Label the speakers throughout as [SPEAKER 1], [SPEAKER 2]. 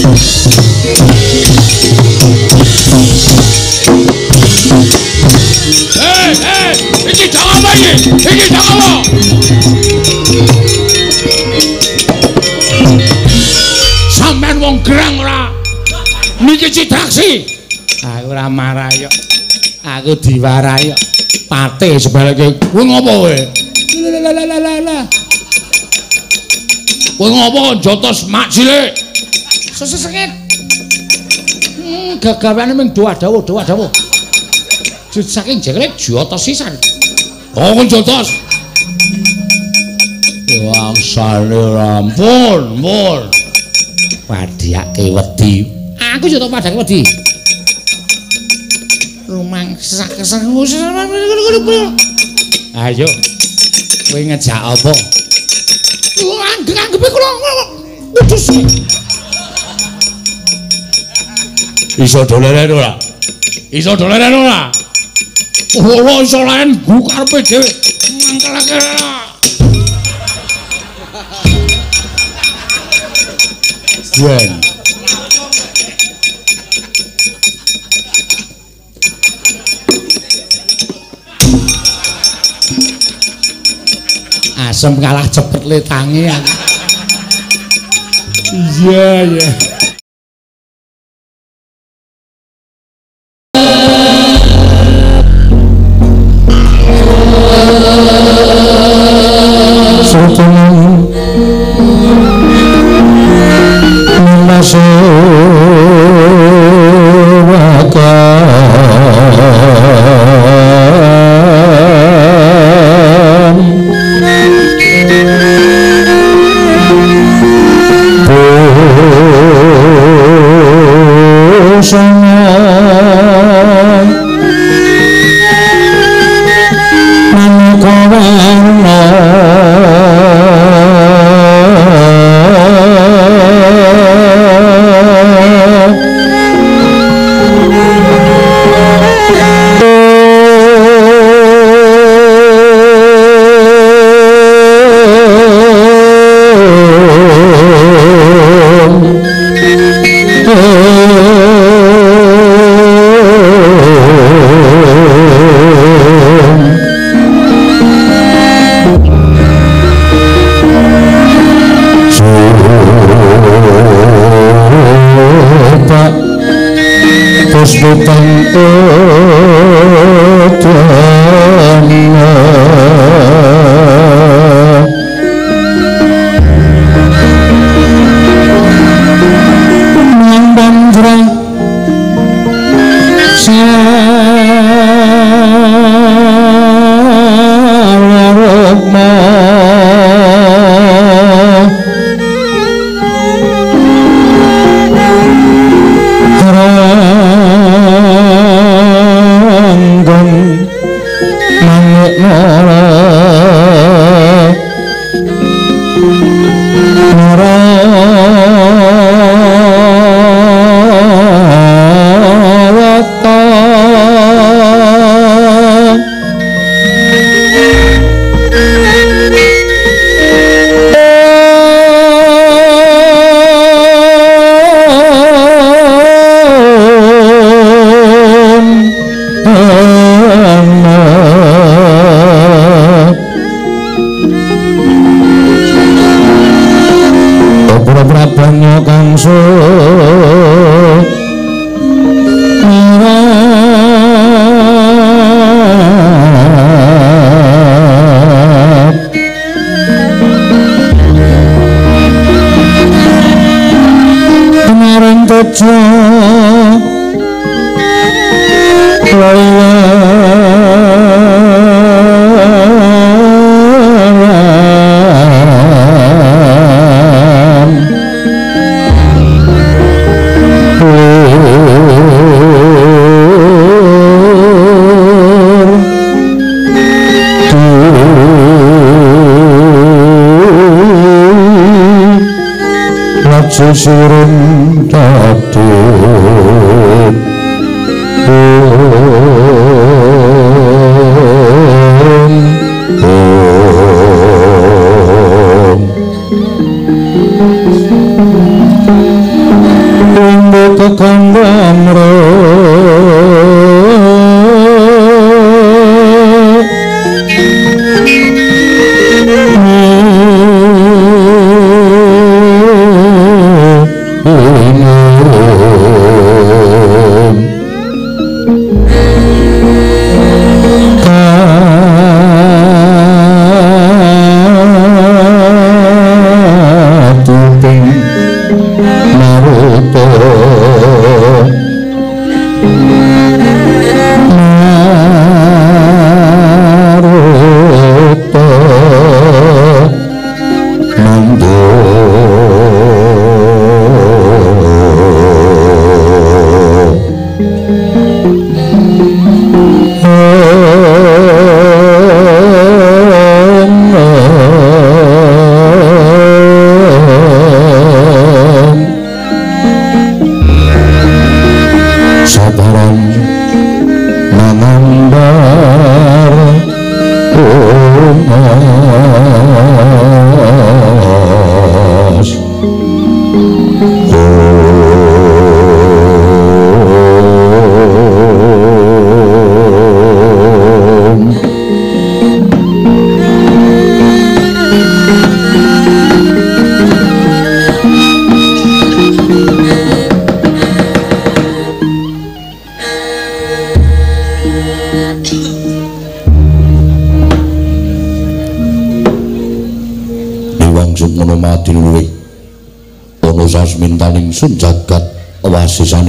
[SPEAKER 1] Sampeyan wong gerang ora? Niki citraksi.
[SPEAKER 2] Aku ora marah yo. Aku diwarai yo. Pate sebalake.
[SPEAKER 1] Kowe ngopo kowe? Kowe ngopo jotos mak cilik?
[SPEAKER 2] Seseket. Hmm, gagawane mung doa dawuh, doa dawuh. Jut saking jengret jotos sisan.
[SPEAKER 1] Oh, jotos.
[SPEAKER 2] Wang sale rampun, mun. Padiake wedi. Aku yo tok padake wedi. Rumang sak-sak Ayo. Kowe ngejak apa?
[SPEAKER 1] Anggep-anggepe kula wedhus. Iso doleren ora? Iso doleren ora? Ora iso lain gu karepe dhewe. Mangkelake.
[SPEAKER 2] Yen. Asem kalah cepet le tangi aku. Iya, iya.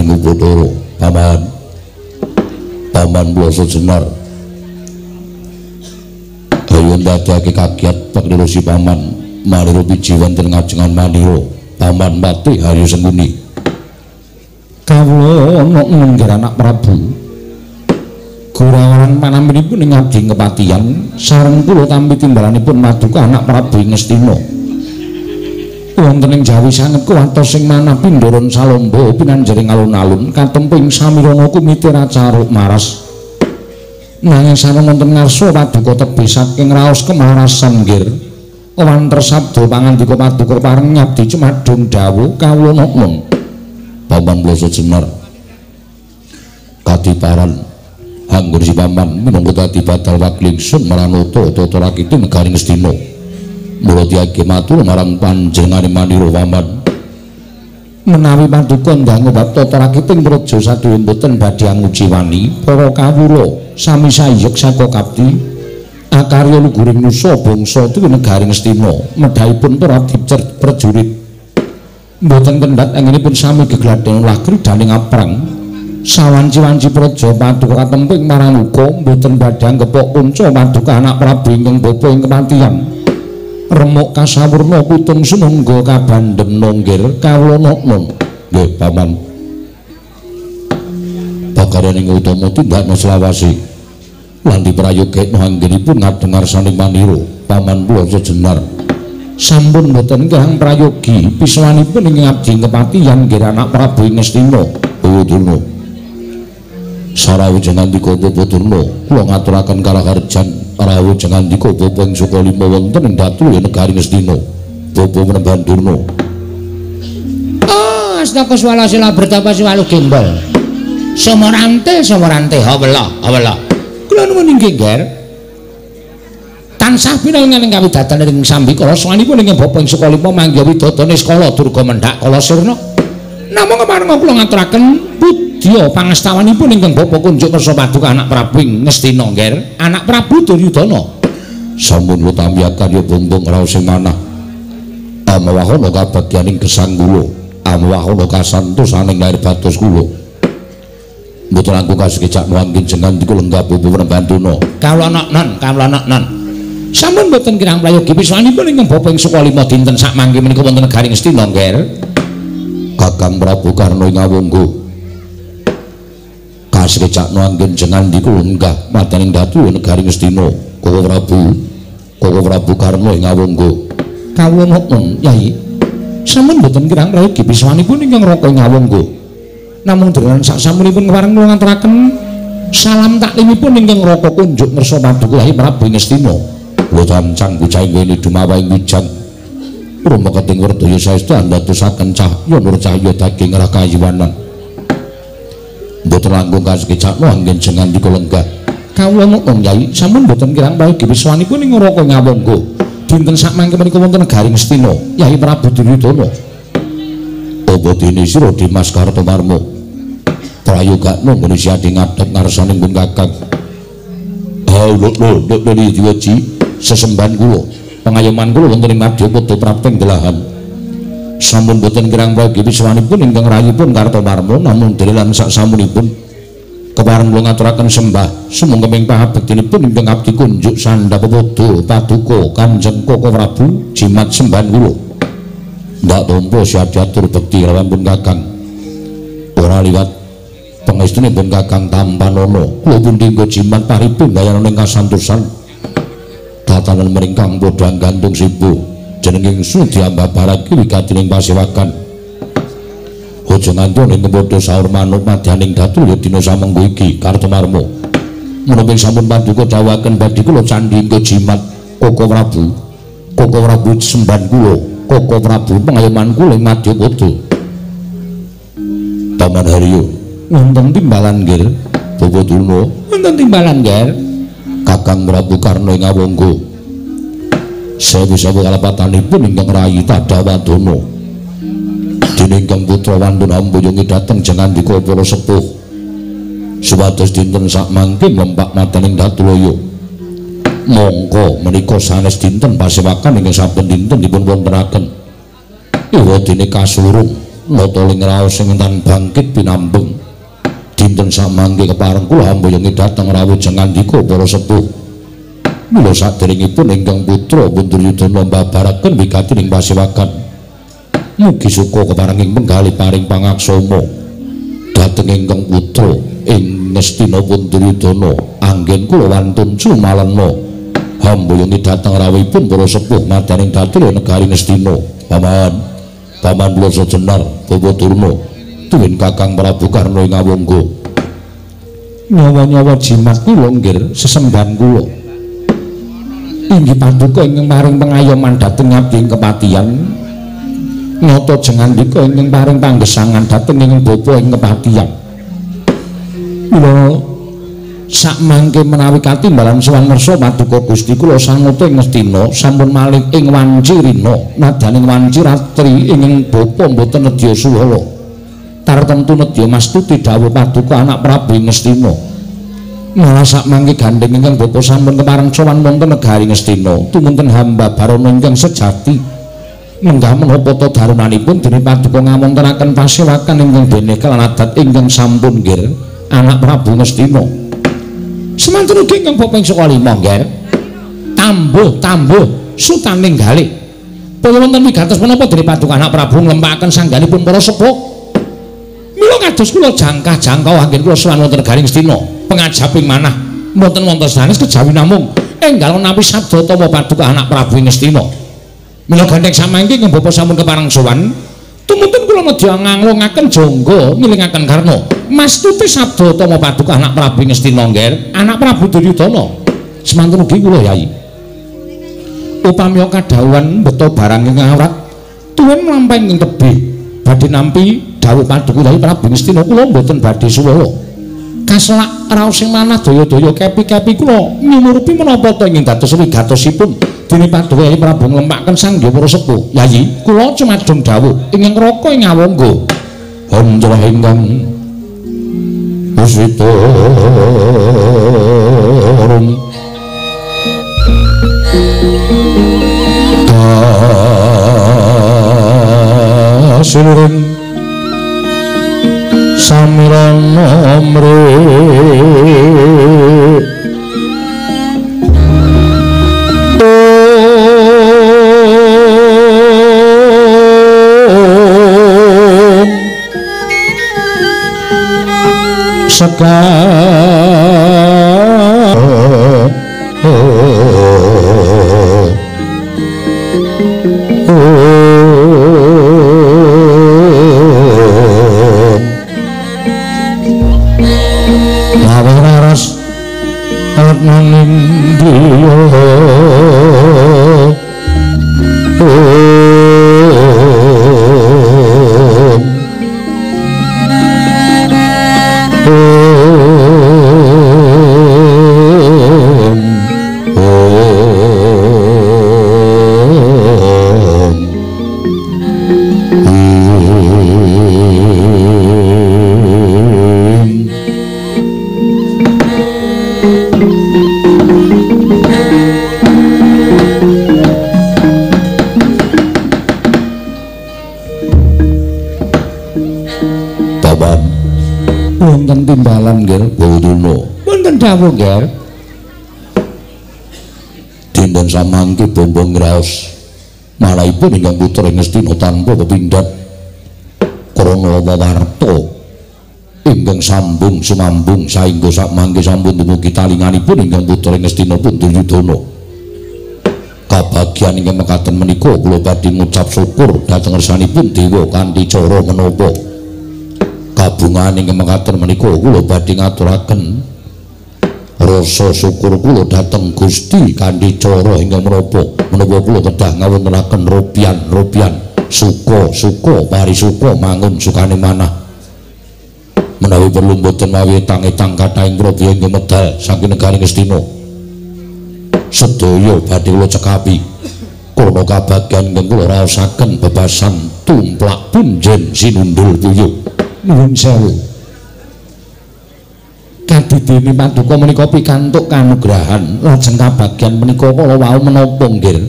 [SPEAKER 2] Wasisaning ubodoro paman. Paman bloso jenar ayo ndadake kagiat si paman. Mariru biji wonten ngajengan maniro. Paman mati hari senguni
[SPEAKER 3] kawula ana nggir anak prabu. Gurawan panampinipun ing abdi kepatihan sareng kula tampi timbalanipun maduka anak Prabu Ngastina. Wonten ing Jawi sanget kuwatos sing manah pindoron salomba pinanjering alun-alun katemping samirana kumite racaruk maras. Nanging sareng wonten ngarsa paduka tebih saking raos kemarasan nggir. Wanter sabda pangandika paduka pareng nyabdi cumadung dawuh kawula nukmun.
[SPEAKER 2] Paman Bloso Jenar. Kadiparan anggur si paman minangka dadi batal waklingsun maranoto tata rakiti negaring Astina mula diage matur marang panjenengane manira paman
[SPEAKER 3] menawi paduka ndang bab tata rakiting praja sadaya mboten badhe nguji wani para kawula sami sayek saka kapti akarya luguring nusa bangsa tuwi negaring Astina medhaipun para prajurit. Mboten kendhat anginipun sami gegladhen lakri daning aprang sawanci-wanci praja paduka katemping marang uga mboten badhe ngepok kunca paduka anak Prabu ingkang bapa ing kematian remuk kasawurna kutung sumangga kabandhem nonggir nun nggih paman. Bakaran ing utama tindakna selawasi. Lan diprayogekno anggenipun ngadengar saning maniro. Paman kula sejenar. Sampun mboten kirang prayogi piswanipun ing abdi kepatian nggih anak Prabu ing Astina Uduna Sarawu jangan diko bobo turno Kula ngaturakan kalakarjan Rawu jangan diko bobo yang suka lima Yang datu ya negari ngesdino Bobo menemban turno
[SPEAKER 1] Oh astaka swala sila bertapa siwalu gimbal Somorante somorante Hawala hawala
[SPEAKER 3] Kula numun inggih ger
[SPEAKER 1] Tansah pinang nganing kawidatan ring sambi kala soalipun ing bapa ing suka lima mangga widodane skala durga mendak kala sirna Namung kemareng kula ngaturaken put Dia pangastawanipun ingkang bapa kunjuk kersa paduka anak Prabu Ngastina ngger, anak Prabu Duryudana.
[SPEAKER 2] Sampun lutamyakan ya bumbung raos sing manah. Amawahana kabagyaning gesang kula, amawahana kasantosaning lair batos kula. Mboten langkung kasekejak nuwangkin jenengan diku lenggah bubu Prembantuna.
[SPEAKER 1] Kawula non, kawula non. Sampun mboten kirang prayogi piswanipun ingkang bapa ing suka lima dinten sak mangke menika wonten negaring Ngastina ngger.
[SPEAKER 2] Kakang Prabu Karna ing awungku kasrecakno anggen jengan diku lenggah mataning datu negari Ngastina Koko Prabu Koko Prabu Karna ing awungga
[SPEAKER 3] kawula nuwun Yai sampun boten kirang rayogi biswanipun ingkang raka ing awungga namung delengan sak samunipun kepareng kula ngaturaken salam taklimipun ingkang raka kunjuk ngersa paduka Yai Prabu Ngastina
[SPEAKER 2] kula tancang kucai ngene dumawaing wijang Rama keting werdaya saestu andhatusaken cahya nur cahya daging rakayiwanan mboten langkung kasekecakno anggen jengan dika lenggah
[SPEAKER 3] kawula nuwun yai sampun mboten kirang payogi wiswanipun ing neraka ngawangga dinten sak mangke menika wonten garing Astina Yai Prabu Duryudana
[SPEAKER 2] apa dene sira Dimas Kartomarmo prayogakno nggone siadi ngadhep ngarsaning pun kakang ha lho lho lho diweji sesembahan kula pengayoman kula wonten ing Madya Pada Prapting Delahan sampun boten kirang pagi wiswanipun ingkang rayipun Kartomarmo namun dirilan sak samunipun. Kepareng kula ngaturaken sembah sumangga ping pahabektinipun ingkang abdi kunjuk sandha pepodo paduka Kanjeng Koko Prabu jimat sembahan kula. Ndak tampa syadiatur bekti lawan pun Kakang. Ora liwat pangestune pun Kakang Tampanono kula pun dinggo jimat paripun dayan ing kasantosan tatanan meringkang padha gantung sibu jeneng ingsun diambabarake wigatining pasewakan aja nganti ning padha saur manuk madyaning datu ya dina samengko iki kartomarmo. Menapa sampun paduka dawuhaken badhe kula candhi engko jimat koko prabu. Koko prabu semban kula koko prabu pengayoman kula ing madyapada taman haryo. Wonten timbalan nggih bapa dulno
[SPEAKER 1] wonten timbalan nggih
[SPEAKER 2] kakang prabu karna ing awangga sewu-sewu kalepatanipun ingkang rayi tadawadana dene ingkang putra wanduna ambuyungi dhateng jengandika para sepuh. Supados dinten sak mangke mlempak mataning datuloyo mongko menika sanes dinten pasewakan ingkang saben dinten dipun wontenaken iwa dene kasulurung
[SPEAKER 4] nata ling raos sing tan bangkit pinambung. Dinten samangke kepareng kula hambayungi dhateng rawuh jengandika para sepuh mula saderengipun ingkang putra Bunduryudana mbabaraken wigati ing pasiwakan. Mugi suka keparenging penggali paring pangaksama. Dhateng ingkang putra ing Ngastina Bunduryudana anggen kula wantun sumalena hambayungi dhateng rawuhipun para sepuh madaning datur negari Ngastina paman paman kula sejenar Bapak Durna. Tuwin Kakang Prabu Karna ing awangga.
[SPEAKER 2] Nyawa-nyawa jimat kula nggih sesembahan kula inggih paduka ingkang paring pengayoman dhateng abdi kepatihan nata jengandika ingkang paring panggesangan dhateng ing bapa ing kepatihan. Kula sak mangke menawi katimbalan sowan ngersa paduka Gusti kula sangoto ing Ngastina sampun malih ing wanci rina nadaning wanci ratri ing bapa mboten nedya suwala tartemtu nedya mastuti dawuh paduka anak Prabu Ngastina malah sak mangke gandeng ingkang bapa sampun kepareng sowan wonten negari Ngastina. Tumunten hamba barana ingkang sejati. Menggah menapa ta darunanipun dening paduka ngamontenaken pasewakan ingkang dene adat ingkang sampun nggir anak Prabu Ngastina. Semanten ugi ingkang bapa ing saka lima nggih tambuh tambuh sutaning galih para wonten wigatos menapa dening paduka anak Prabu nglempakaken sangganipun para sepuh mila kados kula jangkah-jangkau anggen kula sowan wonten garing Stina pengajaping manah mboten wonten sanes kejawi namung. Enggal napi sabda tama paduka anak Prabu ing Stina mila gandeng samangke ingkang bapa sampun kepareng sowan. Tumuntun kula nedya nganglungaken jangga milingaken karna. Mastuti sabda tama paduka anak Prabu Ngastina nggih anak Prabu Duryudana. Semanten ugi kula yai. Upami kadhawuhan beto barang ing awrat tuwin mlampahing ing tebih badhe nampi dawuh paduka yai Prabu Ngastina kula mboten badhe suwala kaselak raos sing manah daya-daya kepi-kepi kula nyumurupi menapa to ingin dados wigatosipun. Dene paduka yai Prabu nglempakaken sang para sepuh. Yai kula cumadung dawuh ingkang raka ing awangga
[SPEAKER 4] Anjra ingkang Pusitorum Kasiluring Samirang Amrit
[SPEAKER 2] dawuh
[SPEAKER 4] malahipun ingkang putra Ngastina tanpa pepindhat krana warta ingkang sambung sumambung saengga sakmangke sampun dumugi talinganipun ingkang putra Ngastina pun Duryudana. Kabagyan ingkang mekaten menika kula badhe ngucap syukur dhateng ngersanipun dewa kanthi cara menapa. Kabungan ingkang mekaten menika kula badhe ngaturaken rasa syukur kula dhateng Gusti kanthi cara ingkang menapa? Menapa kula kedah ngawontenaken rupian-rupian suka-suka parisuka mangun sukane manah. Menawi perlu mboten mawi etang-etang kathahing rupiah ingkang medal saking negari Ngastina sedaya badhe kula cekapi. Krana kabagyan ingkang kula raosaken bebasan tumplak punjen sinundul puyuh.
[SPEAKER 2] Nuwun sewu kadidene paduka menika pikantuk kanugrahan. Lajeng kabagyan menika kala wau menapa nggih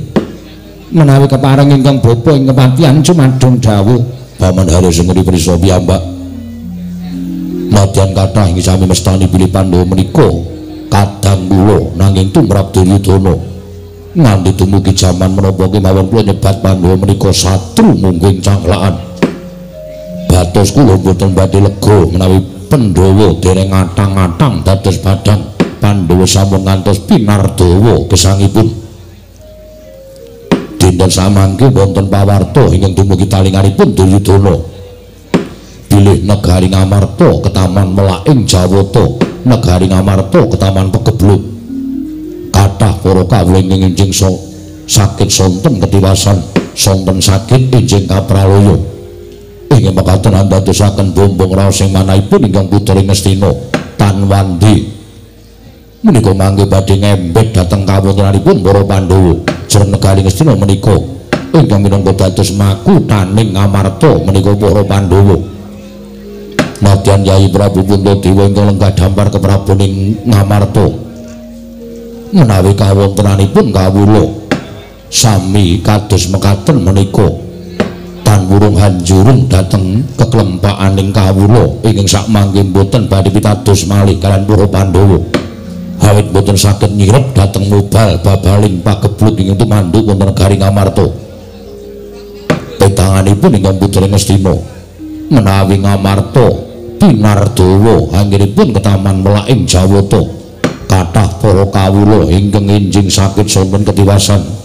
[SPEAKER 2] menawi kepareng ingkang bapa ing kepatihan cumadung dawuh. Paman hari sengeri periso piyambak. Nadyan kathah ing sami mestani pilih Pandhawa menika kadang kula nanging tumrap Duryudana. Nganti dumugi jaman menapa kemawon kula nyebat Pandhawa menika satru mungging cangklaan batos kula boten badhe lega menawi Pandhawa dereng atang-atang dados padang Pandhawa sampun ngantos pinardawa gesangipun. Dinten samangke wonten pawarta ingkang dumugi talinganipun Duryudana. Bilih negari Ngamarta ketaman melaing Jawata. Negari Ngamarta ketaman pegebluk. Kathah para kawula ingkang enjing sakit sonten ketiwasan. Sonten sakit enjing kapraloya ingkang mekaten andadosaken bombong raos sing manahipun ingkang putri Ngastina Tanwandi. Menika mangke badhe ngembet dhateng kawontenanipun para Pandhawa. Jroning negari Ngastina menika ingkang minangka dados makutaning Amarta menika para Pandhawa. Nadyan Yai Prabu Puntadewa ingkang lenggah dampar keprabuning Ngamarta menawi kawontenanipun kawula sami kados mekaten menika tan wurung hanjurung dhateng keklempakaning kawula ingkang sak mangke boten badhe pitados malih kalian para Pandhawa awit boten saged nyirep dhateng mubal babaling pagebluk ingkang tumanduk wonten negari Ngamarta. Petanganipun ingkang putra Ngastina menawi Ngamarta pinardawa anggenipun ketaman melaing Jawata. Kathah para kawula ingkang enjing sakit sonten ketiwasan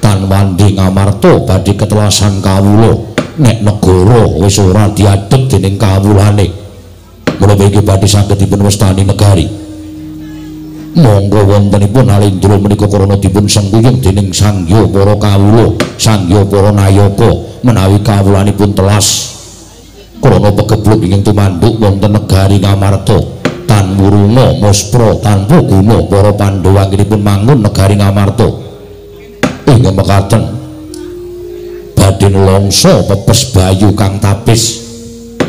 [SPEAKER 2] tanwandi Ngamarta badhe ketelasan kawula nek negara wis ora diadhep dening kawulane. Mula iki badhe saged dipun wastani negari. monggo wontenipun alindra menika krana dipun sengkuyung dening sangya para kawula sangya para nayaka menawi kawulanipun telas krana pegebluk ingkang tumanduk wonten negari Ngamarta tan wurunga muspra tanpa guna para Pandhawa anggenipun mangun negari Ngamarta ingkang mekaten. Badhe longso pepes bayu kang tapis.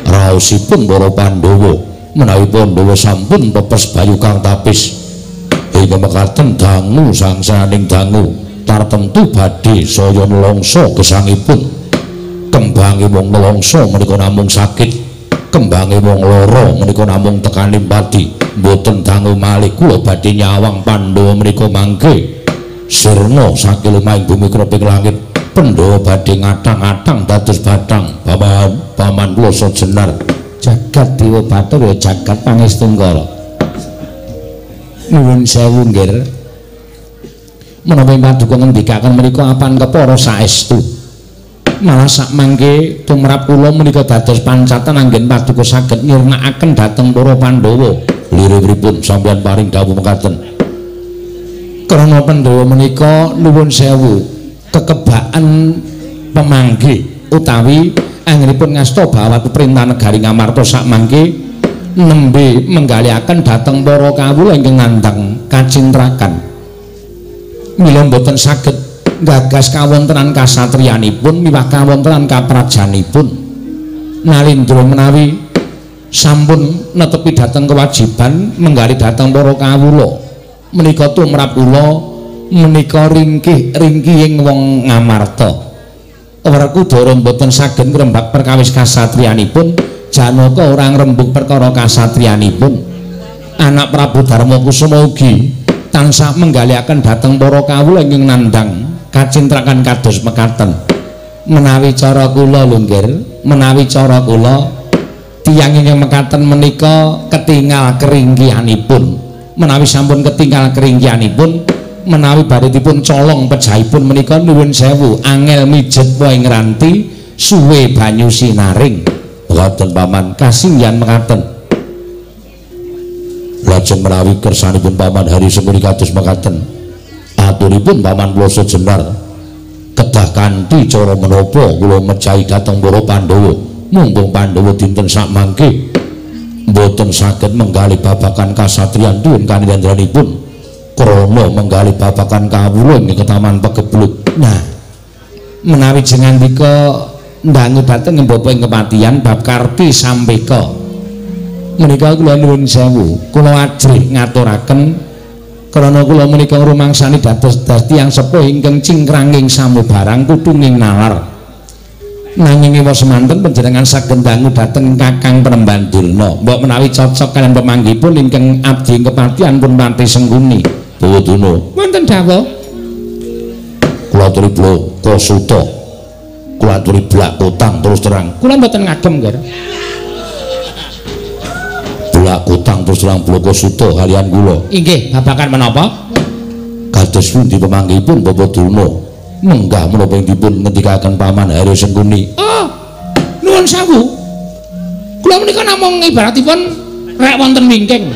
[SPEAKER 2] Raosipun para Pandhawa menawi Pandhawa sampun pepes bayu kang tapis. Ing mekaten dangu sangsaning dangu. Tartemtu badhe saya nelongso gesangipun. Kembange wong nelongso menika namung sakit. Kembange wong lara menika namung tekaning pati mboten dangu malih kula badhe nyawang pandhawa menika mangke sirna saking lumahing bumi kroping langit pandhawa badhe ngatang-atang dados batang paman paman kula sejenar jagat dewa batur ya jagat pangestunggara nuwun sewu nggir. Menawi paduka ngendikaken menika apan kepara saestu? Malah sak mangke tumrap kula menika dados pancatan anggen paduka saged nyirnakaken dhateng para Pandhawa. Liripun sampeyan paring dawuh mekaten krana Pandhawa menika nuwun sewu kekebaan pemanggi utawi anggenipun ngasta bawat perintah negari Ngamarta sak mangke nembe menggaliaken dhateng para kawula ingkang nandhang kacintrakan. Mila boten saged gagas kawontenan kasatriyanipun miwah kawontenan kaprajanipun. Nalindra menawi sampun netepi dhateng kewajiban menggali dhateng para kawula. Menika tumrap kula menika ringkih-ringkihing wong ngamarta. Ora kudara boten saged ngrembak perkawis kasatriyanipun. Janaka ora ngrembug perkara kasatriyanipun. Anak Prabu Darma Kusuma ugi tansah menggaliaken dhateng para kawula ingkang nandhang kacintrakan kados mekaten. Menawi cara kula lunggir, menawi cara kula tiyang ingkang mekaten menika ketingal keringgihanipun. Menawi sampun ketingal keringgihanipun, menawi badhe dipun colong pejahipun menika nuwun sewu angel mijet wae ngranti suwe banyu sinaring. Boten paman kasingyan mekaten. Lajeng menawi kersanipun paman hari semuni kados mekaten. Aturipun paman kula sejenar kedah kanthi cara menapa kula mejahi dhateng para Pandhawa. Mumpung Pandhawa dinten sak mangke boten saged menggali babakan kasatriyan duwin kanindranipun krana menggali babakan kawula ing ketaman pegebluk. Nah, menawi jenengan dika ndangu dhateng mbapa ing kematian bab karti sampeka. Menika kula nuwun sewu kula ajrih ngaturaken krana kula menika rumangsani dados dadi yang sepuh ingkang cingkranging samubarang kutunging nalar
[SPEAKER 1] nanging ewa semanten panjenengan saged dangu dhateng Kakang Penemban Durna. Mbok menawi cocok kalian pemanggipun ingkang abdi kepatihan pun mati sengguni.
[SPEAKER 2] Bawa Durna.
[SPEAKER 1] Wonten dawuh.
[SPEAKER 2] Kula aturi blo kosuta kula aturi blak kotang terus terang.
[SPEAKER 1] Kula mboten ngagem ger
[SPEAKER 2] blak kotang terus terang blo kosuta kalian kula.
[SPEAKER 1] Inggih babakan menapa?
[SPEAKER 2] Kados pundi pemanggipun Bapak Durna menggah menapa dipun ngendikaken paman Hari Sengkuni
[SPEAKER 1] oh nuwun sewu. Kula menika namung ibaratipun rek wonten wingking.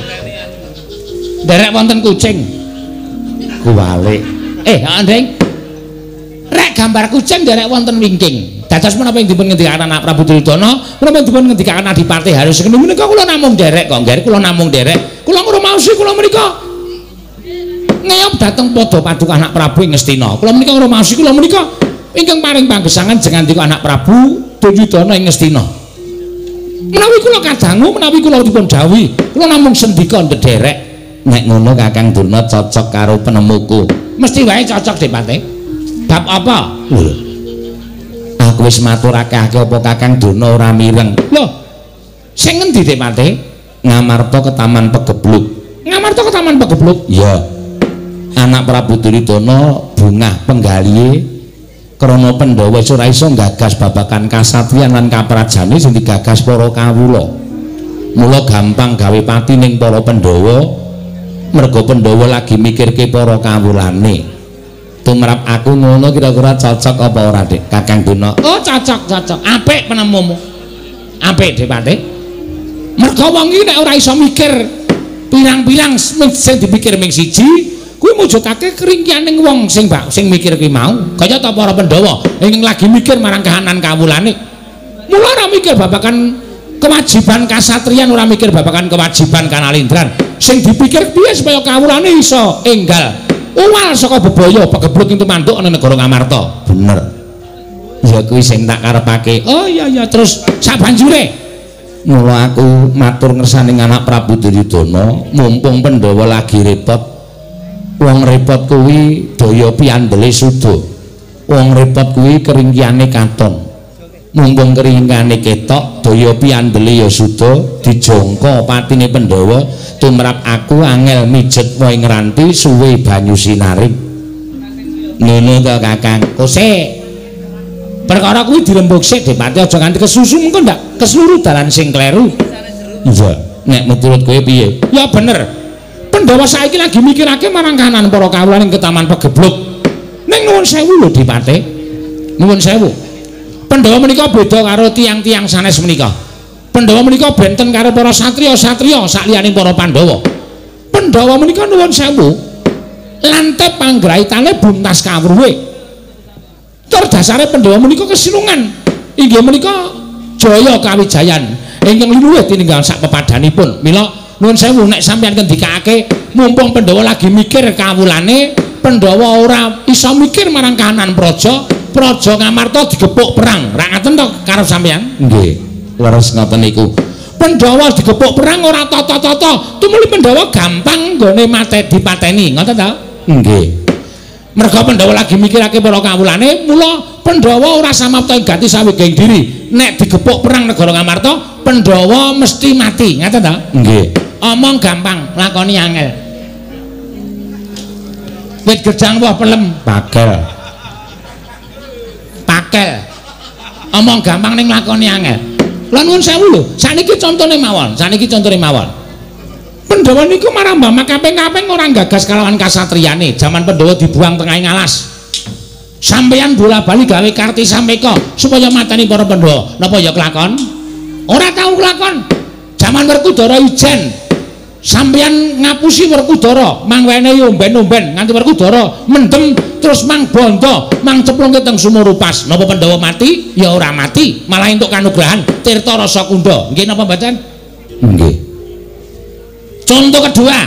[SPEAKER 1] Derek wonten kucing.
[SPEAKER 2] Kuwalik.
[SPEAKER 1] Eh andeng rek gambar kucing derek wonten wingking. Dados menapa ing dipun ngendikaken anak Prabu Duryudana menapa dipun ngendikaken Adipati Hari Sengkuni menika kula namung derek kok nggih. Kula namung derek kula ngrumaosi kula menika ngeyop dateng padha paduka anak Prabu Ngastina. Kula menika ngrumaosi kula menika ingkang paring panggesangan jengandika anak Prabu Duryudana Ngastina. Menawi kula kadangu, menawi kula dipun dawuhi, kula namung sendika ndederek.
[SPEAKER 2] nek ngono Kakang Durna cocok karo penemuku
[SPEAKER 1] Mesti wae cocok Depate. Bab apa?
[SPEAKER 2] lho aku wis maturake akeh apa Kakang Durna ora mireng
[SPEAKER 1] Loh. Sing ngendi Depate?
[SPEAKER 2] ngamarta ke taman pegebluk
[SPEAKER 1] Ngamarta ke Taman Pegebluk.
[SPEAKER 2] ya anak Prabu Duryudana bungah penggalihe krana Pandhawa wis ora iso gagas babakan kasatriyan lan kaprajane sing digagas para kawula mula gampang gawe pati ning para Pandhawa merga Pandhawa lagi mikirke para kawulane tumrap aku ngono kira-kira cocok apa ora Dik Kakang Duna
[SPEAKER 1] Oh, cocok, cocok. Apik penemumu. Apik Depate. Merga wong iki nek ora iso mikir pirang-pirang sing dipikir ming siji, kuwi mujudake keringkianing wong sing bak sing mikir kuwi mau. Kaya ta para Pandhawa ingkang lagi mikir marang kahanan kawulane. Mula ora mikir babakan kewajiban kasatriyan ora mikir babakan kewajiban kanalindran. Sing dipikir piye supaya kawulane iso enggal uwal saka bebaya pegebluk ing tumanduk ana negara Ngamarta.
[SPEAKER 2] bener ya kuwi sing tak karepake
[SPEAKER 1] Oh iya iya terus sabanjure
[SPEAKER 2] mula aku matur ngersani anak Prabu Duryudana mumpung Pandhawa lagi repot wong repot kuwi daya piandele suda wong repot kuwi keringkiane katon mumpung keringkane ketok daya piandele ya suda dijangka patine Pandhawa tumrap aku angel mijet wae ngranti suwe banyu sinaring. Ngono to Kakang?
[SPEAKER 1] Kose perkara kuwi dirembug sik Depati aja nganti kesusu mengko ndak? Keseluruh dalan sing kleru.
[SPEAKER 2] Iya. Nek menurut kowe piye?
[SPEAKER 1] Ya bener Pandhawa saiki lagi mikirake marang kanan para kawulan ing ketaman pegebluk. Ning nuwun sewu lho Dipate nuwun sewu. Pandhawa menika beda karo tiang-tiang sanes menika. Pandhawa menika benten karo para satriya-satriya sakliyaning para Pandhawa. Pandhawa menika nuwun sewu lantep panggraitane buntas kawruhe. Tur dasare Pandhawa menika kesilungan inggih menika jaya kawijayan. Ingkang luwih tininggal sak pepadanipun. Mila nuwun sewu nek sampeyan ngendikake mumpung Pandhawa lagi mikir kawulane Pandhawa ora iso mikir marang kahanan praja praja Ngamarta digepuk perang. Ra ngaten to karo sampeyan?
[SPEAKER 2] Nggih. Leres ngoten niku.
[SPEAKER 1] Pandhawa digepuk perang ora tata-tata tumuli Pandhawa gampang nggone mate dipateni. Ngoten to?
[SPEAKER 2] Nggih.
[SPEAKER 1] Merga Pandhawa lagi mikirake para kawulane mula Pandhawa ora samapta ing gati saweging diri. Nek digepuk perang negara Ngamarta Pandhawa mesti mati. Ngaten to?
[SPEAKER 2] Nggih
[SPEAKER 1] omong gampang lakoni angel. Wit gedang wah pelem.
[SPEAKER 2] Pakel
[SPEAKER 1] pakel omong gampang ning lakoni angel. Lan nuwun sewu lho saniki contone mawon saniki contone mawon. Pandhawa niku marambah kaping-kaping ora gagas kalawan kasatriyane jaman Pandhawa dibuang tengahing alas. Sampeyan bola-bali gawe karti sampeka supaya mateni para Pandhawa napa ya kelakon ora tau kelakon jaman Werkudara ijen sampeyan ngapusi Werkudara mangwene omben-omben nganti Werkudara mendem terus mang bondo mang ceplungke teng sumurupas napa Pandhawa mati? Ya ora mati malah entuk kanugrahan tirta rasa kunda nggih napa mboten?
[SPEAKER 2] Nggih.
[SPEAKER 1] Contoh kedua.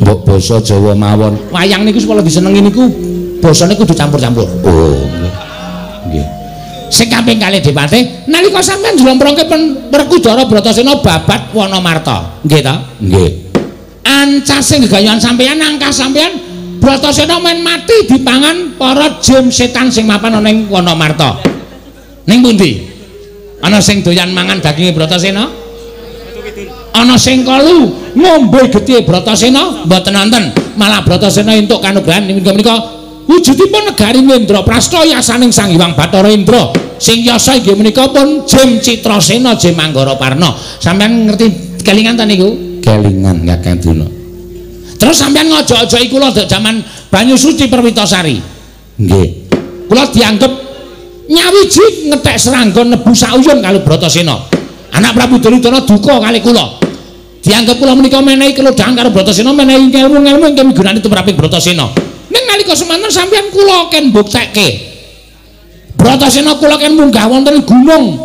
[SPEAKER 2] Mbok basa Jawa mawon.
[SPEAKER 1] Wayang niku supaya disenengi niku? Basane kudu campur-campur.
[SPEAKER 2] Oh nggih. Nggih
[SPEAKER 1] sing kaping kalih Depate nalika sampeyan njlomprongke Werkudara Bratasena babat Wanamarta nggih ta
[SPEAKER 2] nggih
[SPEAKER 1] ancas sing gegayohan sampeyan angka sampeyan Bratasena men mati dipangan para jin setan sing mapan ana ning Wonomarta. Ning pundi? Ana sing doyan mangan daginge Bratasena? Ana sing kalu ngombe getih Bratasena mboten wonten. Malah Bratasena entuk kanugrahan menika wujudipun negari Indra Prasta yasaning Sang Hyang Bathara Indra. Sing yasa inggih menika pun Jim Citrasena Jim Manggara Parna. Sampeyan ngerti kelingan ta niku?
[SPEAKER 3] Kelingan Kakang Duna.
[SPEAKER 1] Terus sampean ngojo-ojoki kula dek jaman banyu suci Perwitasari.
[SPEAKER 3] Nggih.
[SPEAKER 1] Kula dianggep nyawiji ngetek seranggon nebu sauyun kali Bratasena. Anak Prabu Duryudana duka kali kula. Dianggep kula menika menehi kelodhangan karo Bratasena menehi ilmu-ilmu ingkang migunani tumraping Bratasena. Ning nalika semanten sampean kula ken mbuktekke. Bratasena kula ken munggah wonten gunung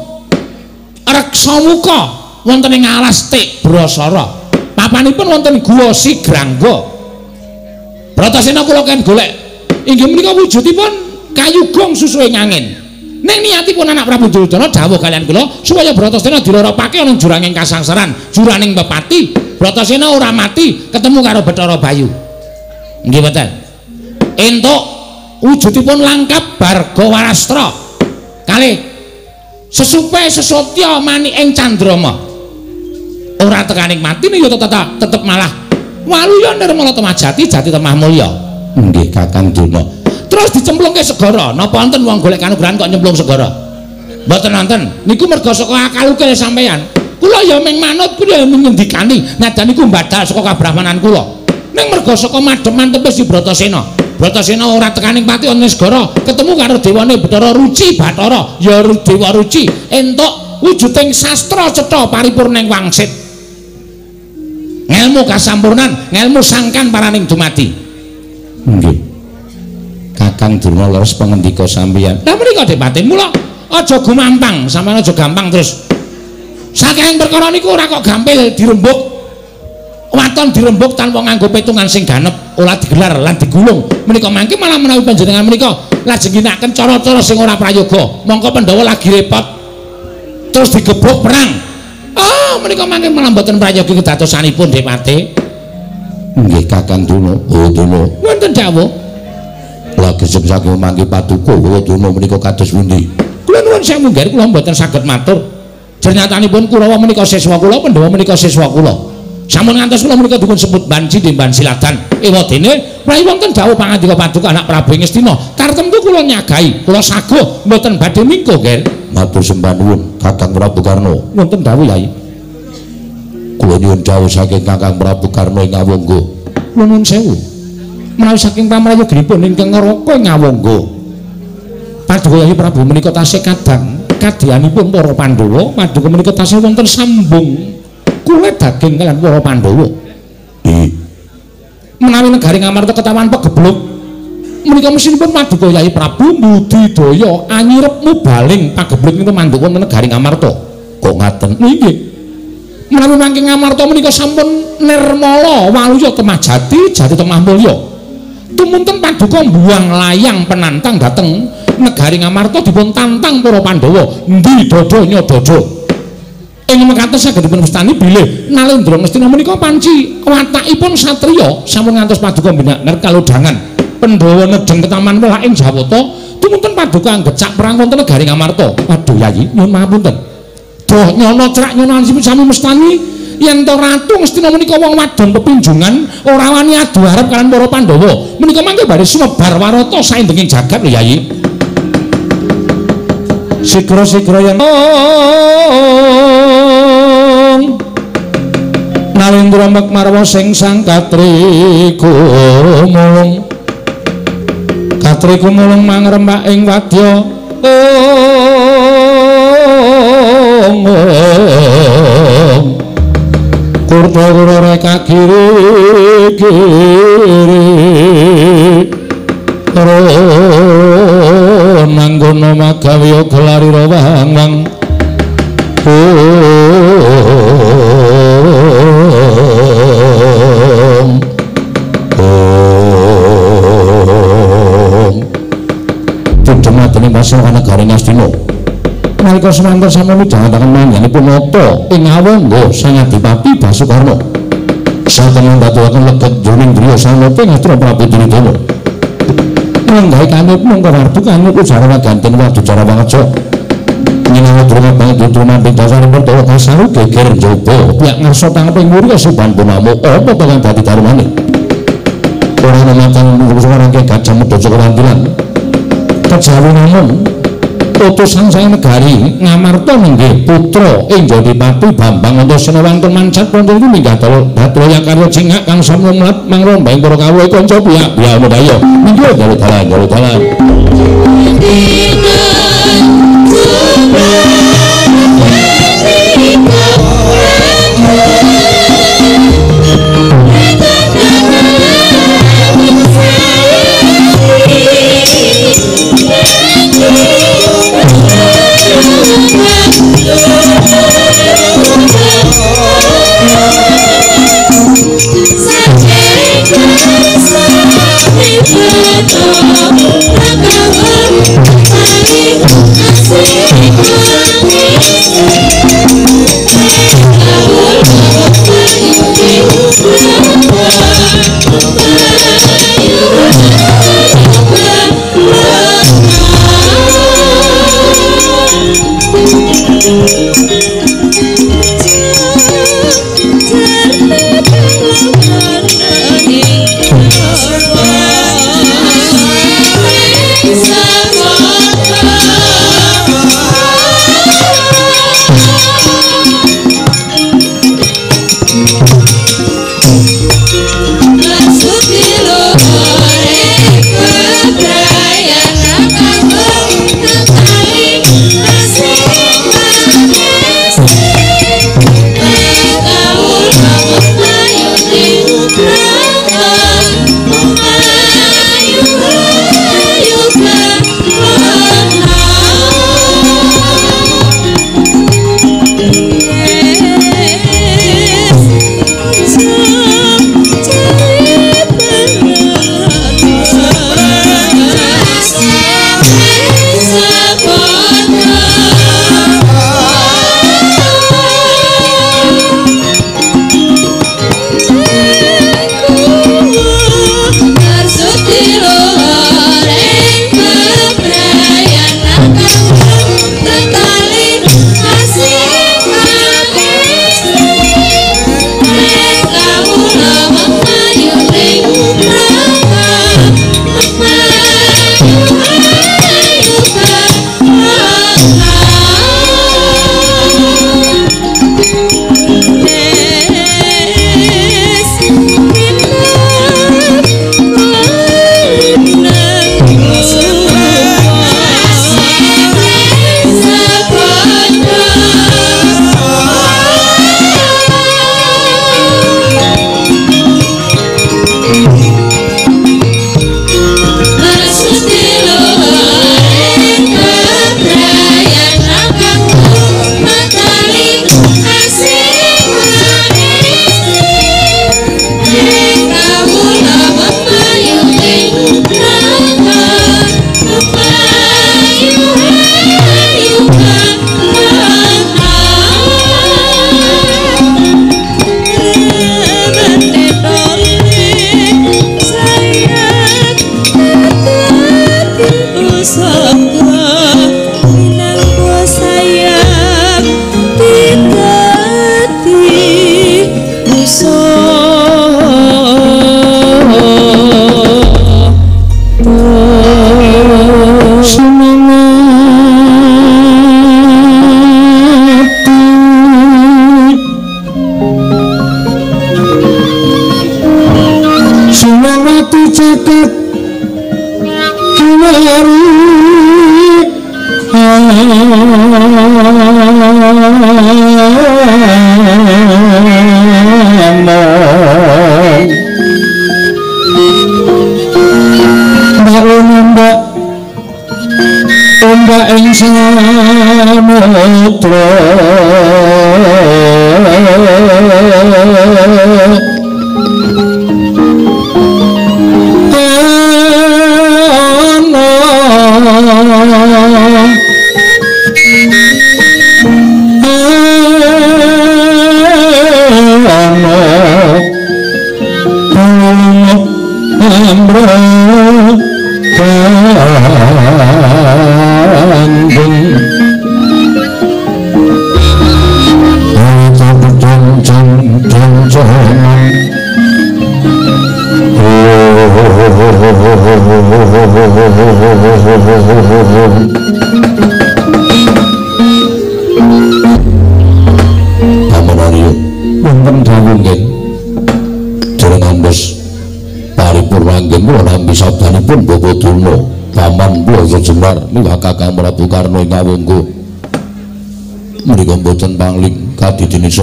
[SPEAKER 1] Reksamuka wonten ing alas Tik Brasara. papanipun wonten Guwa Sigrangga. Bratasena kula kan golek inggih menika wujudipun kayugong susuhe angin. Ning niatipun anak Prabu Duryudana dawuh kalian kula supaya Bratasena dilorokake ana juranging kasangsaran, juraning pepati. Bratasena ora mati ketemu karo Bathara Bayu. Nggih mboten. Entuk wujudipun langkap Bargawarastra. Kalih sesupe sesotya mani ing Candrama. ora tekaning mati nih tetep tetep malah. Waluya nirmala temajati jati temah mulya.
[SPEAKER 3] Nggih kakang duna
[SPEAKER 1] terus dicemplungke segara. Napa wonten wong golek kanugrahan kok nyemplung segara? Mboten wonten. Niku merga saka akal ukil sampeyan. Kula ya ming manut kula ya ngendikani. Nadan niku badal saka kabrahmanan kula. Ning merga saka mademan tepes di Bratasena ora tekaning pati wonten segara ketemu karo dewane Bathara Ruci Bathara. Ya Dewa Ruci. Entuk wujuding sastra cetha paripurning wangsit. Ngelmu kasampurnan ngelmu sangkan paraning dumati
[SPEAKER 3] nggih. Kakang durna leres pengendika sampeyan.
[SPEAKER 1] Lha menika dipati mula aja gumampang sampeyan aja gampang terus. Saking perkara niku ora kok gampil dirembuk waton dirembuk tanpa nganggo petungan sing ganep ora digelar lan digulung menika mangke malah menawi panjenengan menika lajeng ginakaken cara-cara sing ora prayoga mongko Pandhawa lagi repot terus digebuk perang Oh, menika mangke malah mboten prayogi kedatosanipun Depati.
[SPEAKER 3] Nggih, Kakang Duna.
[SPEAKER 1] Oh, Duna. Wonten dawuh.
[SPEAKER 3] Lagi sing saking mangke paduka kula Duna menika kados pundi?
[SPEAKER 1] Kula nuwun sewu nggih kula mboten saged matur. Jernyatanipun Kurawa menika siswa kula, Pandhawa menika siswa kula. Sampun ngantos kula menika dipun sebut banci di ban silatan. Ewadene prai wonten dawuh pangandika paduka anak Prabu Ngastina. Kartemku kula nyagahi, kula saguh mboten badhe mingko, nggih.
[SPEAKER 3] matur sembah nuwun Kakang Prabu Karno
[SPEAKER 1] wonten dawuh Yai
[SPEAKER 3] kula nyuwun dawuh saking Kakang Prabu Karno ing Ngawangga
[SPEAKER 1] nuwun sewu menawi saking pamrayoginipun ingkang ngroko Ngawangga Paduka Yai Prabu menika tasih kadang kadhianipun para Pandhawa paduka menika tasih wonten sambung kulit daging kalian para Pandhawa
[SPEAKER 3] eh
[SPEAKER 1] menawi negari Ngamarta ketahuan pegebluk menika mesinipun paduka Yai Prabu Budidaya anyirepmu baling pageblek niku manduk wonten negaring Amarta.
[SPEAKER 3] Kok ngaten?
[SPEAKER 1] Nggih. Menawi mangke Amarta menika sampun nirmala waluya temah jati, temah mulya. Tumunten paduka buang layang penantang dateng negari Amarta dipun tantang para Pandhawa. Endi dada nyadada? Ing mekaten saged dipun mestani bilih Nalendra Ngastina menika panci watakipun satriya sampun ngantos paduka binaner kalodhangan. Pandhawa nedeng ke taman welah ing Jawata tumunten paduka anggecak perang wonten negari Ngamarta. Waduh Yayi, nyuwun mapunten. Doh nyono crak nyono sami mestani yen to ratu mesti menika wong wadon pepinjungan ora wani adu arep kalian para Pandhawa. Menika mangke bare sumebar warata saindenging jagat lho Yayi. Sikra-sikra yen Nalendra Makmarwa sing sang katri kumulung Satri kumulung mangrembak ing wadya Kurta kura reka kiri kiri Nanggono magawi gelari rawang wang
[SPEAKER 3] Saka negari Ngastina. Nalika semanten sami midhangaken manggenipun nata ing Awangga Sang Adipati Basukarna. satemah datuaken leget jroning griya sanapa ngatra Prabu Duryudana manggahe kanut mongko wardu kanut ujara ganten wardu cara wangaca nyinawa drama banget drama ping dasaripun dawa kasaru geger njaba pihak ngarsa tangping muri kasuban punamo apa to kang dadi darmane? Ora namakan ngrungokake gajah muda Cakrawanggilan kejawi namun utusan saya negari ngamarta nenggih putra ing Jodipati Bambang Antasena wonten mancat wonten ing minggah dalu Batraya karya cingak kang mangromba ing para kawula kanca piyak biya medaya. Minggir dalu dalan dalan.
[SPEAKER 2] Pun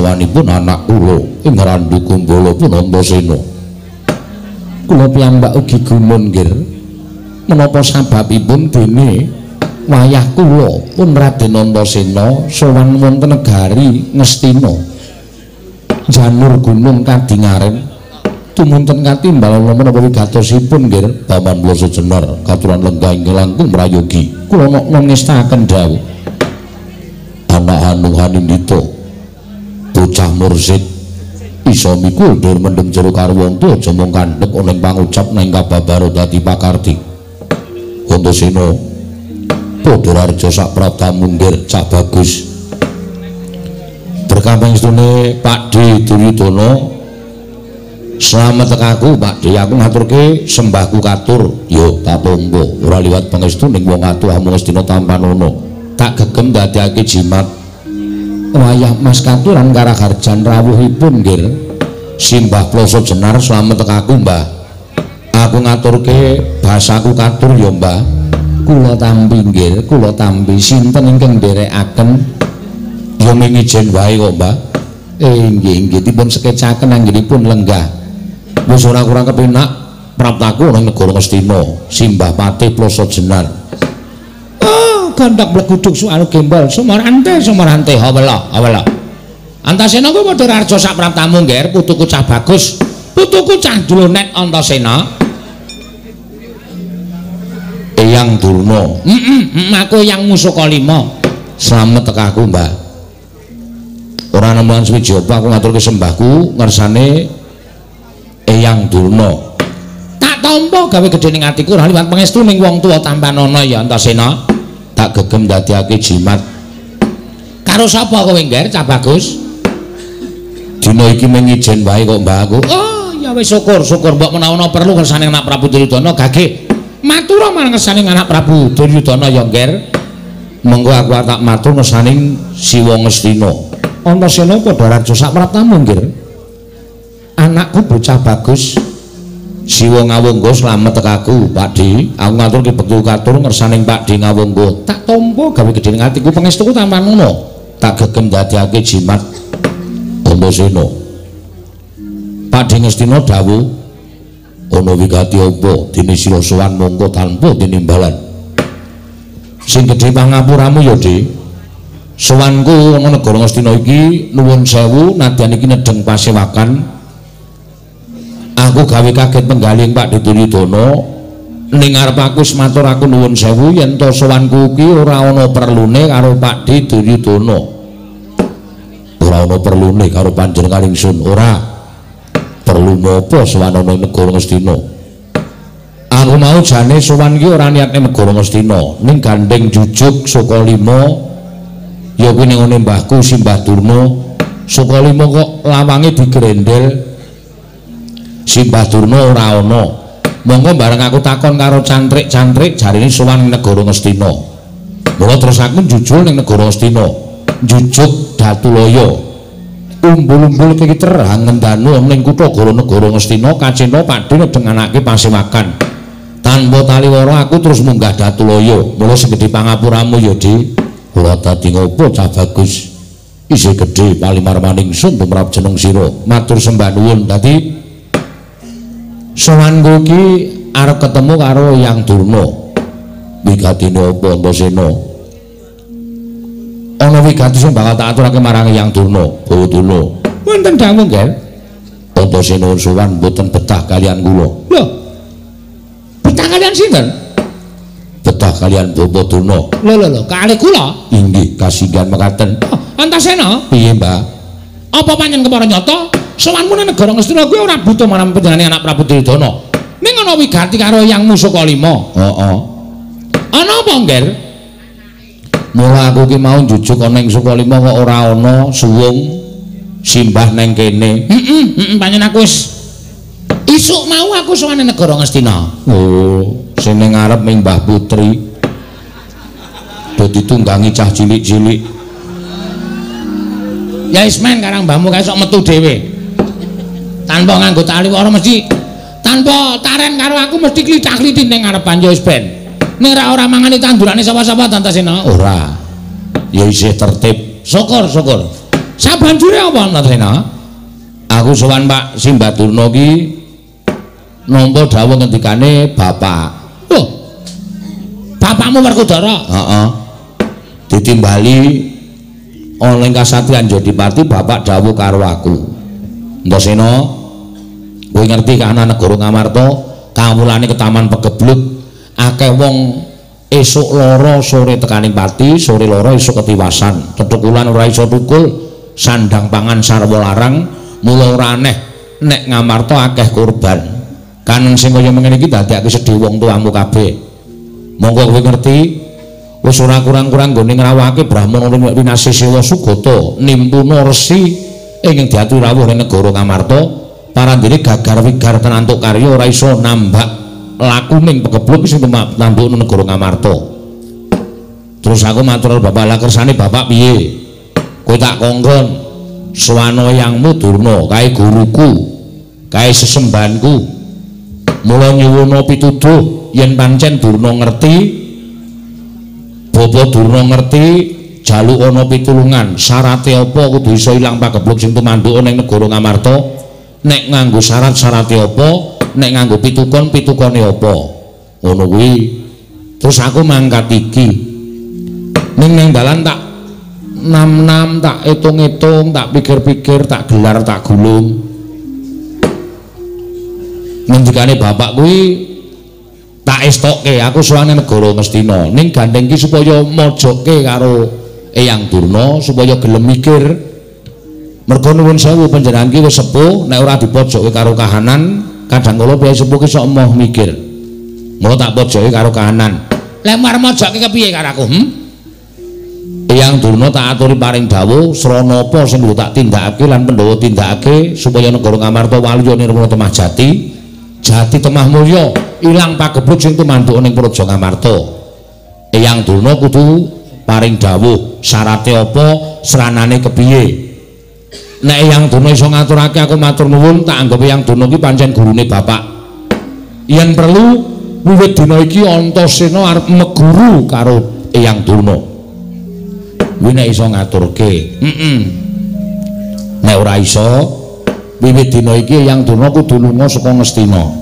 [SPEAKER 2] sowanipun anak kula ing Randu Kumbala pun Antasena
[SPEAKER 1] kula piyambak ugi gumun nggih menapa sababipun dene wayah kula pun Raden Antasena sowan wonten negari Ngastina. Janur gunung kadingaren tumunten katimbal menapa wigatosipun nggih
[SPEAKER 2] paman kula sejenar katuran lenggah ing langkung mrayogi
[SPEAKER 1] kula nok ngestaken dawuh.
[SPEAKER 2] Anak anu hanindita bocah mursid isa mikul dur mendem jero karo wong tuwa aja mung kandhek ana pangucap nang kababaro dadi pakarti. Antasena padha raja sak pratamu nggir cah bagus. Berkah pangestune Pak D. Duryudana. Selamat tekaku Pak D. Aku ngaturke sembahku katur. Yo tak ora liwat pangestu ning wong atuh amung tak gegem dadekake jimat
[SPEAKER 1] wayah Mas katuran karaharjan rawuhipun nggih
[SPEAKER 2] simbah ploso jenar selamat tekaku Mbah. Aku ngaturke basaku katur yo Mbah.
[SPEAKER 1] Kula tampi nggih kula tampi sinten ingkang nderekaken?
[SPEAKER 2] Yo mingijen wae kok Mbah.
[SPEAKER 1] Eh nggih nggih. Dipun sekecaken anggenipun lenggah.
[SPEAKER 2] Wis ora kurang kepenak praptaku ning negara Ngastina simbah patih ploso jenar
[SPEAKER 1] gandak bleguduk soal gembol. Sumarante sumarante hawala hawala Antasena kuwi padha raja sak praptamu ngger putuku cah bagus. Putuku cah dlonet Antasena.
[SPEAKER 2] Eyang Durna.
[SPEAKER 1] Heeh aku yang musuh kalima
[SPEAKER 2] slamet tekaku Mbah. Ora nemuan swiji apa aku ngaturke sembahku ngersane Eyang Durna.
[SPEAKER 1] Tak tampa gawe gedhe ning atiku ora liwat pangestu ning wong tuwa tampanana ya Antasena.
[SPEAKER 2] Tak gegem dadiake jimat.
[SPEAKER 1] Karo sapa kowe ngger Cah Bagus?
[SPEAKER 2] Dina iki mung ijen wae kok Mbah.
[SPEAKER 1] Oh, ya wis syukur, syukur mbok menawa perlu kersane anak Prabu Duryudana gage. Matur marang kersane anak Prabu Duryudana ya ngger.
[SPEAKER 2] Mengko aku tak matur kersane Siwa Ngastina.
[SPEAKER 1] Antasena padha raja sak praptamu ngger. anakku bocah bagus
[SPEAKER 2] siwa ngawunggo selamat tekaku Pak Di. Aku ngatur ki bekti katur ngersaning Pak Di ngawunggo
[SPEAKER 1] tak tompo gawe gedhe ning atiku pangestuku tampan ngono
[SPEAKER 2] tak gegem dadiake jimat Antasena Pak Di Ngastina dawuh ana wigati apa? Dene sira sowan mongko tanpa tinimbalan. Sing gedhe pangapuramu ya Di. Sowanku ana negara Ngastina iki nuwun sewu nadyan iki nedeng pasewakan aku gawe kaget penggaling Pak Duryudana ning arep aku matur aku nuwun sewu yen to sowanku iki ora ana perlune karo Pak Duryudana ora ana perlune karo panjenengan ingsun ora. Perlu napa sowan ana negara Ngastina aku mau jane sowan iki ora niatne negara Ngastina ning gandeng jujuk saka lima ya kuwi ning mbahku Simbah Durna. Saka lima kok lawange digrendel Simbah Durna ora ana. Monggo bareng aku takon karo cantrik-cantrik jarine sowan negara Ngastina. Mula terus aku jujul ning negara Ngastina. Jujuk Datulaya. Umbul-umbul iki ngendanu ning kutha negara Ngastina kacena padhe nedhenganake pasewakan. Tanpa taliwara aku terus munggah Datulaya. Mula segede pangapuramu ya, Di. Kula dadi ngopo cah bagus. Isih gedhe palimarmaning sun tumrap jeneng sira. Matur sembah nuwun dadi Sowanku iki arep ketemu karo Yang Durna. Wigatine apa Antasena? Ana wigati sing bakal tak aturake marang Yang Durna, Bawa Durna.
[SPEAKER 1] Wonten dawuh, Nggih.
[SPEAKER 2] Antasena sowan mboten betah kalian kula.
[SPEAKER 1] Lho. Betah kalian sinten?
[SPEAKER 2] Betah kalian Bawa Durna.
[SPEAKER 1] Lho lho lho, kalih kula.
[SPEAKER 2] Inggih, kasinggihan mekaten.
[SPEAKER 1] Oh, Antasena?
[SPEAKER 2] Piye, Mbak?
[SPEAKER 1] Apa panjenengan kepara nyata? Sowanmu nang negara Ngastina kuwi ora butuh marang panjenengane anak Prabu Duryudana. Ning ana wigati karo Yang Musuh Kalima.
[SPEAKER 2] Heeh.
[SPEAKER 1] Ana apa, Ngger?
[SPEAKER 2] Mula aku ki mau jujuk ana ing Sukalima kok ora ana suwung simbah nang kene.
[SPEAKER 1] Heeh, heeh, panjenengan aku wis isuk mau aku sowan negara Ngastina.
[SPEAKER 2] Oh, sing ning ngarep Mbah Putri. Dadi tunggangi cah cilik-cilik.
[SPEAKER 1] Ya ismen karang mbahmu kae sok metu dhewe. Tanpa nganggo tali wara mesti. Tanpa taren karo aku mesti klithah-klithih ning ngarepan ya wis ben. Nek ora ora mangani tandurane sapa-sapa Tantasena
[SPEAKER 2] ora. Ya isih tertib.
[SPEAKER 1] Syukur syukur. Sabanjure apa Tantasena
[SPEAKER 2] aku sowan Pak. Simbaturna ki nampa dawuh ngendikane bapak.
[SPEAKER 1] Oh. Bapakmu Werkudara
[SPEAKER 2] heeh. Ditimbali oleh kasatriyan Jodipati bapak dawuh karo aku Antasena kowe ngerti kana negara Ngamarta? Kawulane ke Taman Pegebluk akeh wong esuk loro sore tekaning pati sore loro esuk ketiwasan. Tetukulan ora iso tukul sandang pangan sarwa larang mula ora aneh nek ngamarta akeh kurban. Kaneng sing kaya mengene iki dadekake sedhi wong tuamu kabeh. Monggo kowe ngerti wis ora kurang-kurang nggone ngrawake brahmana winasih sewa sugata nimpuna resi ing diatur rawuh ning negara ngamarta parandene gagar wigar tenantuk karya ora iso nambah laku ning pegebluk sing nambuk negara Ngamarta. Terus aku matur Bapak lah kersane Bapak piye? Kowe tak kongkon suwana yangmu Durna kae guruku, kae sesembanku. Mula nyuwuna pituduh yen pancen Durna ngerti Bapa Durna ngerti jaluk ana pitulungan. Syarate apa kudu iso ilang pagebluk sing tumanduk ning negara Ngamarta? Nek nganggo syarat-syarate apa? Nek nganggo pitukon pitukone apa? Ngono kuwi. Terus aku mangkat iki. Ning nang dalan tak nam-nam tak hitung-hitung tak pikir-pikir tak gelar tak gulung. Ngendikane bapak kuwi tak estokke aku suwane negara Ngastina ning gandeng ki supaya mojoke karo Eyang Durna supaya gelem mikir. Mergo nuwun sewu panjenengan ki wis sepuh nek ora dipojokke karo kahanan kadang kala piye sepuh ki sok emoh mikir. Mau tak pojoki karo kahanan.
[SPEAKER 1] Lemar mojoki kepiye karo aku hm
[SPEAKER 2] Yang Durna tak aturi paring dawuh srana apa sing tak tindakake lan Pandhawa tindakake supaya negara Ngamarta waliya nirwana temah jati. Jati temah mulya ilang pagebluk sing tumanduk ning Praja Ngamarta. Yang Durna kudu paring dawuh syarate apa seranane kepiye. Nek yang dono iso ngaturake aku matur nuwun tak anggap yang dono ki pancen gurune bapak. Yen perlu wiwit dina iki antasena arep meguru karo eyang dono kuwi nek iso ngaturke heeh nek ora iso wiwit dina iki eyang dono kudu lunga saka ngestina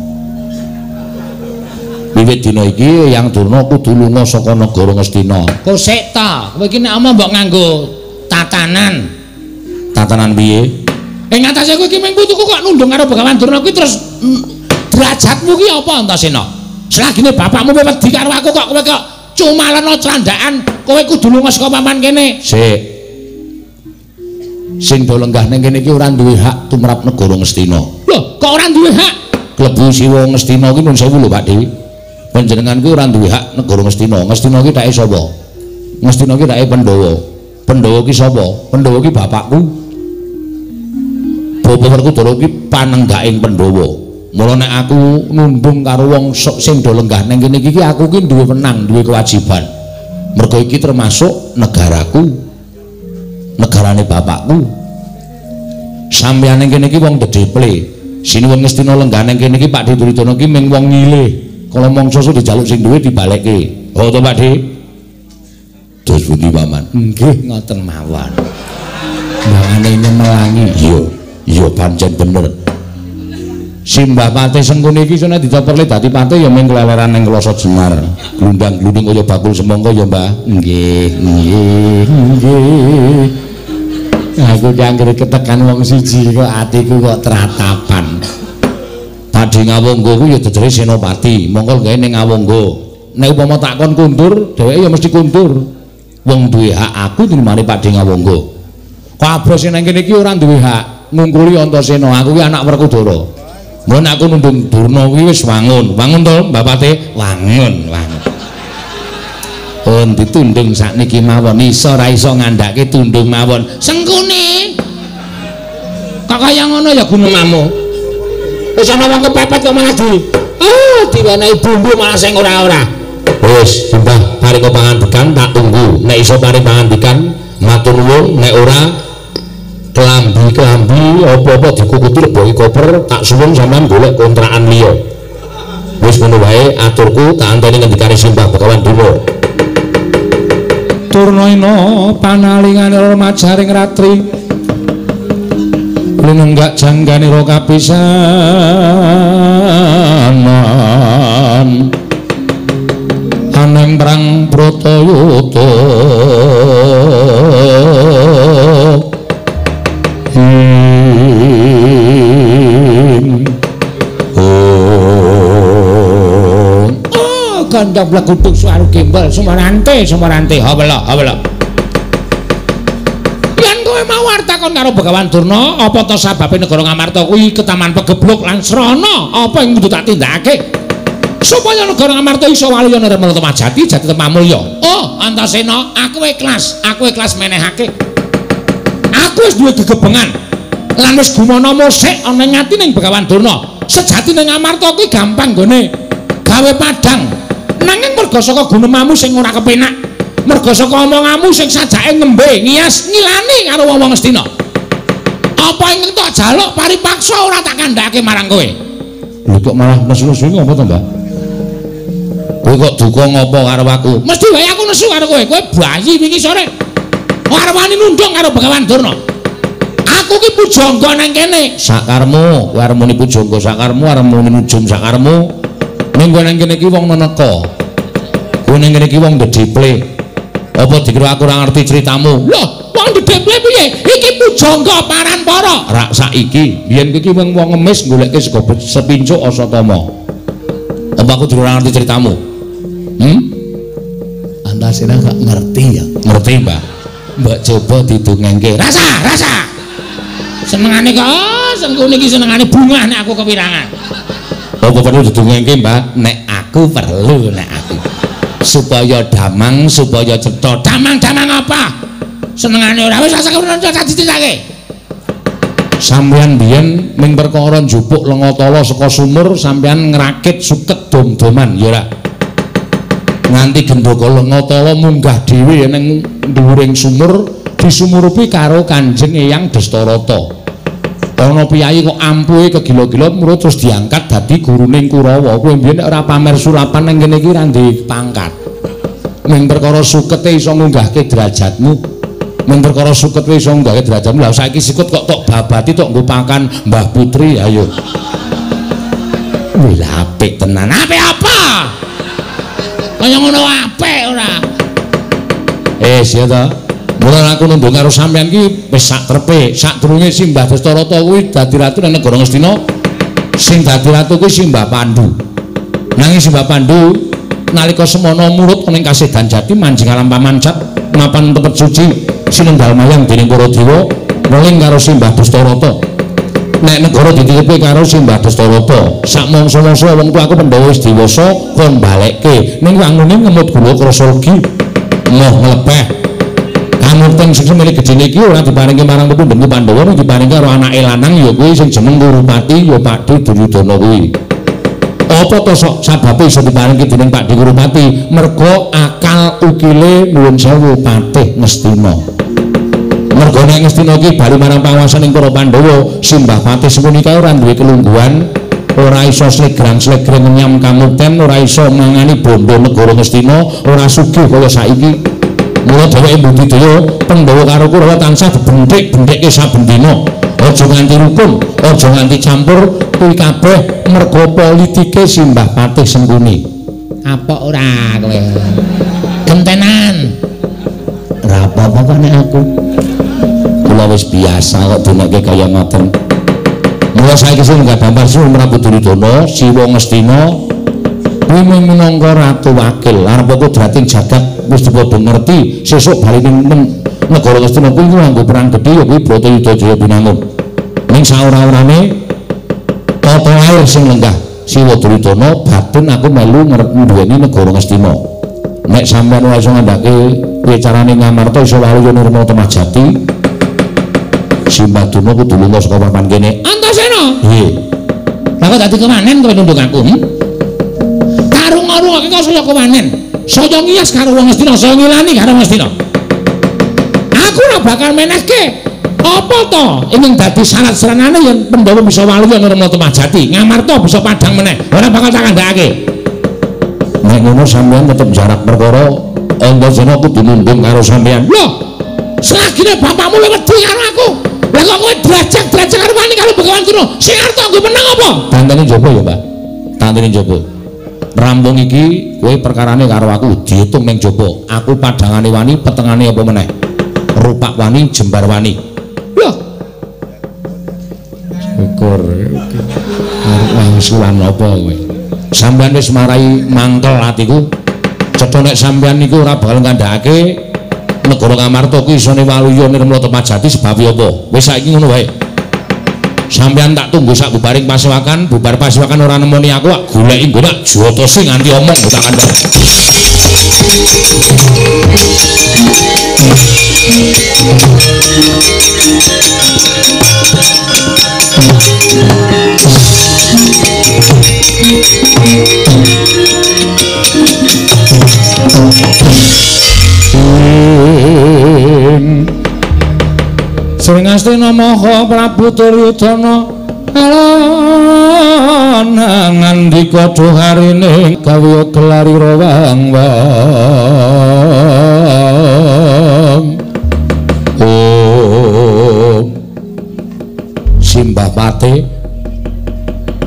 [SPEAKER 2] wiwit dina iki eyang dono kudu lunga saka negara ngestina
[SPEAKER 1] kok sik ta kowe iki nek mbok nganggo tatanan
[SPEAKER 2] tatanan piye?
[SPEAKER 1] Ing atase kowe iki mung putuku kok nundung karo Begawan Durna kuwi terus mm, derajatmu ki apa Antasena? Selagine bapakmu wedi karo aku kok kowe kok cumaleno candaan kowe kudu lunga saka paman kene.
[SPEAKER 2] Sik. Sing do lenggah ning kene iki ora duwe hak tumrap negara Ngastina.
[SPEAKER 1] Lho, kok ora duwe hak?
[SPEAKER 2] Klebu Siwa Ngastina ki nun sewu lho Pak Dewi. Panjenengan ki ora duwe hak negara Ngastina. Ngastina ki dake sapa? Ngastina ki dake Pandhawa. Pandhawa ki sapa? Pandhawa ki bapakku. Bapak Werkudara iki panenggaking Pandhawa. Mula nek aku nundung karo wong sing do lenggah ning kene iki aku ki duwe wenang, duwe kewajiban. Mergo iki termasuk negaraku. Negarane bapakku. Sampeyan ning kene iki wong dedeple. Sini wong Ngastina lenggah ning kene iki Pak Duryudana ki ming wong ngilih. Kala mangsa su dijaluk sing duwe dibalekke. Oh to Pak Di. Dos pundi paman?
[SPEAKER 1] Nggih, ngoten mawon.
[SPEAKER 2] Mangane nyemelangi. Iya. iya pancen bener Simbah Pate Sengkuni iki sene dicoperle dadi pate ya mung keleleran ning Kloso Jenar. Glundang-glunding kaya bakul semangka ya, Mbah.
[SPEAKER 1] Nggih, nggih, nggih. Aku dianggere ketekan wong siji kok atiku kok teratapan.
[SPEAKER 2] Padhe ngawonggo ku ya dejere Senopati, mongko gawe ning ngawonggo. Nek upama takon kundur, dheweke ya mesti kundur. Wong duwe hak aku dinimani Padhe ngawonggo. Kabeh sing nang kene iki ora duwe hak. ngungkuli Antasena aku ki anak Werkudara mun aku nundung Durna kuwi wis wangun. Wangun to bapate? Wangun wangun. Pun ditundung sakniki mawon. Iso ra iso ngandhake tundung mawon.
[SPEAKER 1] Sengkune! Kok kaya ngono ya gunungmu wis ana wong kepepet kok malah di oh diwenehi bumbu malah sing ora-ora.
[SPEAKER 2] Wis sembah paring pangan dikan tak tunggu. Nek iso paring pangan dikan matur nuwun nek ora kelam klambi-klambi apa-apa dikukuti leboki koper tak suwun sampean golek kontrakan liya. Wis ngono wae aturku tak anteni ngendikane Simbah Begawan Dino
[SPEAKER 1] Turnaina panalingane remajaring ratri Linunggak janggane ro kapisanan Aneng perang Bratayuda kandang blaguduk suara gimbal sumarante sumarante. Hawala hawala yang kowe wartakon karo Begawan Durna apa to sababe negara Ngamarta kuwi ketaman pegebluk lan srana? Apa yang kudu tak tindakake? Supaya negara Ngamarta iso waluya nirmala temajati jati temamulya oh Antasena aku ikhlas aku ikhlas menehake. Aku wis duwe gegebengan. Lan wis gumana musik ana nyati ning Begawan Durna. Sejati ning Ngamarta kuwi gampang gone gawe padang. Nanging mergo saka gunemamu sing ora kepenak mergo saka omonganmu sing sajake ngembe ngias ngilani karo wong-wong Astina apa ing tak jaluk paripaksa ora tak kandhake marang kowe?
[SPEAKER 2] Lho kok malah nesu-nesu ngopo to Mbah kowe kok duka ngopo karo aku?
[SPEAKER 1] Mesti wae aku nesu karo kowe. Kowe bayi wingi sore. Ora wani nundung karo Begawan Durna. Aku ki pujangga nang kene.
[SPEAKER 2] Sakarmu kowe arep muni pujangga sakarmu arep muni nujum sakarmu. Ning nang kene iki wong meneka kowe nang kene iki wong dediple apa dikira aku ora ngerti ceritamu?
[SPEAKER 1] Lho wong dediple piye? Iki pujangga paranpara
[SPEAKER 2] rak saiki biyen iki wong wong ngemis goleke sego sepincuk asatama. Apa aku ora ngerti ceritamu? Hmm?
[SPEAKER 1] Antasena gak ngerti ya.
[SPEAKER 2] Ngerti mbak. Mbak coba didongengke
[SPEAKER 1] rasa rasa! Senengane kok sengkune iki senengane bunga nek aku kewirangan.
[SPEAKER 2] Apa perlu didongengke mbak? Nek aku perlu nek aku supaya damang supaya cetha.
[SPEAKER 1] Damang-damang apa? Senengane ora. Wis rasa kene dicicake
[SPEAKER 2] sampeyan biyen ming perkara njupuk lenga saka sumur sampeyan ngrakit suket dom-doman ya ora? Nganti gendaka lenga munggah dhewe ning dhuwuring sumur disumurupi karo Kanjeng Eyang Destarata ana piyayi kok ampuhe kegila-gila murid terus diangkat dadi guruning Kurawa kowe mbiyen ora pamer sulapan nang kene iki ra pangkat ning perkara sukete iso ngunggahke derajatmu ning perkara sukete iso ngunggahke derajatmu lha saiki sikut kok tok babati tok nggo pakan Mbah Putri ayo Wih, apik tenan. Apik apa? Kaya ngono apik ora? Eh, siya ta? Mula aku nundung karo sampean iki wis sak trepe, sak durunge Simbah Dastarata kuwi dadi ratu nang negara Ngastina. Sing dadi ratu kuwi Simbah Pandu. Nanging Simbah Pandu nalika semana murut ning kasedan jati manjing alam pamancat mapan tepet suci sinunggal mayang dening para dewa weling karo Simbah Dastarata. Nek negara dititipi karo Simbah Dastarata, sak mangsa-mangsa wong tuaku Pandhawa wis dewasa kon balekke ning wangune ngemut gula krasa legi. Moh mlepeh Kamurteng sing semene gedene iki ora diparingi marang pepundhenku Pandhawa ning diparingi karo anake lanang ya kuwi sing jeneng Gurupati ya Pakde Duryudana kuwi. Apa to sok sababe iso diparingi dening Pakde Gurupati? Mergo akal ukile nuwun sewu Patih Ngastina. Mergo nek Ngastina iki bali marang panguwasan ing para Pandhawa, Simbah Patih sepunika ora duwe kelungguhan ora iso slegrang-slegreng nyam kamurten ora iso mangani bondo negara Ngastina ora sugih kaya saiki mula dheweke budidaya Pandhawa karo Kurawa tansah dibentik-bentikke saben dina. Aja nganti rukun aja nganti campur kuwi kabeh mergo politike Simbah Patih Sengkuni.
[SPEAKER 1] Apa ora kowe? Gentenan.
[SPEAKER 2] Ora apa-apa kok nek aku. Kula wis biasa kok dinekke kaya ngoten. Mula saiki sing gak dampar suwun Prabu Duryudana Siwa Ngastina kuwi minangka ratu wakil arep kudrating jagat wis padha ngerti sesuk bali ning negara Ngastina kuwi nganggo perang gedhe ya kuwi Bratayuda Jaya Binangun. Ning saora-orane tata lair sing lenggah Siwa Duryudana batin aku melu nduweni negara Ngastina. Nek sampeyan ora iso ngandhake piye carane ngamarta iso walu nirma temajati. Simbah Duna kudu lunga saka papan kene.
[SPEAKER 1] Antasena.
[SPEAKER 2] Nggih.
[SPEAKER 1] Lah kok dadi kemanen kowe nunduk aku? Hmm? Karung-karung kok saya kemanen. saya ngias karo wong Astina, saya ngilani karo wong Astina. Aku ora bakal menehke
[SPEAKER 3] Apa to? Ingin dadi syarat seranane yen Pandhawa bisa wali yen Rama Tumajati. Ngamarta bisa padhang meneh. Ora bakal tak kandhake.
[SPEAKER 2] Nek ngono sampeyan tetep jarak perkara Antasena kudu nundung karo sampeyan.
[SPEAKER 3] Lho, selagine bapakmu lewat wedi karo aku. Lah kok kowe drajak-drajak karo wani karo Begawan Tuna. Sing arep tak menang apa?
[SPEAKER 2] Tantene njaba ya, Pak. Tantene njaba. Rampung iki kowe perkarane karo aku diitung ning njaba. Aku padhangane wani, petengane apa meneh? Rupak wani, jembar wani.
[SPEAKER 3] Lho,
[SPEAKER 2] Syukur. Arep wangsulan apa kowe? Sampeyan wis marai mangkel atiku. Cetha nek sampeyan niku ora bakal ngandhakake negara Ngamarta kuwi isone waluya nirmala temajati sebab apa? Wis saiki ngono wae. Sampeyan tak tunggu sak bubaring pasewakan, bubar pasewakan ora nemoni aku, tak goleki nggo tak jotosi nganti omong nggo tak kandhak.
[SPEAKER 3] Sring Astina Maha Prabu Duryudana ana ngandika dhuharine gawe gelari rawang
[SPEAKER 2] Simbah Pati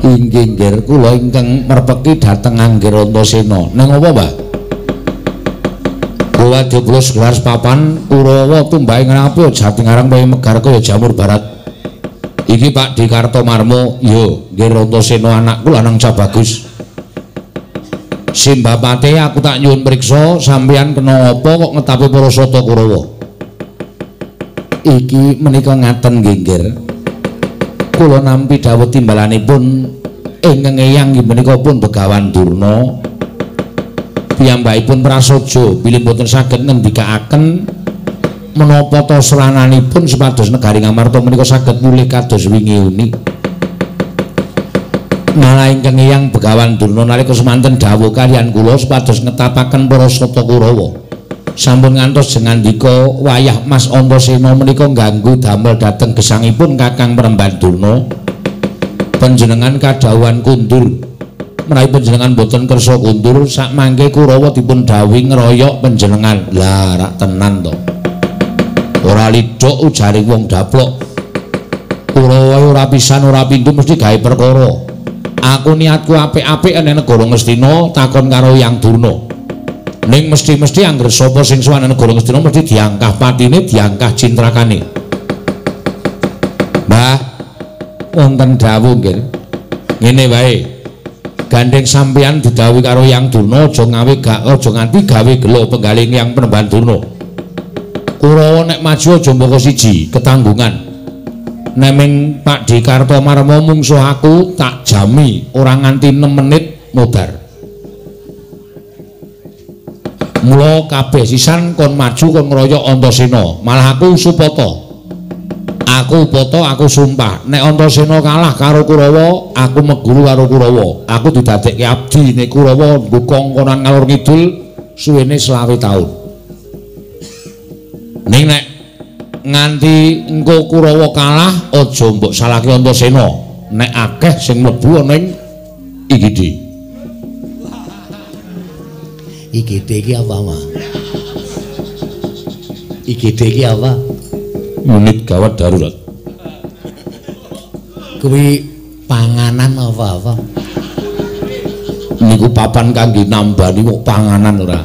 [SPEAKER 2] inggih nggir kula ingkang merpeki dhateng Anggir Antasena. Nang apa, Mbah? Kula dipulus gelar papan Kurawa tumbahe ngrapi jati ngarang wae megar kaya jamur barat. Iki Pak Di Kartomarmo, yo nggih Antasena anakku lanang cah bagus. Simbah Pati aku tak nyuwun priksa sampeyan kena apa kok ngetapi para sata Kurawa? iki menika ngaten nggih kula nampi dawuh timbalanipun ingkang eyang inggih menika pun Begawan Durna piyambakipun prasaja bilih boten saged ngendikaaken menapa ta serananipun supados negari Ngamarta menika saged mulih kados wingi uni Malah ingkang eyang Begawan Durna nalika semanten dawuh kaliyan kula supados ngetapaken para sata Kurawa sampun ngantos jengandika wayah Mas Antasena menika ngganggu damel dhateng gesangipun Kakang Prembandurna panjenengan kadhawuhan kundur menawi panjenengan boten kersa kundur sak mangke Kurawa dipun dawuhi ngeroyok panjenengan lah rak tenan to ora lidhok ujare wong daplok Kurawa ora pisan ora pintu mesti gawe perkara aku niatku apik-apik nek negara Ngastina takon karo Yang Durna ning mesti-mesti anggere sapa sing suwane negara Ngastina mesti diangkah patine, diangkah cintrakane. Mbah, wonten dawuh nggih. Ngene wae. Gandeng sampeyan didhawuhi karo Yang Durna aja ngawe gak aja nganti gawe gelo penggaling Yang Penemban Durna. Kurawa nek maju aja mboko siji, ketanggungan. Nek ming Pak Dikarto Marmo mungsuh aku tak jami ora nganti 6 menit modar. mula kabeh sisan kon maju kon ngroyok Antasena malah aku supata aku upata aku sumpah. Nek Antasena kalah karo Kurawa aku meguru karo Kurawa. Aku didadekke abdi nek Kurawa mbukong konan ngalor ngidul suwene selawe taun. Ning nek nganti engko Kurawa kalah aja mbok salahke Antasena nek akeh sing mlebu ning iki
[SPEAKER 1] IGD iki apa, Ma? IGD iki apa?
[SPEAKER 2] Unit gawat darurat
[SPEAKER 1] Kuwi panganan apa-apa?
[SPEAKER 2] niku papan kangge nambani kok panganan ora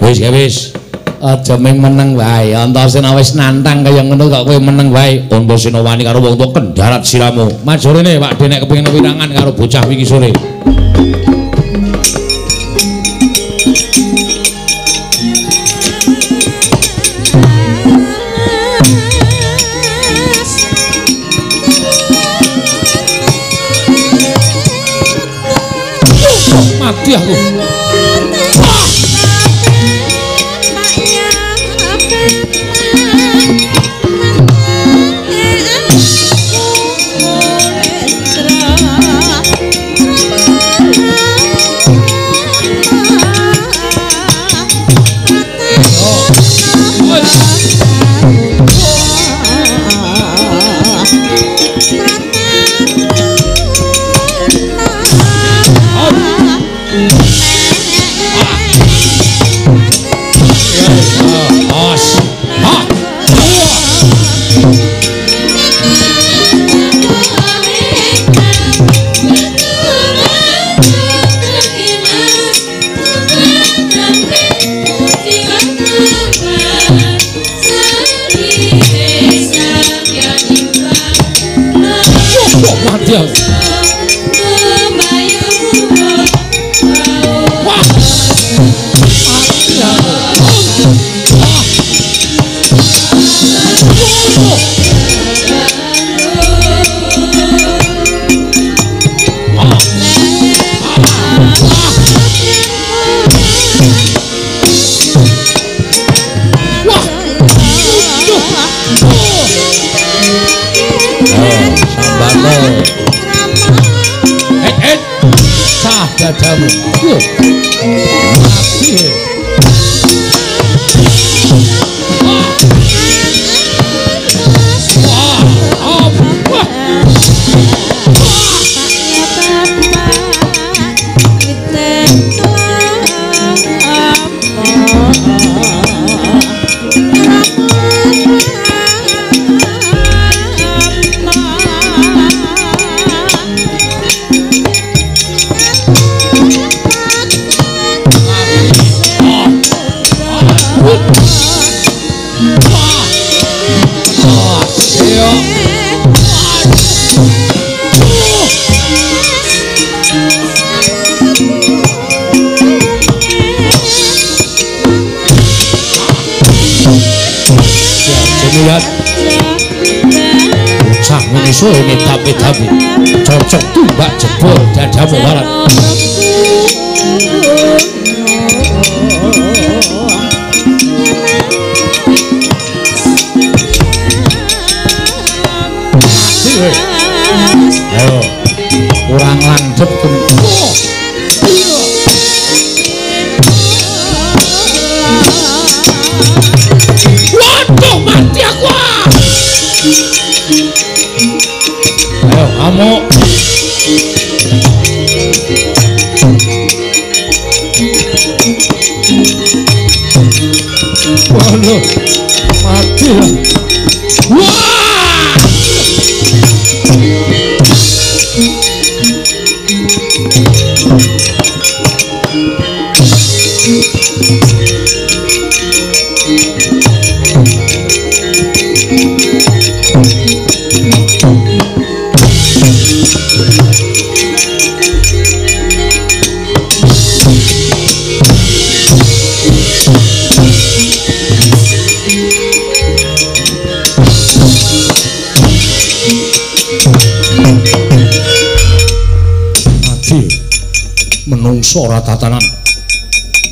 [SPEAKER 2] wis ya wis
[SPEAKER 1] Aja ming meneng wae. Antasena wis nantang kaya ngono kok kowe meneng wae.
[SPEAKER 2] Antasena wani karo wong tuwa kendarat siramu maju rene Pak Denek kepengin wirangan karo bocah wingi sore
[SPEAKER 3] mati aku.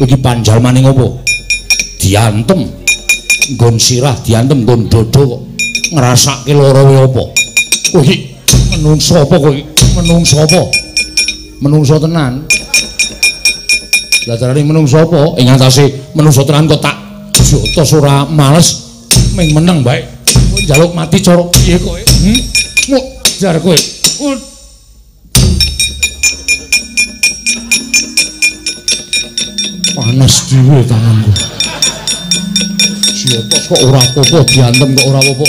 [SPEAKER 2] Iki panjalmaning apa? Diantem. Nggon sirah diantem nggon dodo kok ngrasake lara wae apa? Iki menungso apa kowe? Menungso apa? Menungso tenan. Lah carane menungso apa? Ing atase menungso tenan kok tak jotos ora males ming meneng bae. Kowe njaluk mati cara piye kowe? Hm? Muk jar kowe. Dhewe tanganku. Siapa kok ora apa-apa diantem kok ora apa-apa.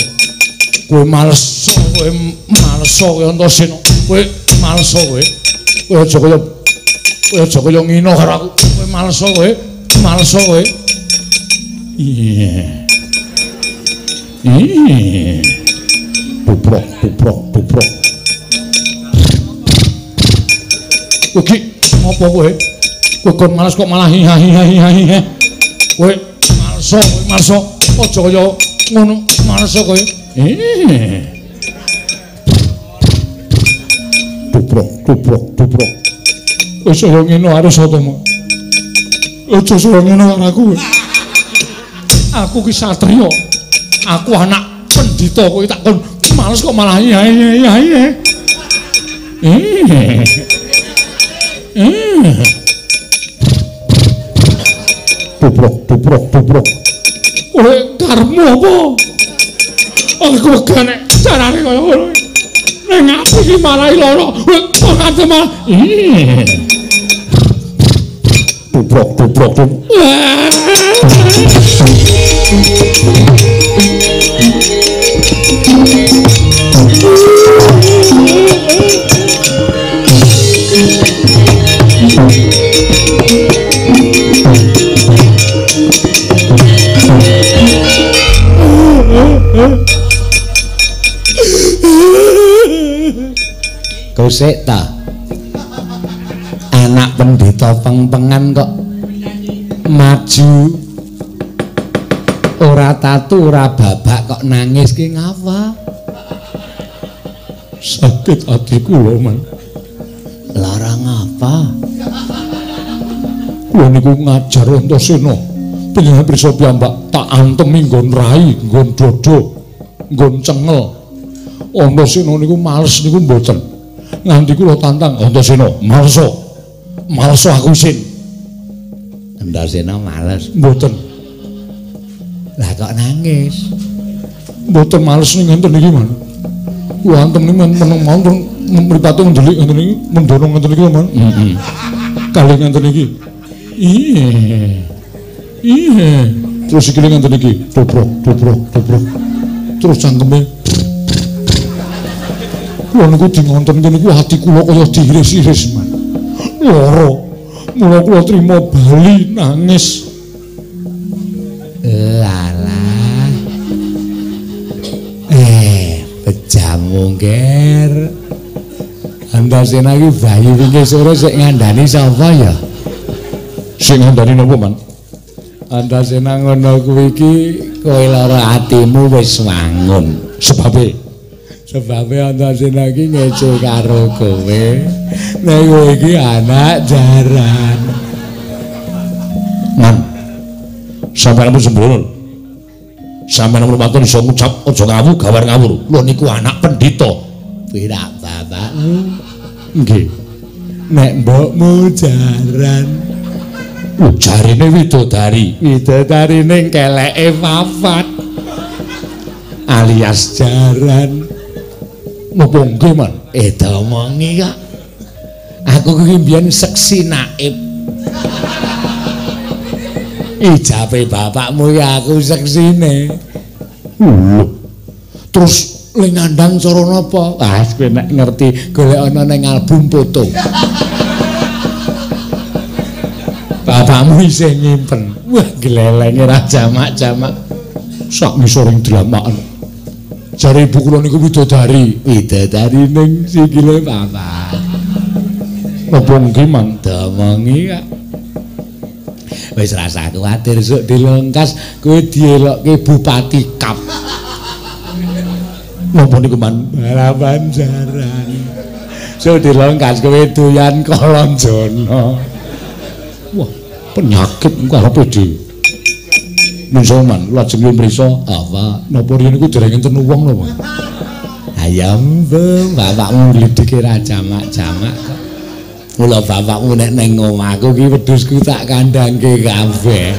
[SPEAKER 2] Kowe males, kowe males kowe Antasena. Kowe males kowe. Kowe aja kaya kowe aja kaya ngino karo aku. Kowe males kowe, males kowe. Iya. Bubrok, bubrok, bubrok. Oke, ngopo kowe? Kowe males kok malah hi hi hi hi kowe malso kowe malso. Aja kaya ngono malso kowe. Eh tuprok tuprok tuprok kowe saya ngene harus apa mo aja saya ngene aku. Aku ki satria aku anak pendhita kowe tak kon males kok malah hi hi hi hi eh eh tubruk tubruk kowe karmu apa? Aku gane carane kaya ngono. Ning aku iki malah lara kok kate mah
[SPEAKER 1] Gosek ta. Anak pendeta pengpengan kok maju. Ora tatu, ora babak kok nangis ki ngapa?
[SPEAKER 2] Sakit atiku lho, Man.
[SPEAKER 1] Larang apa?
[SPEAKER 2] Kuwi niku ngajar Antasena. Pengen prisa piyambak tak antemi nggon rai, nggon dodo, nggon cengel. Antasena niku males niku mboten. Nganti kula tantang Antasena, marsa. males aku sin
[SPEAKER 1] Antasena males.
[SPEAKER 2] Mboten.
[SPEAKER 1] Lah kok nangis?
[SPEAKER 2] Mboten males ning ngenten iki man wonten iki men meneng mawon mripate ndelik ngenten iki mendono ngenten iki man
[SPEAKER 1] heeh
[SPEAKER 2] kali ngenten iki. Iya iya terus iki ngenten iki dobrok dobrok dobrok terus cangkeme kula niku di ngonten kene iku ati kula kaya diiris-iris man loro mula kula trima bali nangis
[SPEAKER 1] lala eh bejamu ger Antasena iki bayi wingi sore sik ngandani sapa ya
[SPEAKER 2] sing ngandani napa man
[SPEAKER 1] Antasena ngono kuwi iki kowe lara atimu wis wangun.
[SPEAKER 2] Sebabe?
[SPEAKER 1] Sebabe Antasena iki ngece karo kowe. Nek kowe iki anak jaran.
[SPEAKER 2] Man sampeyan pun sembrono. Sampeyan matur iso ngucap aja ngawu gawar ngawur. Lho niku anak pendhita.
[SPEAKER 1] Pirak bapakmu
[SPEAKER 2] nggih.
[SPEAKER 1] Nek mbokmu jaran
[SPEAKER 2] lho jarine widodari.
[SPEAKER 1] Widodari ning keleke wafat. Alias jaran.
[SPEAKER 2] Nggih man
[SPEAKER 1] eh domongi kok aku kuwi mbiyen seksi naib. Ijabe bapakmu ya aku seksine.
[SPEAKER 2] Lho.
[SPEAKER 1] Terus ling nandang cara napa? Ah kowe nek ngerti golek ana ning album foto bapakmu isih nyimpen. Wah glelenge ra jamak-jamak.
[SPEAKER 2] Sak ngisoring dramaken
[SPEAKER 1] jare ibu kula niku widodari. Widodari ning sikile bapak
[SPEAKER 2] napa nggih man
[SPEAKER 1] domongi kok wis rasa kuwatir sok dilengkas kowe dielokke bupati kap.
[SPEAKER 2] Napa niku man?
[SPEAKER 1] Balapan jaran sok dilengkas kowe doyan kolonjono.
[SPEAKER 2] Wah penyakit karepe dhewe Mungsu man, lajeng yen mrisa
[SPEAKER 1] apa?
[SPEAKER 2] Napa riyen niku dereng enten wong lho,
[SPEAKER 1] ayam be bapakmu glidike ra jamak-jamak kok. Mula bapakmu nek ning omahku ki wedhusku tak kandhangke kabeh.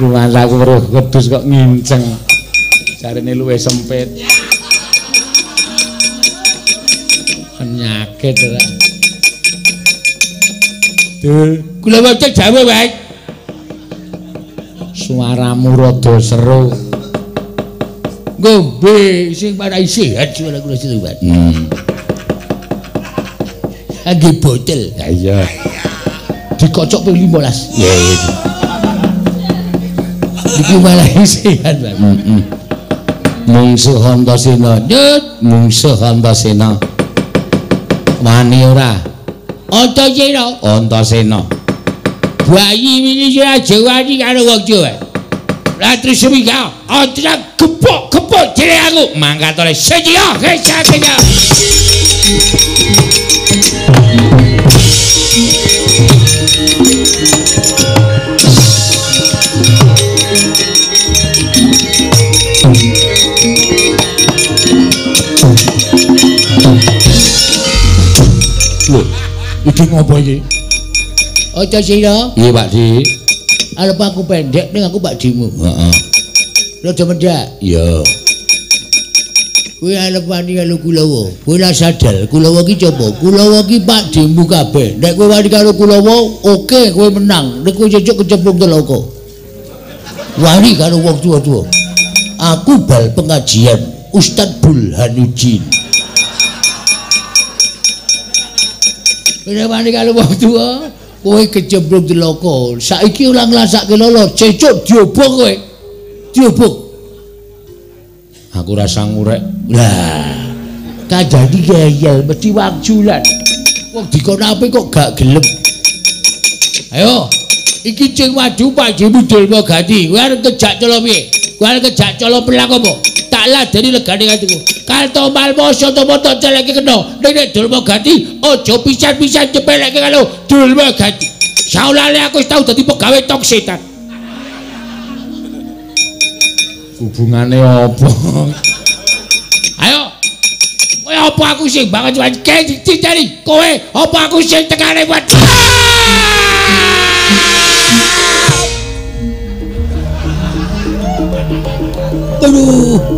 [SPEAKER 1] Rumah aku weruh wedhus kok nginceng. Jarene luwe sempit. Penyakit ora Dul, kula waca Jawa wae. Suaramu rada seru. Ngombe sing parai sehat suara kula seru wae.
[SPEAKER 2] Hmm.
[SPEAKER 1] Lagi botol.
[SPEAKER 2] Ya iya.
[SPEAKER 1] Dikocok ping 15.
[SPEAKER 2] Ya iya.
[SPEAKER 1] Iki malah sehat wae.
[SPEAKER 2] Heeh. Mungsuh Antasena, nyut mungsuh Antasena. Wani ora?
[SPEAKER 1] Antasena,
[SPEAKER 2] Antasena.
[SPEAKER 1] Bayi ini saya jawani karo wong Jawa. Terus seminggu, antara gepok-gepok jere aku mangkat oleh sedia kesakenya.
[SPEAKER 2] Lho, iki ngopo iki?
[SPEAKER 1] Antasena,
[SPEAKER 2] Iya, Pak Di.
[SPEAKER 1] arep aku pendek ning aku Pak Dimu.
[SPEAKER 2] Heeh.
[SPEAKER 1] Rada mendak.
[SPEAKER 2] Iya.
[SPEAKER 1] Kuwi arep wani karo Kulawa. Kula sadar, Kulawa ki coba. Kulawa ki Pak Dimu kabeh. Nek kowe wani karo Kulawa, oke kowe menang. Nek kowe cocok kecemplung telaka. Wani karo wong tua-tua. Aku bal pengajian Ustaz Burhanuddin. Nek wani karo wong tua, kowe kecemplung telaka. Saiki ora nglasakke lolo, cecuk diobong kowe. Diobong.
[SPEAKER 2] Aku rasa ngurek.
[SPEAKER 1] Lah, kajadi gayel mesti wakjulan. Wong dikon ape kok gak gelem. Ayo, iki cing wadu Pak Jimu ganti. Kowe arep kejak colo piye? Kowe arep kejak colo pelak? Tak ladeni legane atiku. Kalto malmoso to moto celeke kena. Nek nek Dulma ganti, aja pisan-pisan cepeleke karo Dulma ganti. Saulane aku wis tau dadi pegawe tok setan.
[SPEAKER 2] Hubungane apa?
[SPEAKER 1] Ayo. Kowe apa aku sing banget cuman dicari kowe apa aku sing tekane buat Aduh.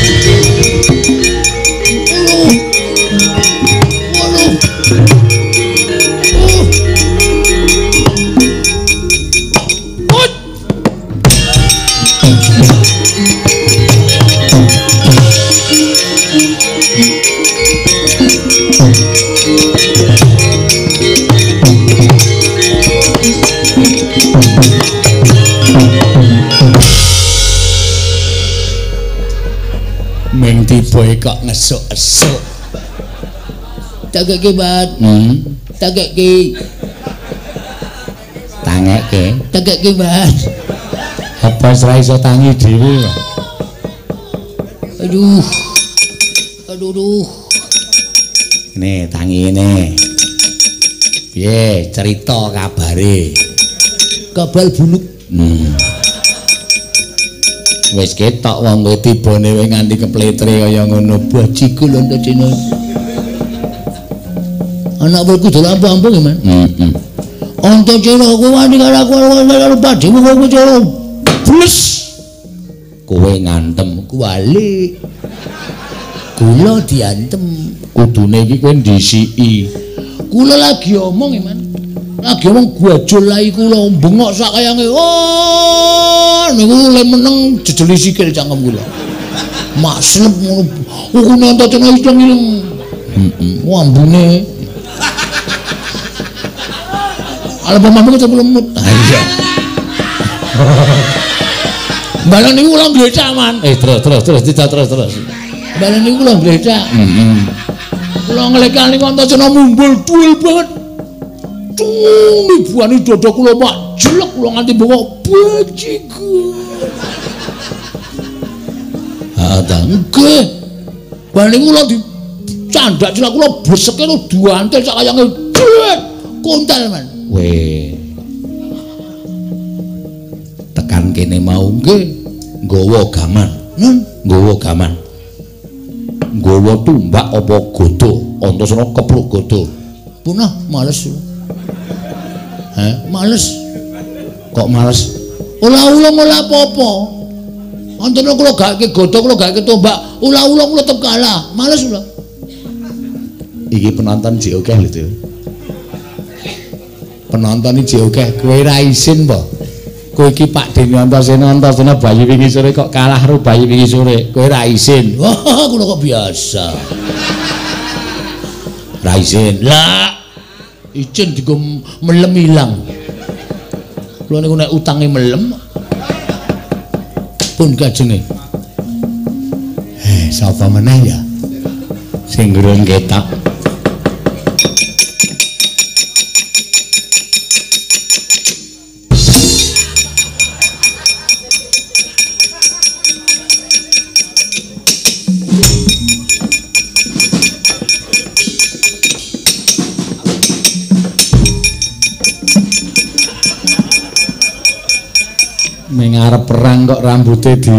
[SPEAKER 1] Tiba kok ngesuk-esuk. Tagake bat.
[SPEAKER 2] Hmm.
[SPEAKER 1] Tagake.
[SPEAKER 2] Tangekke.
[SPEAKER 1] Tagake bat.
[SPEAKER 2] Apa ora iso tangi dhewe kok.
[SPEAKER 1] Aduh. Aduh aduh.
[SPEAKER 2] Nih, tangi ini. Piye cerita kabare?
[SPEAKER 1] Kabal buluk.
[SPEAKER 2] Hmm. Wis ketok wong kowe tibane wae nganti kepletre kaya ngono.
[SPEAKER 1] Bajiku lho ndak Cina. Anak dolan ampung ya, Man.
[SPEAKER 2] Heeh.
[SPEAKER 1] Anto Cina kowe wani karo aku karo padimu kowe Cina. Bles.
[SPEAKER 2] Kowe ngantem
[SPEAKER 1] Kuali. Kula diantem.
[SPEAKER 2] kudune iki kowe ndisiki.
[SPEAKER 1] Kula lagi omong Man. Lagi omong gwajul lai kula bengok sak kayange. Oh, niku le meneng jejeli sikil cangkem kula. Mak slep ngono. Ukune anto Cina ilang ilang.
[SPEAKER 2] Heeh.
[SPEAKER 1] Wambune. Ala pamamu kok lemut.
[SPEAKER 2] Ah iya.
[SPEAKER 1] Balang niku kula Man.
[SPEAKER 2] Eh terus terus terus tidak terus terus.
[SPEAKER 1] Balang niku kula glecak.
[SPEAKER 2] Heeh.
[SPEAKER 1] Kula nglekani Antasena mumbul duel banget. Cung ibuane dada kula mak jelek kula nganti bengok bajiku.
[SPEAKER 2] Ta.
[SPEAKER 1] Nggih. Balang niku kula di candak cilak kula breseke no duantel sak kayange cet kontal man.
[SPEAKER 2] Weh. Tekan kene mau
[SPEAKER 1] Nggih.
[SPEAKER 2] nggawa gaman.
[SPEAKER 1] Nun,
[SPEAKER 2] nggawa gaman. Nggawa tumbak apa godo, Antasena kepluk godo.
[SPEAKER 1] punah males.
[SPEAKER 2] Heh,
[SPEAKER 1] Males.
[SPEAKER 2] Kok males?
[SPEAKER 1] Ulah-ulah ora apa-apa. Antene kula gake godhog kula gake tombak, ulah-ulah kula tetep kalah. Males ulah.
[SPEAKER 2] Iki penonton jek akeh lho, Tio. Penonton iki jek akeh, kowe ra isin apa? Kowe iki Pak Deni Antasena Antasena bayi wingi sore kok kalah karo bayi wingi sore. Kowe ra isin.
[SPEAKER 1] Wah, kula kok biasa.
[SPEAKER 2] Ra isin.
[SPEAKER 1] Lah, izin digo melem ilang. Kula niku nek utange melem pun kajenge.
[SPEAKER 2] Eh, sapa meneh ya? Sing gurung ketok. Arep perang kok rambutnya di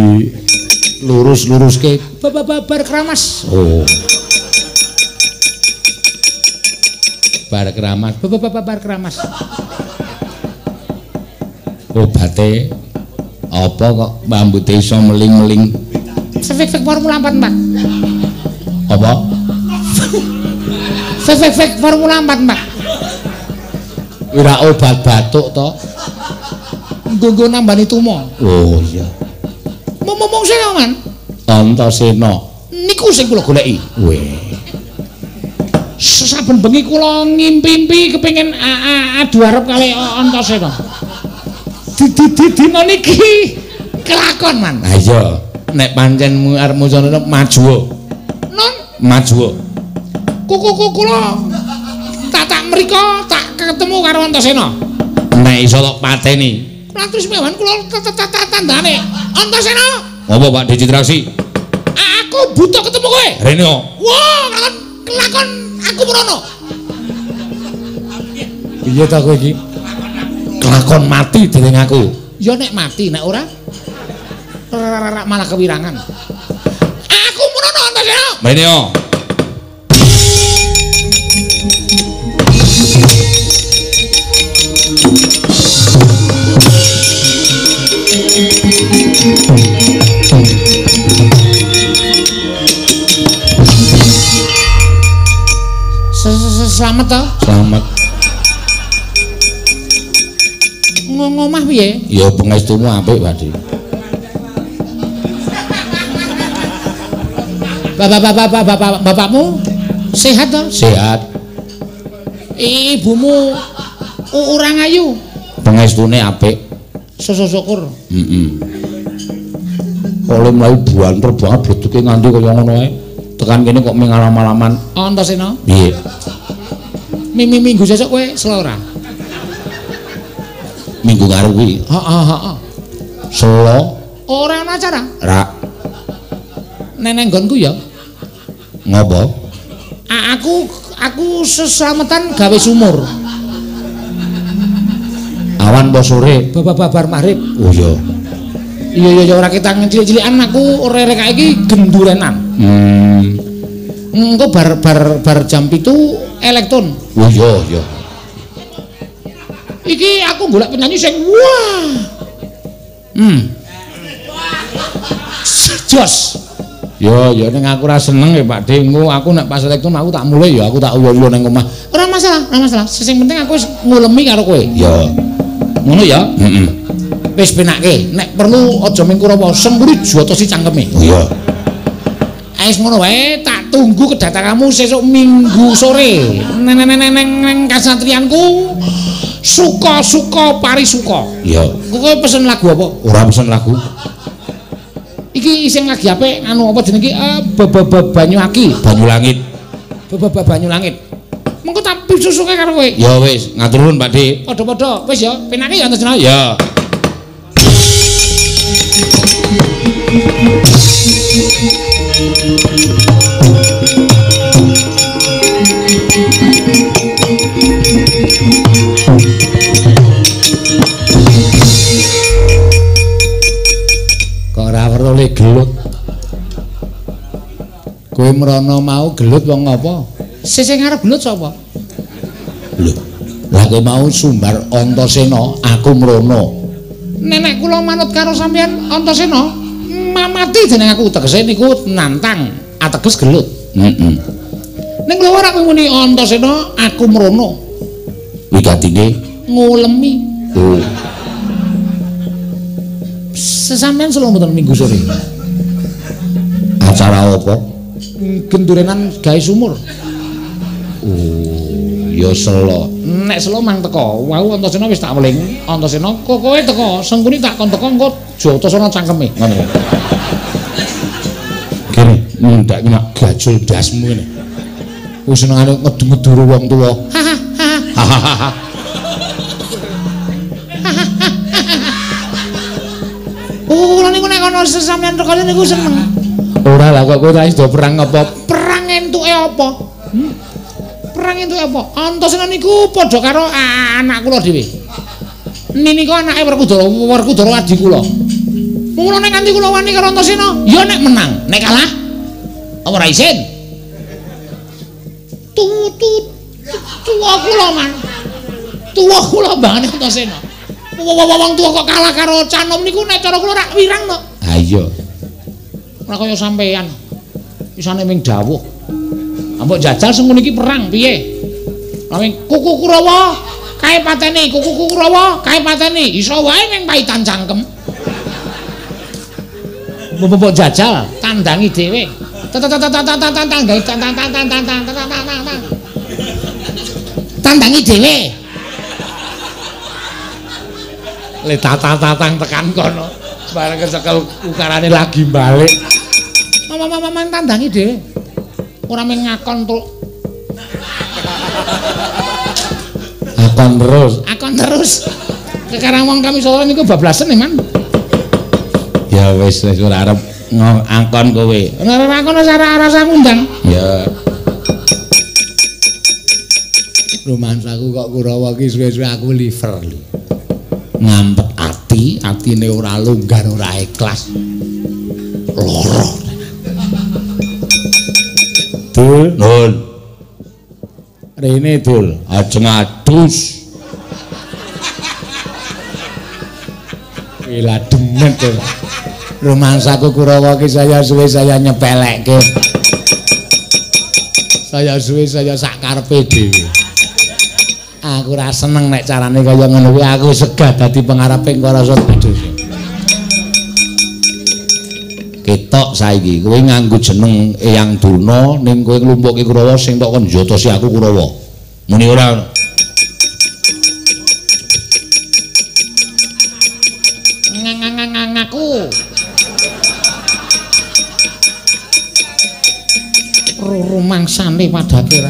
[SPEAKER 2] lurus-luruske
[SPEAKER 1] Babar keramas.
[SPEAKER 2] Oh. Bar keramas,
[SPEAKER 1] Babar keramas.
[SPEAKER 2] obate apa kok rambutnya iso meling-meling?
[SPEAKER 1] Fek fek formula 4, Mbak.
[SPEAKER 2] Apa?
[SPEAKER 1] Fek fek fek formula 4, Mbak.
[SPEAKER 2] Ora obat batuk to?
[SPEAKER 1] Nggo nambani tumo.
[SPEAKER 2] Oh iya.
[SPEAKER 1] Ngomong sing man.
[SPEAKER 2] Antasena.
[SPEAKER 1] Niku sing kula goleki.
[SPEAKER 2] Weh.
[SPEAKER 1] Saben bengi kula ngimpi-impi kepengin adu arep kali Antasena. Di dina niki kelakon man.
[SPEAKER 2] Ha iya, nek pancen arep musana maju.
[SPEAKER 1] Non
[SPEAKER 2] Maju.
[SPEAKER 1] kuku kula tak tak mriko tak ketemu karo Antasena.
[SPEAKER 2] Nek iso tok pateni.
[SPEAKER 1] Kula terus mewan kula tandane. Antasena,
[SPEAKER 2] Apa Pak Dicitraksi?
[SPEAKER 1] aku butuh ketemu kowe.
[SPEAKER 2] Rene.
[SPEAKER 1] Wah, kelakon kelakon aku merono.
[SPEAKER 2] Iya ta kowe iki? kelakon mati dening aku.
[SPEAKER 1] Ya nek mati nek ora malah kewirangan. Aku merono Antasena. Selamat to.
[SPEAKER 2] Selamat.
[SPEAKER 1] Ngomah piye?
[SPEAKER 2] Ya pengestumu apik, Pakde.
[SPEAKER 1] Bapak-bapak bapakmu sehat to?
[SPEAKER 2] Sehat.
[SPEAKER 1] Ibumu orang ayu.
[SPEAKER 2] Pengestune apik.
[SPEAKER 1] Syukur.
[SPEAKER 2] Heeh. Oleh mlayu buanter banget bleduke nganti kaya ngono ae. Tekan kene kok mengalam-alaman.
[SPEAKER 1] Antasena.
[SPEAKER 2] Piye?
[SPEAKER 1] Mimi minggu sesuk kowe selora.
[SPEAKER 2] Minggu ngarep kuwi.
[SPEAKER 1] Heeh, heeh.
[SPEAKER 2] Selo
[SPEAKER 1] Ora ana acara.
[SPEAKER 2] rak
[SPEAKER 1] Neneng nggonku ya.
[SPEAKER 2] ngopo?
[SPEAKER 1] Aku aku seslametan gawe sumur.
[SPEAKER 2] Awan po sore.
[SPEAKER 1] Babar maghrib.
[SPEAKER 2] Oh iya.
[SPEAKER 1] Iya iya iya ora ketang cilik-cilikan aku rere kae iki gendurenan.
[SPEAKER 2] Hmm.
[SPEAKER 1] Engko bar bar bar jam 7 elektron.
[SPEAKER 2] Oh iya iya.
[SPEAKER 1] Iki aku golek penyanyi sing wah. Hmm. Jos.
[SPEAKER 2] Ya ya ning aku ora seneng ya Pak Dengu. Aku nek pas elektron aku tak mulai ya aku tak uyo-uyo ning omah.
[SPEAKER 1] Ora masalah, ora masalah. Sing penting aku wis ngulemi karo kowe.
[SPEAKER 2] Ya.
[SPEAKER 1] Ngono ya.
[SPEAKER 2] Heeh.
[SPEAKER 1] Wis penake. Nek perlu aja ming Kurawa, semburi jotosi cangkeme.
[SPEAKER 2] Iya.
[SPEAKER 1] Ais ngono wae, tak tunggu kedatanganmu sesuk Minggu sore. Neng neng neng neng neng kasatrianku. Suka-suka parisuka.
[SPEAKER 2] Iya.
[SPEAKER 1] Kowe pesen lagu apa?
[SPEAKER 2] Ora pesen lagu.
[SPEAKER 1] Iki sing lagi apik anu apa jenenge iki? Eh, Bebe banyu aki.
[SPEAKER 2] Banyu langit.
[SPEAKER 1] Bebe banyu langit. Mengko tak pisusuke karo kowe.
[SPEAKER 2] Ya wis, ngatur nuwun Pak De.
[SPEAKER 1] Padha-padha. Wis ya, penake ya Antasena.
[SPEAKER 2] Ya.
[SPEAKER 1] Perlu gelut. Kowe mrono mau gelut wong apa? Sing sing arep gelut sapa?
[SPEAKER 2] Lho. Lah kowe mau sumbar Antasena, aku mrono.
[SPEAKER 1] Nenek kula manut karo sampeyan Antasena, mamati jeneng aku tegese niku nantang, ateges gelut.
[SPEAKER 2] Heeh.
[SPEAKER 1] Ning kula ora muni Antasena, aku mrono,
[SPEAKER 2] Wigatine.
[SPEAKER 1] ngulemi.
[SPEAKER 2] Oh.
[SPEAKER 1] Sesampeyan selo mboten minggu sore.
[SPEAKER 2] Acara apa?
[SPEAKER 1] Gendurenan gawe sumur.
[SPEAKER 2] Oh, ya selo.
[SPEAKER 1] Nek selo mang teko, wau Antasena wis tak weling. Antasena kok kowe teko, sengkuni tak kon teko engko jotosono cangkeme. Ngono.
[SPEAKER 2] Kene, ndak kena gajul dasmu kene.
[SPEAKER 1] Wis senengane ngedu-ngeduru wong tuwa.
[SPEAKER 2] Hahaha.
[SPEAKER 1] Oh, niku nek ana sesampeyan teko niku seneng.
[SPEAKER 2] Ora lah kok kowe ta do perang apa?
[SPEAKER 1] Perang entuke apa? Hmm? Perang entuke apa? Antasena niku padha karo anak kula dhewe. Nini kok anake Werkudara, Werkudara adi kula. Mula nek nganti kula wani karo Antasena, ya nek menang, nek kalah apa ora isin? Tu tu tuwa kula man. Tuwa kula bangane Antasena. Wong tuwa kok kalah karo Canom niku nek cara kula rak wirang to.
[SPEAKER 2] Ha iya.
[SPEAKER 1] Ora kaya sampean. Isane ming dawuh. Ambok jajal sing iki perang piye? Lawing kuku Kurawa kae pateni, kuku Kurawa kae pateni. Iso wae ming paitan cangkem. Mbok jajal tandangi dhewe. Tandangi tandangi dhewe. Le tatang tekan kono. Bareng kecekel ukarane lagi balik. Mama mama mama tandangi dhewe. Ora mung ngakon tuk.
[SPEAKER 2] Akon terus.
[SPEAKER 1] Akon terus. Sekarang wong kami sore niku bablasen ya, Man.
[SPEAKER 2] Ya wis wis ora arep ngakon kowe.
[SPEAKER 1] Ora akon ora rasa ngundang.
[SPEAKER 2] Ya.
[SPEAKER 1] Romansaku kok Kurawa ki suwe-suwe aku liver. ngampet ati atine ora longgar ora ikhlas loro
[SPEAKER 2] dul nun
[SPEAKER 1] rene dul
[SPEAKER 2] ajeng adus
[SPEAKER 1] Ila demen to. Romansaku Kurawa ki saya suwe saya nyepelekke. Saya suwe saya sak karepe dhewe. Aku ora seneng nek carane kaya ngono kuwi aku segah dadi pengareping Karasa Adus.
[SPEAKER 2] ketok saiki kowe nganggo jeneng Eyang Durna ning kowe nglumpukke Kurawa sing tok kon jotosi aku Kurawa muni ora
[SPEAKER 1] Rumangsane padake ra.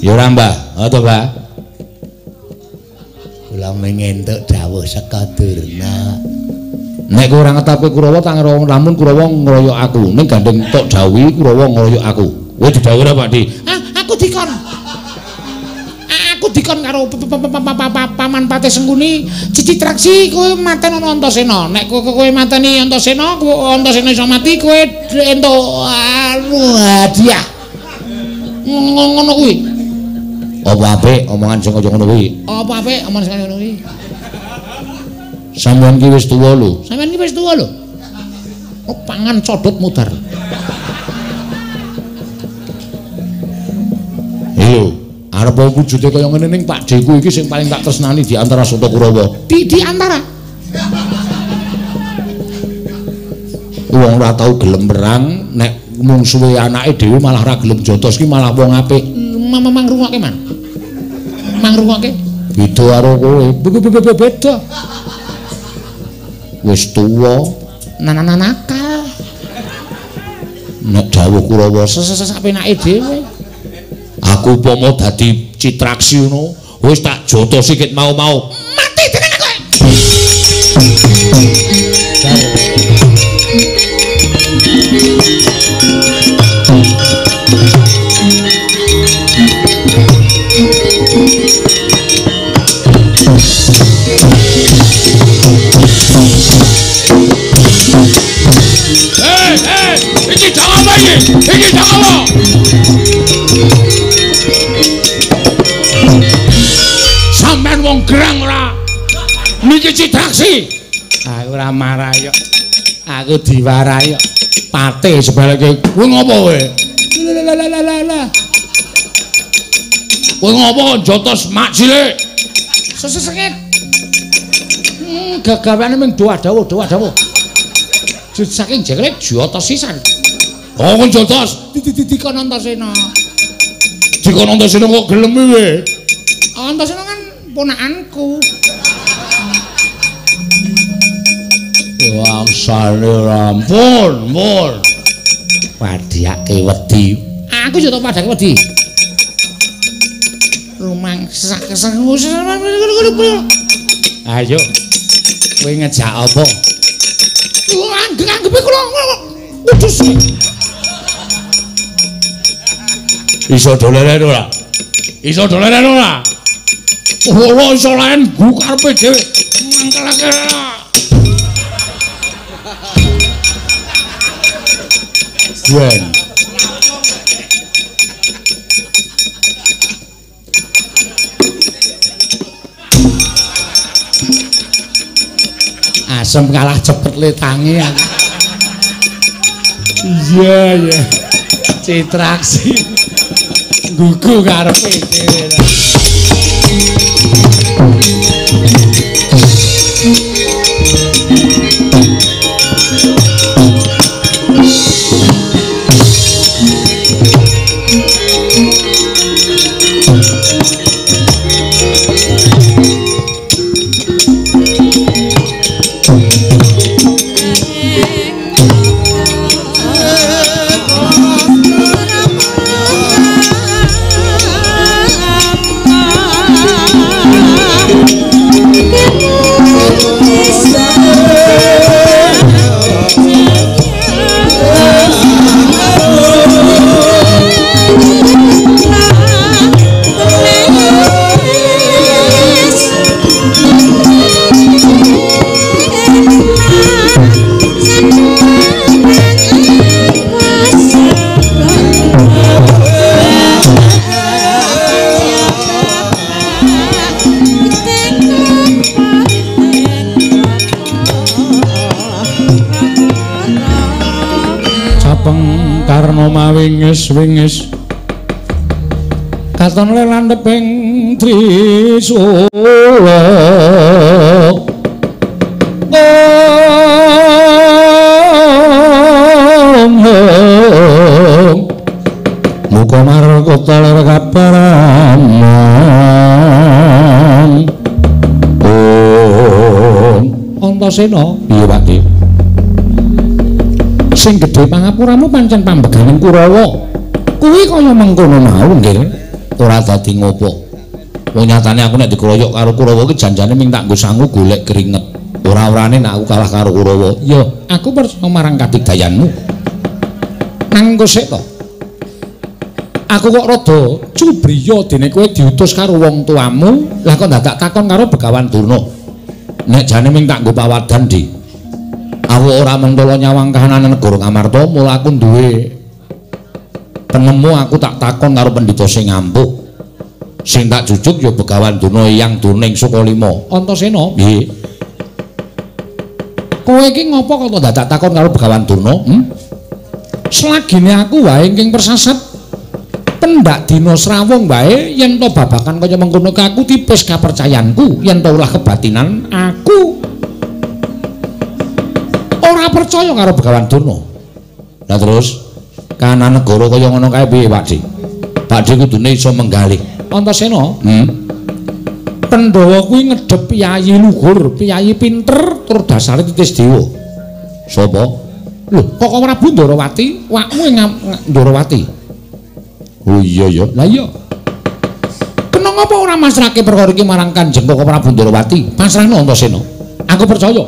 [SPEAKER 2] ya ora Mbah apa Mbah
[SPEAKER 1] Kula mengentuk dawuh saka Durna.
[SPEAKER 2] nek kowe ora ngetapke Kurawa tak ngerowo lamun Kurawa ngeroyok aku ning gandeng tok dawuhi Kurawa ngeroyok aku kowe didhawuhi ora Pak Di
[SPEAKER 1] Ah, aku dikon. Aku dikon karo paman Patih Sengkuni cici traksi kowe maten ana Antasena. Nek kowe mateni Antasena, kowe Antasena iso mati, kowe entuk anu hadiah. Ngono kuwi.
[SPEAKER 2] apa apik omongan sing kaya ngono kuwi
[SPEAKER 1] Apa apik omong sekali ngono kuwi?
[SPEAKER 2] sampeyan ki wis tuwa lho
[SPEAKER 1] Sampeyan iki wis tuwa lho. Oh, pangan codot mudar.
[SPEAKER 2] Lho, arep wujude kaya ngene ning Pak Deku iki sing paling tak tresnani di antara Soto Kurawa.
[SPEAKER 1] Di di antara
[SPEAKER 2] Wong ora tau gelem perang, nek mungsuhe anake dhewe malah ora gelem jotos ki malah wong apik.
[SPEAKER 1] mamang rungokke man. Mang rungokke.
[SPEAKER 2] Beda karo kowe.
[SPEAKER 1] Beda.
[SPEAKER 2] Wis tuwa,
[SPEAKER 1] Nanana nakal.
[SPEAKER 2] nek dawuh Kurawa
[SPEAKER 1] Sesapenake dhewe.
[SPEAKER 2] aku upama dadi citraksi ngono, wis tak jotosi ket mau-mau.
[SPEAKER 1] Mati tenan kowe.
[SPEAKER 5] Hei, iki? Jangan apa? Sampeyan wong gerang ora? Niki citraksi.
[SPEAKER 1] Aku ora marah yo. Aku diwarai yo. Pate sebaleke.
[SPEAKER 5] Kowe ngopo kowe? Kowe ngopo jotos mak cilik?
[SPEAKER 1] Sesengit. Hmm, gagawane mung doa. Jut saking jenglet jotos sisan.
[SPEAKER 5] Oh, kon jotos.
[SPEAKER 1] Dikon Antasena.
[SPEAKER 5] Dikon Antasena kok gelem kowe?
[SPEAKER 1] Antasena kan ponakanku.
[SPEAKER 5] Wangsane rampun, mun.
[SPEAKER 1] Wadiake wedi. Aku yo tok padake wedi. Rumang sak kesengus. Ayo. Kowe ngejak apa? Anggep anggepe kula udus.
[SPEAKER 5] Iso doleren ora? Iso doleren ora? Ora iso laen gu karepe dhewe. Mangkelake.
[SPEAKER 2] Yen
[SPEAKER 1] Asem kalah cepet le tangi aku. Iya, iya. Citraksi. Gugu karepe dhewe.
[SPEAKER 2] Mawingis wingis. Katon lelandheping trisula Muka markota ler kaparamang Om. Antasena piye Pakde Sing gedhe pangapuramu pancen pambeganing Kurawa. Kuwi kaya mengkono mau nggih. Ora dadi ngopo. Wong nyatane aku nek dikeroyok karo Kurawa ki janjane ming tak nggo sangu golek keringet. Ora-orane nek aku kalah karo Kurawa. Ya aku percaya marang kadigdayanmu nang sik to. Aku kok rada cubriya dene kowe diutus karo wong tuamu lah kok dadak takon karo Begawan Durna. Nek jane ming tak nggo pawadan di aku ora mentolo nyawang kahanan negara Ngamarta. Mula aku duwe penemu aku tak takon karo pendhita sing ngampuh sing tak jujuk ya Begawan Durna yang Durning Sukalima Antasena nggih. Kowe iki ngopo kok dadak takon karo Begawan Durna hmm? selagine aku wae ing persasat pendak dina srawung wae yen to babakan kaya mengkono aku tipis kapercayanku yen to ulah kebatinan aku ora percaya karo Begawan Durna lah terus kana negara kaya ngono kae piye Pakde Pakde kudune iso menggalih Antasena hmm Pandhawa kuwi ngedhep piyayi luhur piyayi pinter tur dasare titis dewa sapa Lho, kok Prabu Ndarawati, wakmu ing Ndarawati. Oh iya ya. Lah iya. Kena ngapa ora masrahke perkara iki marang Kanjeng Koko Prabu Ndarawati? Pasrahno Antasena. Aku percaya.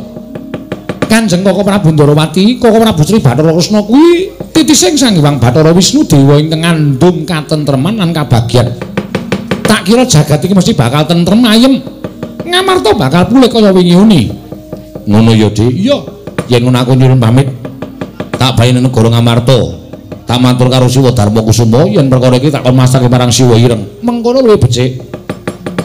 [SPEAKER 2] Kanjeng Koko Prabu Ndarawati, Koko Prabu Sri Bathara Kresna kuwi titising Sang Hyang Bathara Wisnu Dewa ingkang ngandhung katentreman lan kabagyan. Tak kira jagat iki mesti bakal tentrem ayem. Ngamarta bakal pulih kaya wingi-uni. Ngono ya, Dik. Iya. Yen ngono aku nyuwun pamit. tak bayane negara Ngamarta. Tak matur karo Siwa Darma Kusuma yen perkara iki tak kon masake marang Siwa Ireng. Mengkono luwih becik.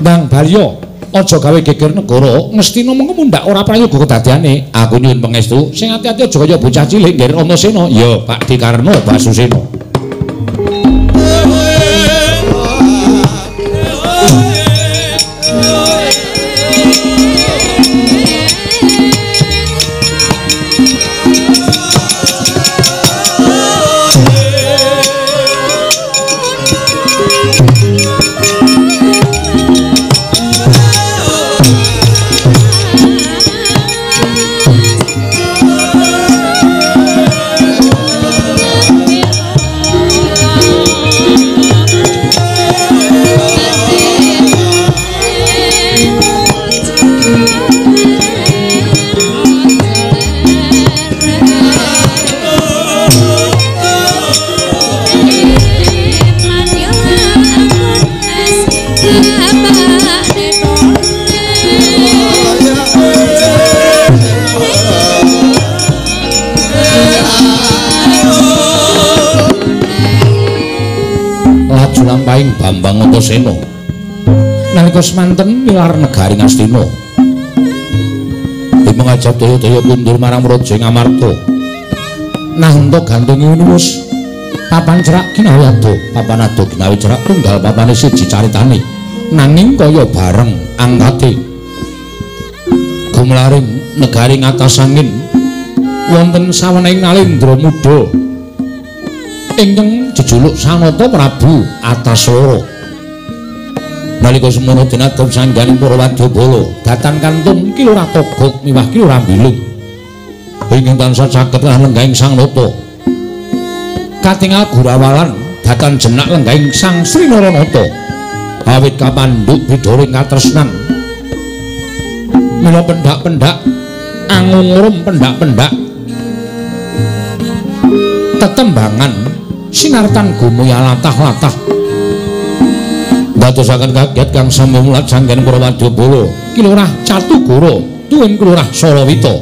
[SPEAKER 2] Ndang Balya, aja gawe geger negara, ngestina mengko mundak ora prayoga kedadeane. Aku nyuwun pangestu, sing ati-ati aja kaya bocah cilik ngger Antasena. Ya, Pak Dikarno Basusena. Antasena. Nalika semanten nilar negari Ngastina. Dia mengajak daya-daya mundur marang Raja Ngamarta. Nah untuk gantungi ini wis papan cerak ginawi ado, papan ado ginawi cerak tunggal papane siji caritane. Nanging kaya bareng angkate. Gumlaring negari ngatas angin wonten sawening nalindra muda ingkang jejuluk Sanata Prabu Ataswara. Nalika semono dinadhep sangganing para wadyabala, datan kantun ki lurah togok miwah ki lurah bilung. Ingkang tansah saged lenggahing Sang Nata. Katingal gurawalan datan jenak lenggahing Sang Sri Naranata. Awit kapandhuk bidaring katresnan. Mila pendak-pendak angungurum pendak-pendak tetembangan sinartan gumuya latah-latah dadosaken kaget kang sami mulat sanggen para wadyabala kilurah catugara tuwin kelurah sarawita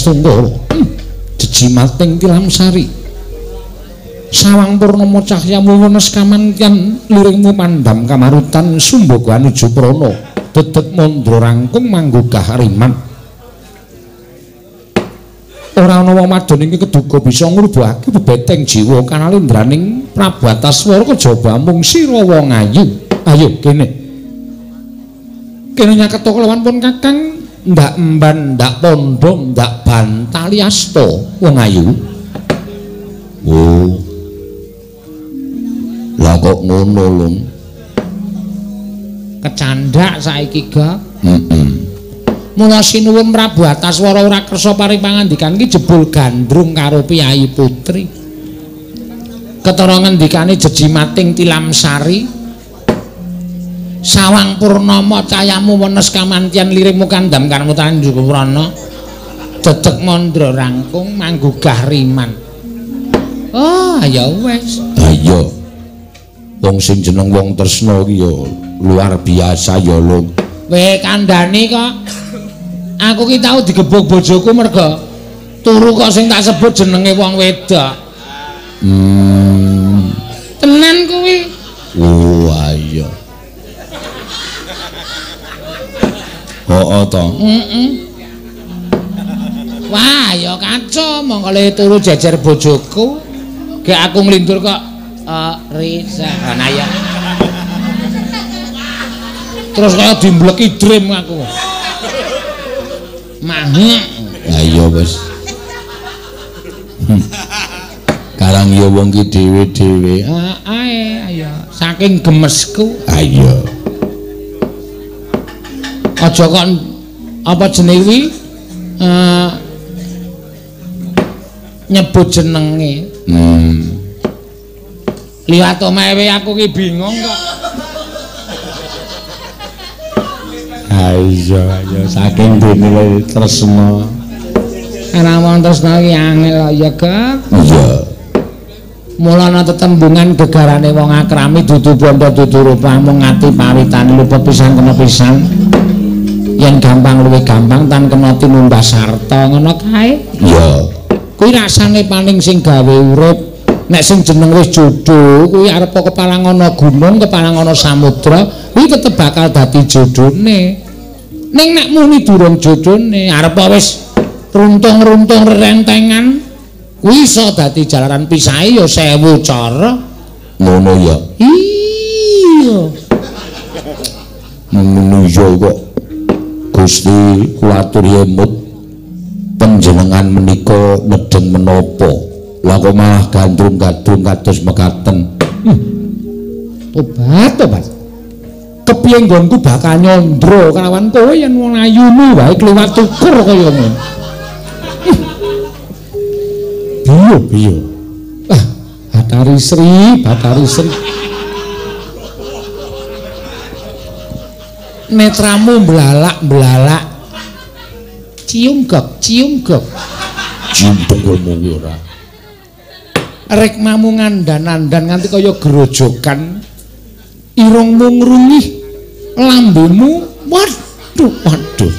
[SPEAKER 1] pangestunggal. Hmm. Jejimating tilamsari. Sawang purnama cahyamu wenes kamantyan liringmu mandam kamarutan sumbaga nuju prana. Dedet mandra rangkung manggugah riman. Ora ana wadon iki keduga bisa ngrubuhake bebeteng jiwa kanalindraning Prabu Ataswara kejaba mung sira wong ayu. Ayo kene. Kene nyaket kelawan pun Kakang ndak emban ndak pondong ndak bantali asto wong ayu.
[SPEAKER 2] Oh. Lah kok ngono lho
[SPEAKER 1] kecandak saiki ga.
[SPEAKER 2] Heeh mm
[SPEAKER 1] mula sinuwun prabu atas ora kersa paring pangandikan iki jebul gandrung karo piyai putri. Ketara ngendikane jejimating tilamsari sawang purnama cayamu wenes kamantyan liringmu kandham karmu tanjung prana dedek mandra rangkung manggugah riman. Oh ya wis
[SPEAKER 2] ayo wong sing jeneng wong tresna iki ya luar biasa ya lho
[SPEAKER 1] we kandhani kok. Aku ki tau digebuk bojoku merga turu kok sing tak sebut jenenge wong wedok.
[SPEAKER 2] Hmm to.
[SPEAKER 1] Heeh. Wah, ya kaco mongko le turu jejer bojoku. Gek aku nglindur kok uh, Risa ana ya. Terus kaya dimbleki dream aku. Mahek.
[SPEAKER 2] Ya iya wis. Hmm. Karang ya wong ki dhewe-dhewe.
[SPEAKER 1] Ah, ae ayo. Saking gemesku.
[SPEAKER 2] Ayo.
[SPEAKER 1] aja kok apa jenenge kuwi uh, nyebut jenenge
[SPEAKER 2] hmm
[SPEAKER 1] liwat omahe aku ki bingung kok
[SPEAKER 2] ayo ayo saking dene tresna
[SPEAKER 1] Rawon tresna ki angel ya, Kak.
[SPEAKER 2] Iya.
[SPEAKER 1] Mulana tetembungan gegarane wong akrami dudu bondo dudu rupa mung ngati pawitane lupa pisan kena pisan. Yen gampang luwih gampang tan kena tinumbas sarta ngono kae.
[SPEAKER 2] Iya.
[SPEAKER 1] Kuwi rasane paling sing gawe urip. Nek sing jeneng wis jodoh kuwi arep kepalang ana gunung, kepalang ana samudra, kuwi tetep bakal dadi jodone. Ning nek muni durung jodone, arep wis runtung-runtung rentengan kuwi iso dadi jalaran pisahe ya sewu cara.
[SPEAKER 2] Ngono ya.
[SPEAKER 1] Iya.
[SPEAKER 2] Ngono ya kok. Gusti kula atur yemut panjenengan menika nedeng menapa? Lah kok malah gandrung-gandrung kados mekaten.
[SPEAKER 1] Tobat, tobat. Kepiye nggonku bakal nyondro kelawan kowe yen wong ayumu wae kliwat tukur kaya ngono.
[SPEAKER 2] Biyo biyo.
[SPEAKER 1] Ah, Batari Sri, Batari Sri. Netramu belalak-belalak. Cium gok, cium gok.
[SPEAKER 2] Jimpeng kowe ora.
[SPEAKER 1] Rek mamu ngandan-andan nganti kaya gerojokan. Irungmu ngrungih, lambemu waduh, waduh.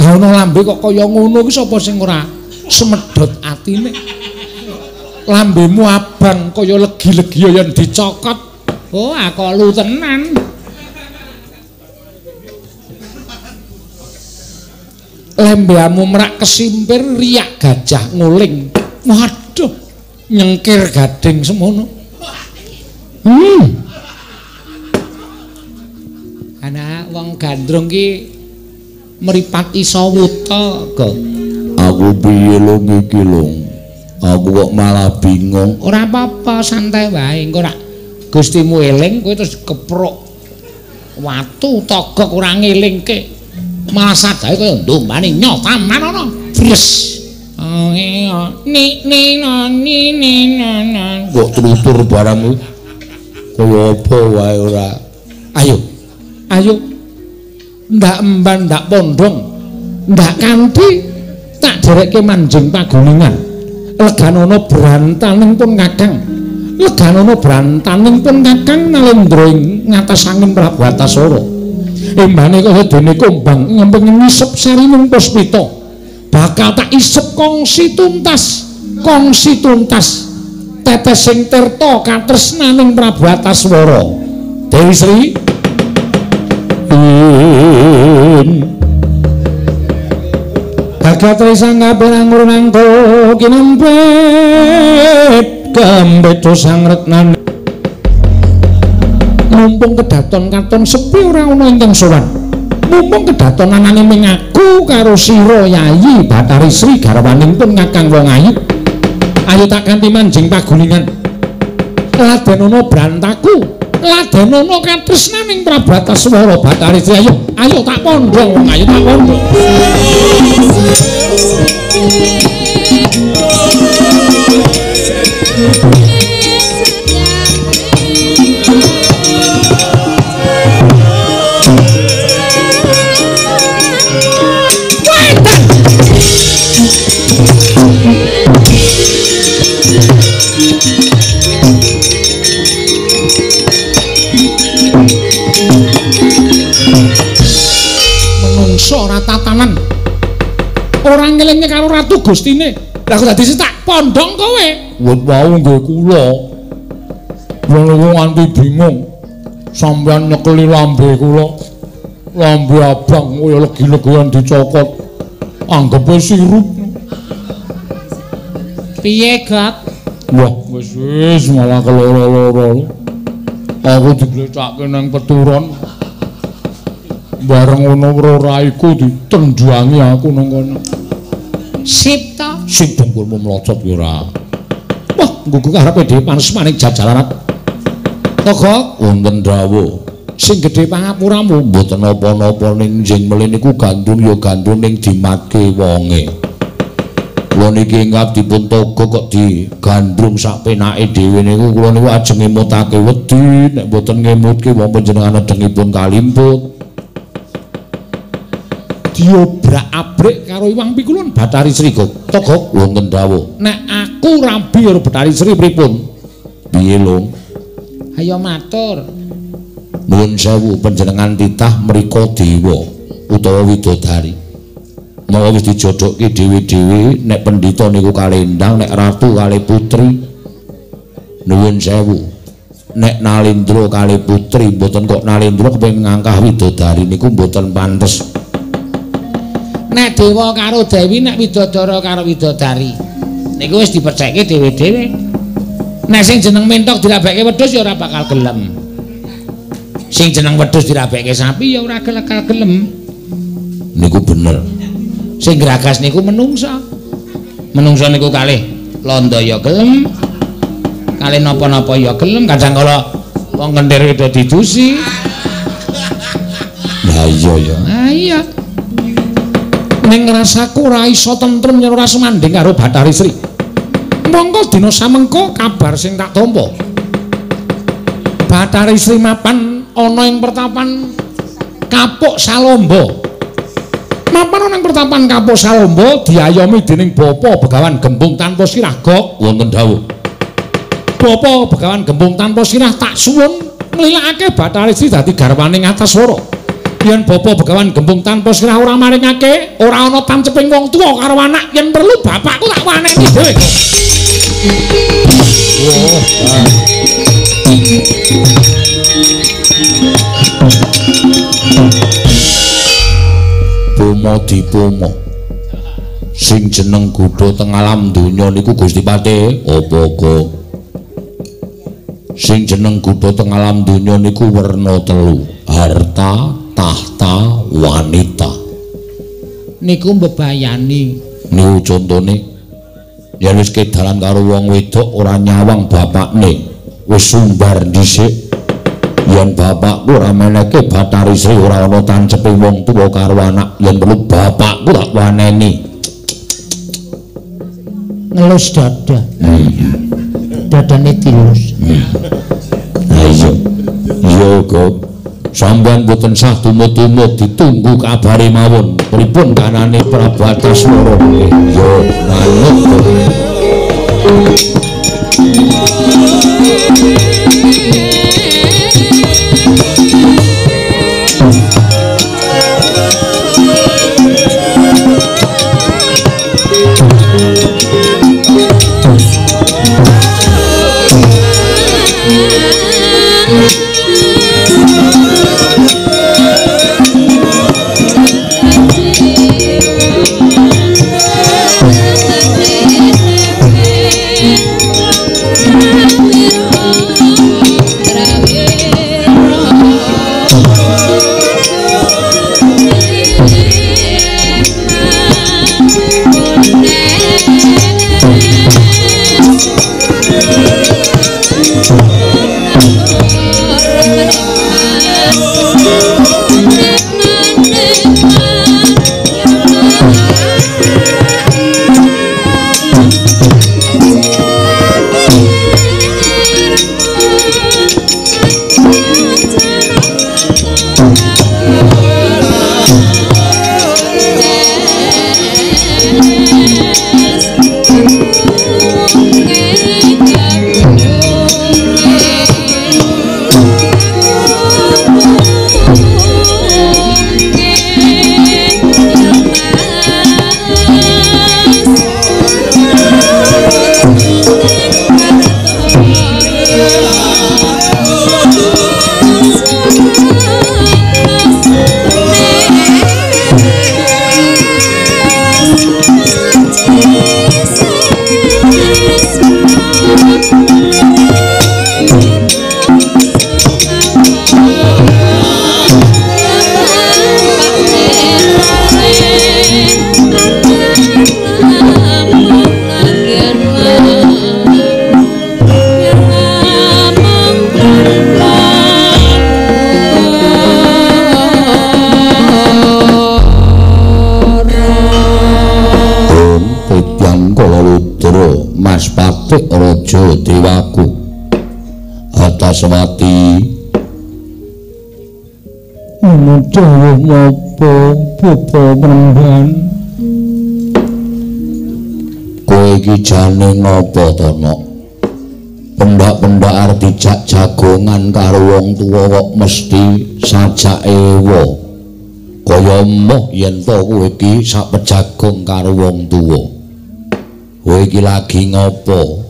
[SPEAKER 1] Ana lambe kok kaya ngono ki sapa sing ora semedhot atine? Lambemu abang kaya legi-legi yen dicokot. Oh, aku lu tenan. Lembeamu merak kesimpir riak gajah nguling. Waduh, nyengkir gading semono. Hmm. Ana wong gandrung ki mripat iso wuta kok.
[SPEAKER 2] Aku piye lho iki. Aku kok malah bingung.
[SPEAKER 1] Ora apa-apa, santai wae. Engko rak Gustimu eling kowe terus keprok watu togok ora ngelingke. Malah sadahe kaya ndombani nyotaman ana. Fries. Oh iya, ni ni no ni ni no no.
[SPEAKER 2] Kok tutur barangmu kaya apa wae ora.
[SPEAKER 1] Ayo. Ayo. Ndak emban ndak pondong. Ndak kanthi tak derekke manjing paguningan. Leganono brantaning pun Kakang. Leganono brantaning pun Kakang nalendra ing ngatas angin Prabu Antasara. Embane kaya dene kumbang ngempeng ngisep sarinung puspita. Bakal tak isep kongsi tuntas. Kongsi tuntas. Tetes sing tirta katresnaning Prabu Antasara. Dewi Sri Bagatri sang kabeh ngurunangko kinempet kambeta sang retnan mumpung kedaton katon sepi ora ana ingkang sowan. Mumpung kedaton anane mengaku karo sira yayi Batari Sri garwaning pun ngakang wong ayu. Ayo tak kanthi manjing pagulingan. Ladenono brantaku. Ladenono katresnaning Prabu Antaswara Batari Sri. Ayo ayo tak pondhong ayu tak pondhong menungso ora tatanan ora ngelinge karo ratu gustine lah kok dadi tak pondong kowe
[SPEAKER 2] wau nggih kula. Wong wong nganti bingung. Sampeyan nyekeli lambe kula. Lambe abang kaya legi-legian dicokot. Anggepe sirup.
[SPEAKER 1] piye gat
[SPEAKER 2] Wah, wis wis malah keloro-loro. Aku diglecake nang peturon. Bareng ngono weruh raiku ditendhangi aku nang kono.
[SPEAKER 1] sip to
[SPEAKER 2] Sing dengkulmu mlocot ki ora.
[SPEAKER 1] wah nggugu karepe dhewe panes maning jajalaran Togok
[SPEAKER 2] Wonten dawuh.
[SPEAKER 1] sing gedhe pangapuramu
[SPEAKER 2] mboten napa-napa ning jeng mele niku gandrung ya gandrung ning dimake wonge. Kula niki ngap dipun togo kok digandrung sak penake dhewe niku kula niku ajeng ngemutake wedi nek mboten ngemutke wong panjenengan dengipun kalimput.
[SPEAKER 1] Diobrak-abrik karo Iwang Pikulun Bathari Sri Togok
[SPEAKER 3] wonten dawuh.
[SPEAKER 1] Nek aku rabi karo Bathari Sri pripun?
[SPEAKER 3] Piye, Long?
[SPEAKER 1] Ayo matur.
[SPEAKER 3] Nuwun sewu panjenengan titah mriko dewa utawa widodari. Mawa wis dijodhokke dhewe-dhewe nek pendhita niku kalendang, nek ratu kali putri. Nuwun sewu. Nek Nalindra kali putri mboten kok Nalindra kepengin ngangkah widodari niku mboten pantes.
[SPEAKER 1] Nek dewa karo dewi nek widodara karo widodari. Niku wis dipercayake dhewe-dhewe. Nek sing jeneng mentok dirabekke wedhus ya ora bakal gelem. Sing jeneng wedhus dirabekke sapi ya ora bakal gelem.
[SPEAKER 3] Niku bener.
[SPEAKER 1] Sing gragas niku menungsa. Menungsa niku kalih londo ya gelem. Kalih napa-napa ya gelem, kadang kala wong kentir itu didusi.
[SPEAKER 3] Lah iya ya.
[SPEAKER 1] Ah iya. Ning rasaku ora iso tentrem yen ora semanding karo Bathari Sri. Monggo dina samengko kabar sing tak tampa. Bathari Sri mapan ana ing pertapan Kapuk Salomba. Mapan ana ing pertapan Kapuk Salomba diayomi dening Bapa Begawan Gembung tanpa sirah gok
[SPEAKER 3] Wonten dawuh.
[SPEAKER 1] Bapa Begawan Gembung tanpa sirah tak suwun nglilakake Bathari Sri dadi garwaning Ataswara. Yen Bapa Begawan Gembung tanpa sirah ora maringake, ora ana tanceping wong tuwa karo anak, yen perlu bapakku tak waneni dhewe.
[SPEAKER 3] Pomo dipomo. Sing jeneng Gudha teng alam donya niku Gusti Pati apa-apa. Sing jeneng Gudha teng alam donya niku werna telu, harta, tahta, wanita.
[SPEAKER 1] Niku mbebayani.
[SPEAKER 3] Niku contone yen wis kedalan karo wong wedok ora nyawang bapakne, wis sumbar dhisik. Yen bapakku ora meneke Bathari Sri ora ana tancepe wong tuwa karo anak, yen perlu bapakku tak waneni.
[SPEAKER 2] ngelus dada dadane dilus
[SPEAKER 3] Ha iya. Iya, Gop. Sampeyan boten sah tumut-tumut ditunggu kabare mawon. Pripun kanane Prabu Ataswara? Yo, manut. Gop. Om
[SPEAKER 2] dawuh
[SPEAKER 6] Pupo, pupo penemban.
[SPEAKER 2] Kowe iki jane ngopo to, Nok? Pendak-pendak arep dijak jagongan karo wong tuwa kok mesti sajak ewa. Kaya moh yen to kowe iki sak pejagong karo wong tuwa. Kowe iki lagi ngopo?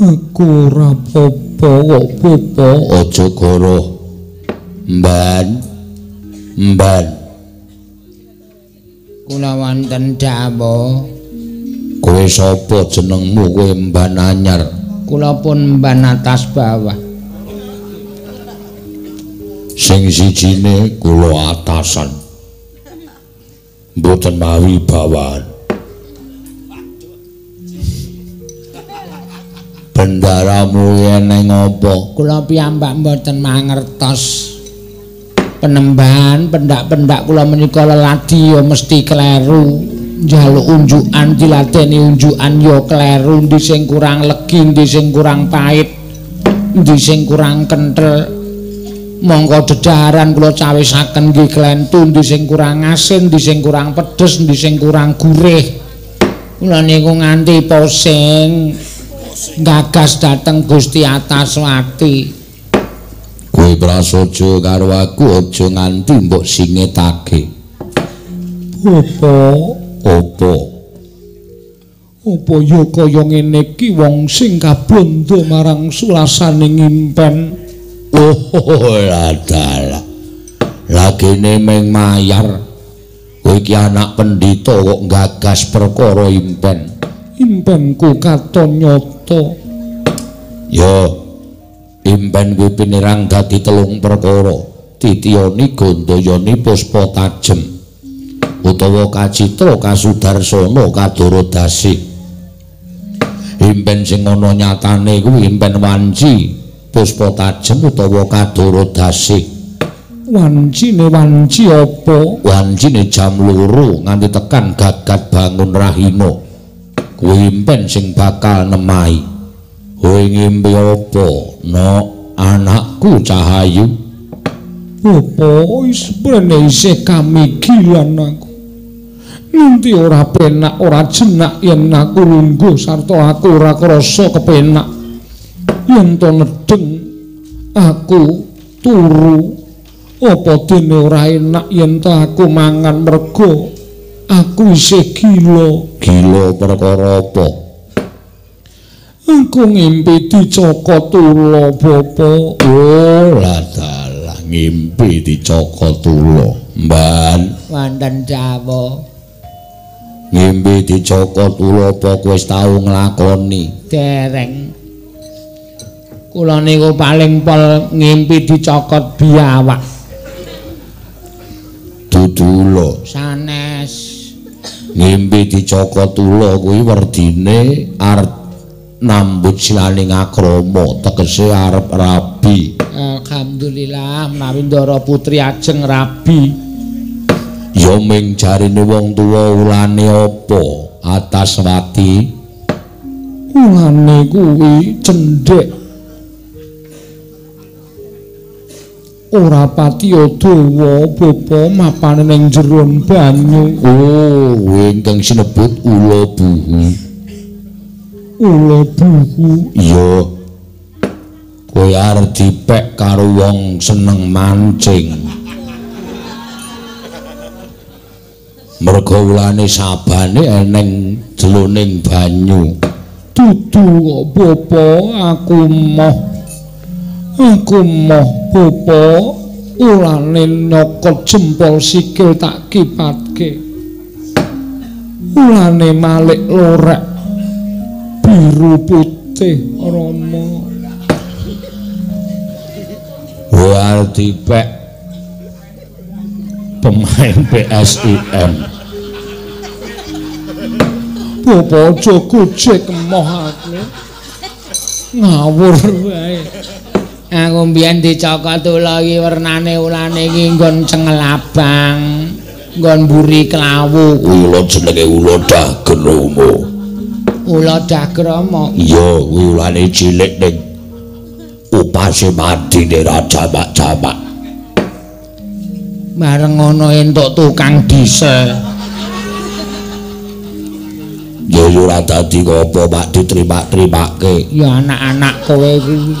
[SPEAKER 6] Aku ora apa-apa kok.
[SPEAKER 2] Aja goro. Mban. Mban.
[SPEAKER 1] Kula wonten dawuh.
[SPEAKER 2] Kowe sapa jenengmu kowe Mban Anyar?
[SPEAKER 1] Kula pun mban atas bawah.
[SPEAKER 2] Sing sijine kula atasan. Mboten mawi bawahan. Bendaramu yen apa?
[SPEAKER 1] Kula piyambak mboten mangertos. Penemban, pendak-pendak kula menika leladi ya mesti kleru. Njaluk unjukan diladeni unjukan ya kleru, ndi sing kurang legi, ndi sing kurang pahit, ndi sing kurang kenthel. Monggo dedaran kula cawisaken nggih klentu, ndi sing kurang asin, ndi sing kurang pedes, ndi sing kurang gurih. Kula niku nganti pusing. gagas dateng Gusti Ataswati.
[SPEAKER 2] Kowe prasaja karo aku aja nganti mbok singetake. Apa?
[SPEAKER 6] apa ya kaya ngene iki wong sing kabondo marang sulasaning impen.
[SPEAKER 2] Oh, ladala. Lagene meng mayar. Kowe iki anak pendhita kok gagas perkara impen.
[SPEAKER 6] Impenku katon nyata.
[SPEAKER 2] Ya, impen kuwi pinirang dadi telung perkara. Titiyani gandayani puspa tajem. Utawa kacitra kasudarsana kadorodasi. Impen sing ana nyatane kuwi impen wanci puspa tajem utawa kadorodasi.
[SPEAKER 6] Wancine wanci apa?
[SPEAKER 2] Wancine jam loro nganti tekan gagat bangun rahina. Kuwi impen sing bakal nemahi. Kowe ngimpi apa? No, anakku Cahayu.
[SPEAKER 6] Pupo, wis brene isih kamigilan aku. Nanti ora penak, ora jenak yen aku lungguh sarta aku ora krasa kepenak. Yen to nedeng aku turu apa dene ora enak yen aku mangan mergo aku isih gila.
[SPEAKER 2] Gila perkara apa?
[SPEAKER 6] Aku ngimpi dicokot tula bapa.
[SPEAKER 2] Oh, ladalah ngimpi dicokot tula. Mban,
[SPEAKER 1] Wonten dawuh
[SPEAKER 2] ngimpi dicokot tula apa kowe wis tau nglakoni?
[SPEAKER 1] dereng. Kula niku paling pol ngimpi dicokot biawak
[SPEAKER 2] Dudula.
[SPEAKER 1] sanes.
[SPEAKER 2] Ngimpi dicokot tula kuwi werdine arep nambut silaning akrama, tegese arep rabi.
[SPEAKER 1] Alhamdulillah menawi Ndara Putri ajeng rabi.
[SPEAKER 2] Ya ming jarine wong tuwa ulane apa? Ataswati.
[SPEAKER 6] Ulane kuwi cendhek. Ora patiya dawa bapa mapane ning jero banyu.
[SPEAKER 2] Oh, ingkang sinebut ula buhu.
[SPEAKER 6] Ula buhu.
[SPEAKER 2] Iya. Kowe arep dipek karo wong seneng mancing. Merga ulane sabane eneng jeloning banyu.
[SPEAKER 6] Dudu kok bapa aku moh. Aku moh bapa ulane nyokot jempol sikil tak kipatke. Ulane malik lorek biru putih Rama.
[SPEAKER 2] Kowe arep dipek pemain PSIM.
[SPEAKER 6] Bapa aja gojek emoh aku. Ngawur wae.
[SPEAKER 1] Aku mbiyen dicokot ula iki wernane ulane iki nggon cengel abang, nggon mburi klawu,
[SPEAKER 2] Ula jenenge ula dagromo.
[SPEAKER 1] Ula dagrama.
[SPEAKER 2] Iya, kuwi ulane cilik ning upase mati ning raja jamak
[SPEAKER 1] Bareng ngono entuk tukang diesel.
[SPEAKER 2] Ya yo ora dadi apa Pak diterima-terimake.
[SPEAKER 1] Ya anak-anak kowe kuwi.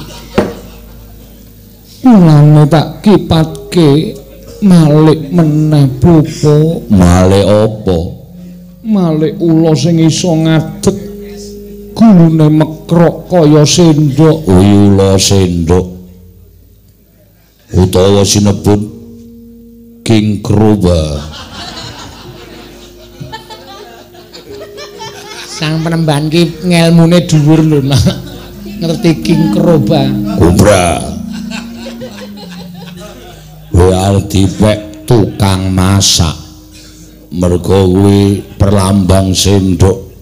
[SPEAKER 7] Mulane tak kipatke malik meneh bopo.
[SPEAKER 2] Malik apa?
[SPEAKER 7] Malik ula sing iso ngadeg gulune mekrok kaya sendok.
[SPEAKER 2] Uyula sendok. Utawa sinebut King Kruba.
[SPEAKER 1] Sang penemban ki ngelmune dhuwur lho, Nak. Ngerti king kroba.
[SPEAKER 2] Kubra. Kowe arep dipek tukang masak. Mergo kuwi perlambang sendok.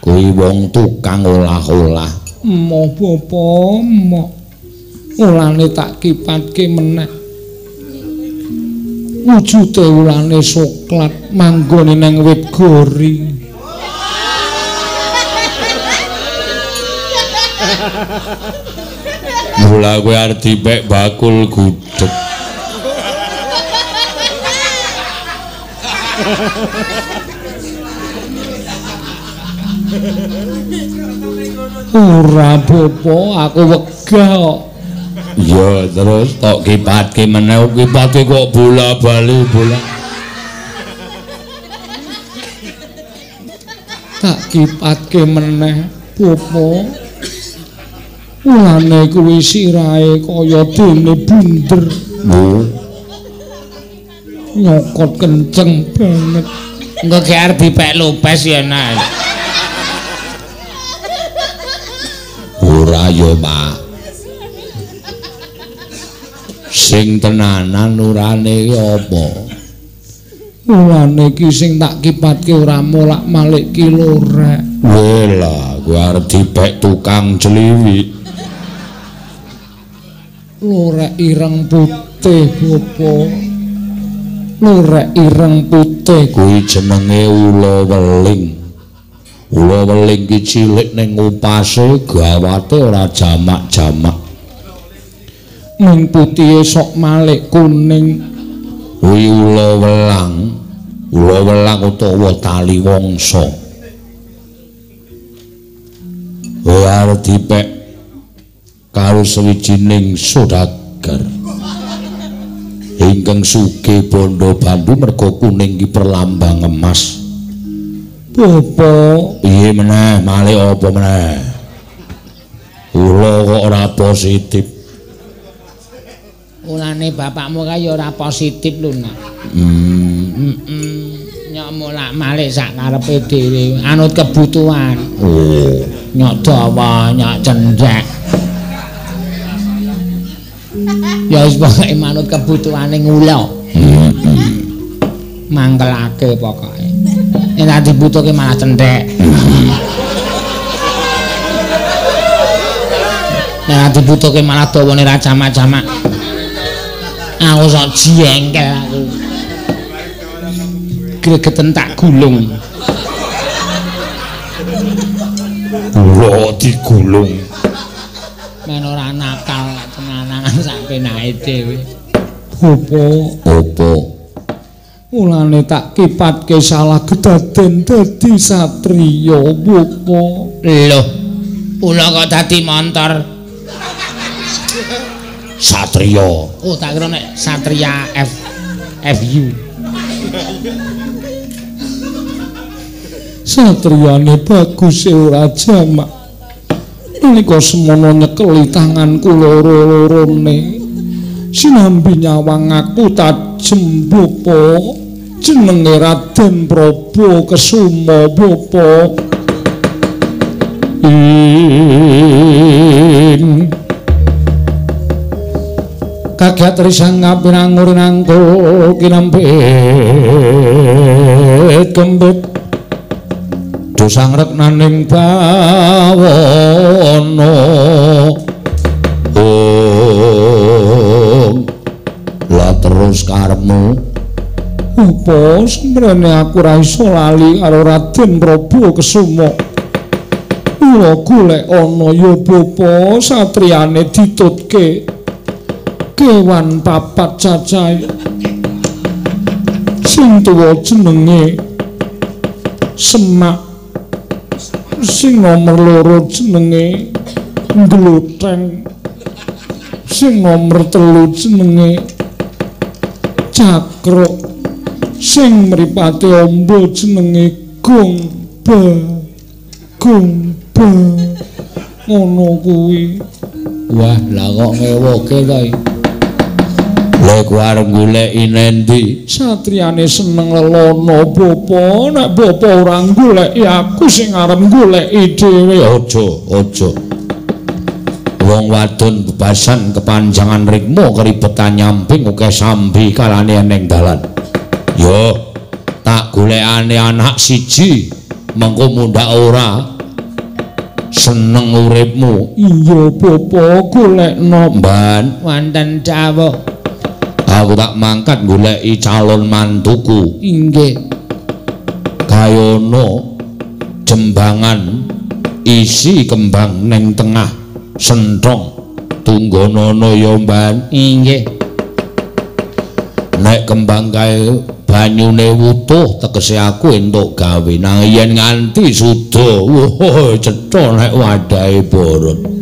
[SPEAKER 2] Kuwi wong tukang olah-olah.
[SPEAKER 7] Emoh bopo, emoh. Ulane tak kipatke meneh. Wujude ulane soklat manggone nang wit gori.
[SPEAKER 2] Mula kowe arep dipek bakul gudeg.
[SPEAKER 7] Ora bopo, aku wegah kok.
[SPEAKER 2] Ya terus tok kipatke meneh kipate kok bola-bali bola.
[SPEAKER 7] Tak kipatke meneh bopo. Ulane kuwi sirahe kaya dene bunder.
[SPEAKER 2] Oh,
[SPEAKER 7] Nyokot kenceng banget.
[SPEAKER 1] Engko ge arep dipek lupes ya, Nak.
[SPEAKER 2] Ora ya, Pak. Sing tenanan urane ki apa?
[SPEAKER 7] Ulane ki sing tak kipatke ora molak-malik ki lorek.
[SPEAKER 2] Wela, kowe arep dipek tukang jeliwik.
[SPEAKER 7] Lorek ireng putih, bopo. Lorek ireng putih.
[SPEAKER 2] Kuwi jenenge ula weling. Ula weling ki cilik ning upase gawate ora jamak-jamak.
[SPEAKER 7] Ning putihe sok malik kuning.
[SPEAKER 2] Kuwi ula welang. Ula welang utawa tali wangsa. Arep dipek karo sawijining saudagar. Ingkang sugih bondo bandu mergo kuning ki perlambang emas.
[SPEAKER 7] Bopo,
[SPEAKER 2] Piye meneh, malih apa meneh? Kula kok ora positif.
[SPEAKER 1] Ulane bapakmu kae ya ora positif lho, Nak.
[SPEAKER 2] Hmm.
[SPEAKER 1] Nyok molak-malik sak karepe dhewe, anut kebutuhan.
[SPEAKER 2] Oh.
[SPEAKER 1] Nyok dawa, nyok cendhek. Ya wis pokoke manut kebutuhane ngula. Mangkelake pokoke. Nek nek dibutuhke malah cendhek. Nek dibutuhke malah dawane ra jamak-jamak. Aku sok jengkel aku. Gregeten tak gulung.
[SPEAKER 2] Kula digulung.
[SPEAKER 1] Men ora nakal tenanangan sampe nae dhewe.
[SPEAKER 7] bopo.
[SPEAKER 2] Apa?
[SPEAKER 7] Mulane tak kipatke salah kedaden dadi satriya, bopo.
[SPEAKER 1] Loh, ula kok dadi montor.
[SPEAKER 2] Satriya.
[SPEAKER 1] Oh, tak kira nek Satria F FU.
[SPEAKER 7] Satriyane bagus e ora jamak. Nalika semono nyekeli tanganku loro-lorone. Sinambi nyawang aku tajem bopo. Jenenge Raden Prabu Kesuma bopo. In kaget risang ngapirang nangkul kinambet kembet dosang reknaning bawana
[SPEAKER 2] Oh. Lah terus karepmu
[SPEAKER 7] apa sembrene aku ra iso lali karo Raden Prabu Kesuma Ula golek ana ya bapa satriyane ditutke. Kewan papat cacahe
[SPEAKER 3] sing tuwa jenenge semak. Sing nomor loro jenenge gluteng sing nomor telu jenenge cakro sing mripate ombo jenenge gongba gongba ngono kuwi
[SPEAKER 1] wah lah kok ngewoke ta
[SPEAKER 2] Lek arep goleki nendi?
[SPEAKER 3] Satriyane seneng lelono bapa, nek bapa ora goleki aku sing arep goleki dhewe.
[SPEAKER 2] Aja, aja. Wong wadon bebasan kepanjangan rikmo keribetan nyamping oke sambi kalane eneng dalan. Yo, tak golekane anak siji mengko mundak ora. Seneng uripmu.
[SPEAKER 3] Iya, bapa golekno,
[SPEAKER 2] Mban,
[SPEAKER 1] wonten dawuh.
[SPEAKER 2] Aku tak mangkat goleki calon mantuku.
[SPEAKER 3] Inggih.
[SPEAKER 2] Kayono jembangan isi kembang neng tengah sentrong tunggonono ya mban.
[SPEAKER 1] Inggih
[SPEAKER 2] nek kembang kae banyune wutuh tegese aku entuk gawe nang yen nganti suda wah cetha nek wadahe borot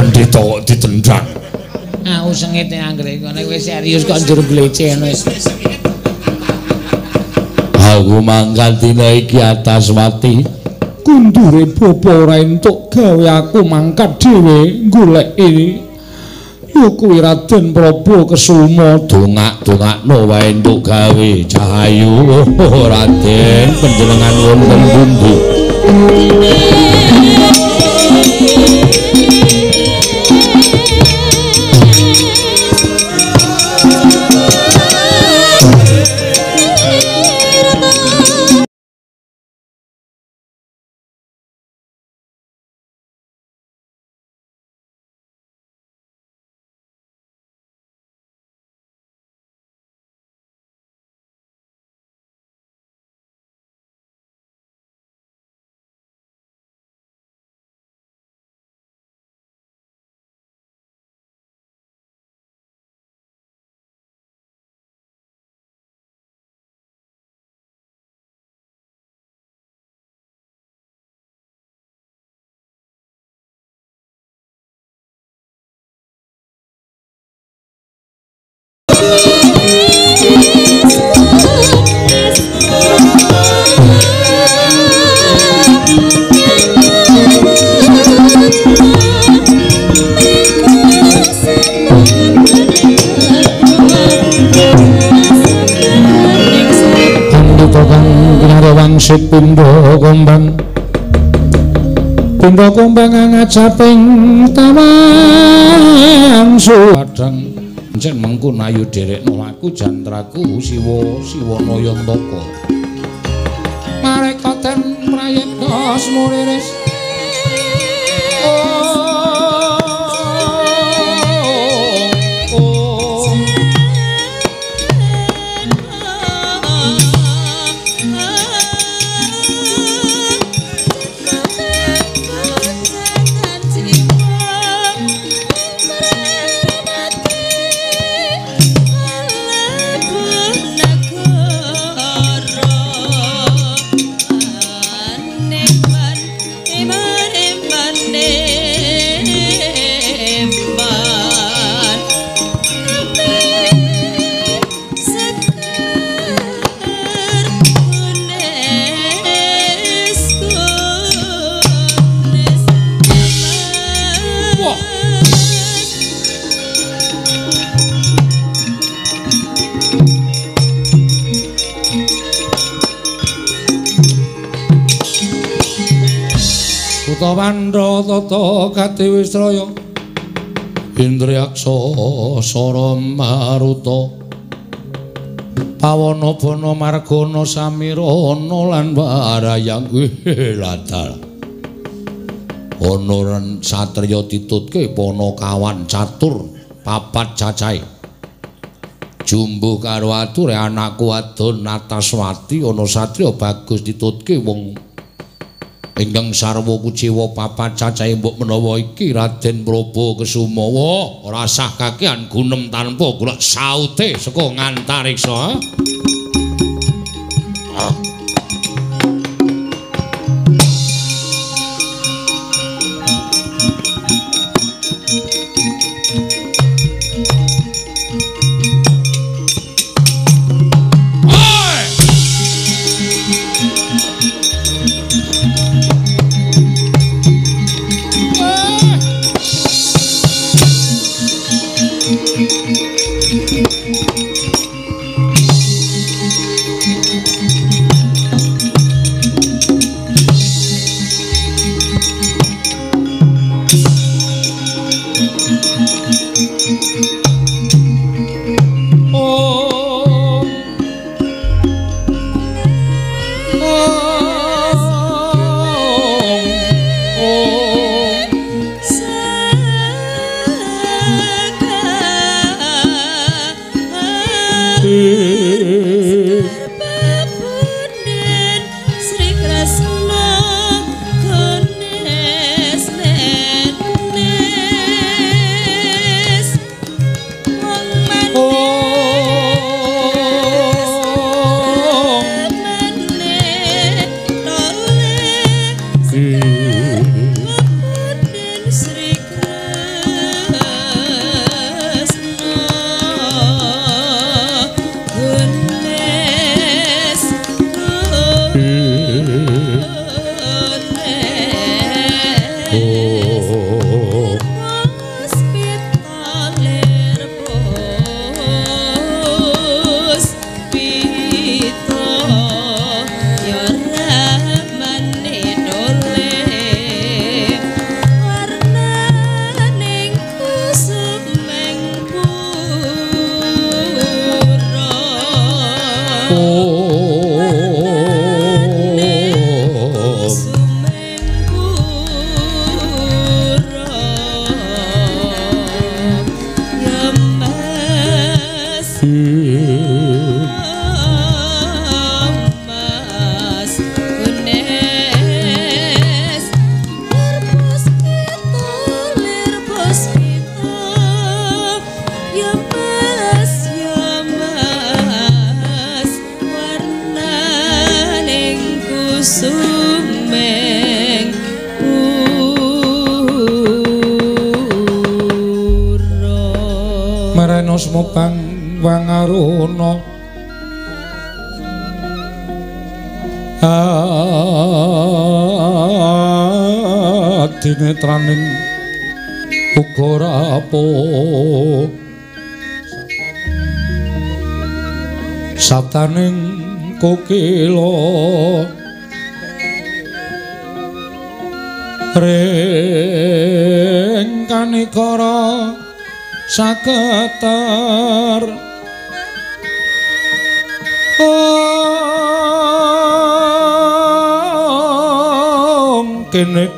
[SPEAKER 2] pendeta kok ditendang.
[SPEAKER 1] Aku sengit anggere ngene wis serius kok njur glece ngono.
[SPEAKER 2] Aku mangkat dina iki atas wati.
[SPEAKER 3] Kundure bapa ora entuk gawe aku mangkat dhewe goleki. Yo kuwi Raden Prabu Kesuma
[SPEAKER 2] dongak-dongakno wae entuk gawe cahayu Raden panjenengan wonten pundi.
[SPEAKER 3] Pindha kombang. Pindha kombang ngajaping tawang suwadang
[SPEAKER 2] jen mengku nayu derekno aku jantraku siwa siwa nayantaka
[SPEAKER 3] mareka ten prayekta semuriris Tata Katiwisraya Indriyaksa Sara Maruta. Pawana Bana Margana Samirana lan Warayang latar Ana satriya ditutke Panakawan catur papat cacahe Jumbuh karo ature anakku wadon Nataswati ana satriya bagus ditutke wong
[SPEAKER 1] ingkang sarwa kuciwa papat cacahe mbok menawa iki Raden Prabu Kesumawa ora sah kakehan gunem tanpa golek saute saka ngantariksa
[SPEAKER 3] netraning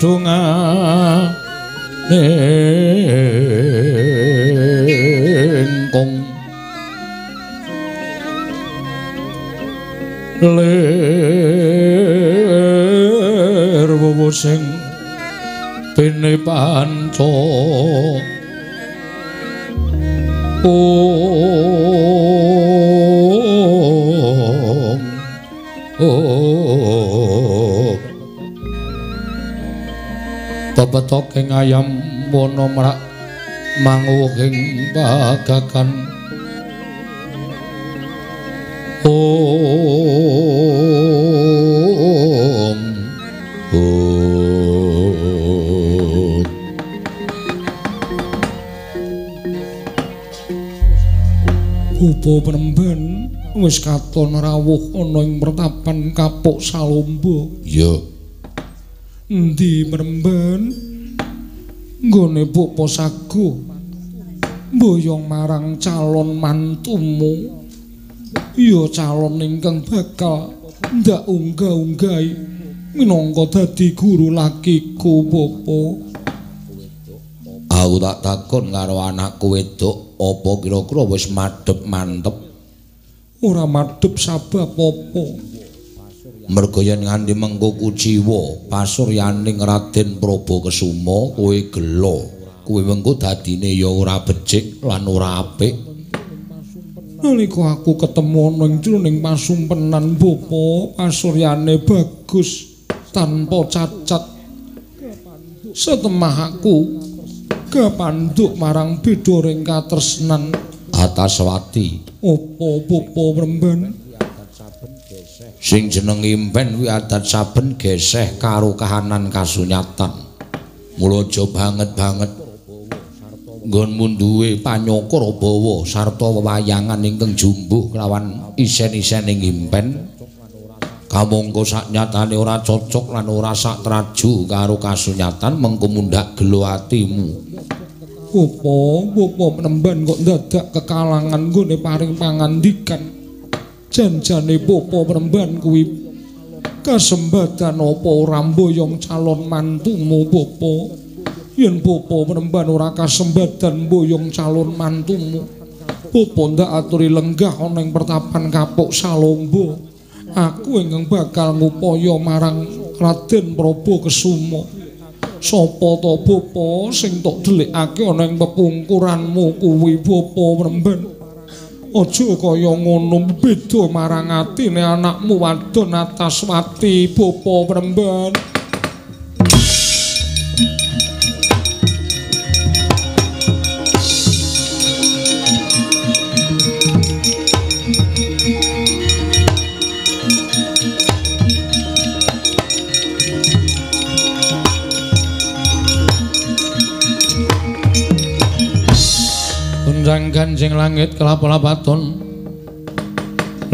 [SPEAKER 3] donga nengkong ler wowo sing betoking ayam wana mrak manguhing bagakan om om. Upo penemban wis katon rawuh ana ing pertapan kapuk salomba
[SPEAKER 2] iya
[SPEAKER 3] endi meremban nggone Bapak Sago mboyong marang calon mantumu. Ya calon ingkang bakal ndak unggah-unggahi. Minangka dadi guru lakiku Bapak
[SPEAKER 2] aku tak takon karo anakku wedok apa kira-kira wis madhep mantep?
[SPEAKER 3] Ora madhep sabab apa
[SPEAKER 2] merga yen nganti mengko kuciwa pasuryaning Raden Prabakesuma kowe gelo. Kowe mengko dadine ya ora becik lan ora apik.
[SPEAKER 3] Nalika aku ketemu ning jroning pasumpenan bapa pasuryane bagus tanpa cacat. Setemah aku kapanduk marang bidoring katresnan.
[SPEAKER 2] Ataswati.
[SPEAKER 3] Opo bapa remban
[SPEAKER 2] sing jeneng impen kuwi adat saben geseh karo kahanan kasunyatan. Mula aja banget-banget nggonmu duwe panyokra bawa sarta wewayangan ingkang jumbuh kelawan isen-isening impen. Kamangka saknyatane ora cocok lan ora sak traju karo kasunyatan mengko mundhak gelo atimu.
[SPEAKER 3] Opo, opo penemban kok dadak kekalangan gone paring pangandikan. Janjane bapa peremban kuwi kasembatan apa ora mboyong calon mantumu bapa? Yen bapa peremban ora kasembatan mboyong calon mantumu bapa ndak aturi lenggah ana ing pertapan kapuk salombo. Aku ingkang bakal ngupaya marang Raden Prabu Kesuma. Sapa to bapa sing tok delikake ana ing pepungkuranmu kuwi bapa peremban aja kaya ngono beda marang atine anakmu wadon Ataswati bapa Premban Ganjing langit kelapa-lapaton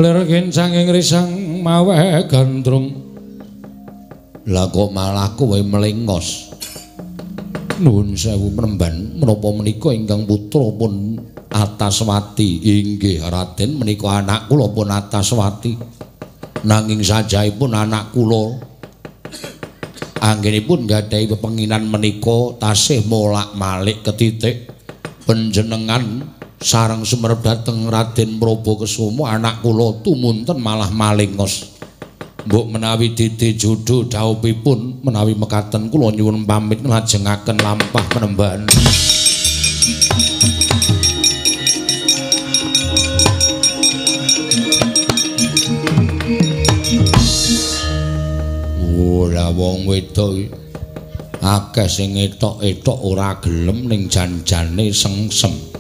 [SPEAKER 3] Lir kincang risang mawe gandrung.
[SPEAKER 2] Lah kok malah kowe melengos
[SPEAKER 3] Nuhun sewu penemban menapa menika ingkang putra pun
[SPEAKER 2] Ataswati? Inggih Raden menika anak kula pun Ataswati. Nanging sajaipun anak kula. Anggenipun gadhahi pepenginan menika tasih molak-malik ketitik panjenengan sareng sumerep dhateng Raden Prabakesuma anak kula tumunten malah malingos. Mbok menawi dite judhu dhawuhipun menawi mekaten kula nyuwun pamit lajengaken lampah penemban. Ora wong wedok akeh sing etok-etok ora gelem ning janjane sengsem.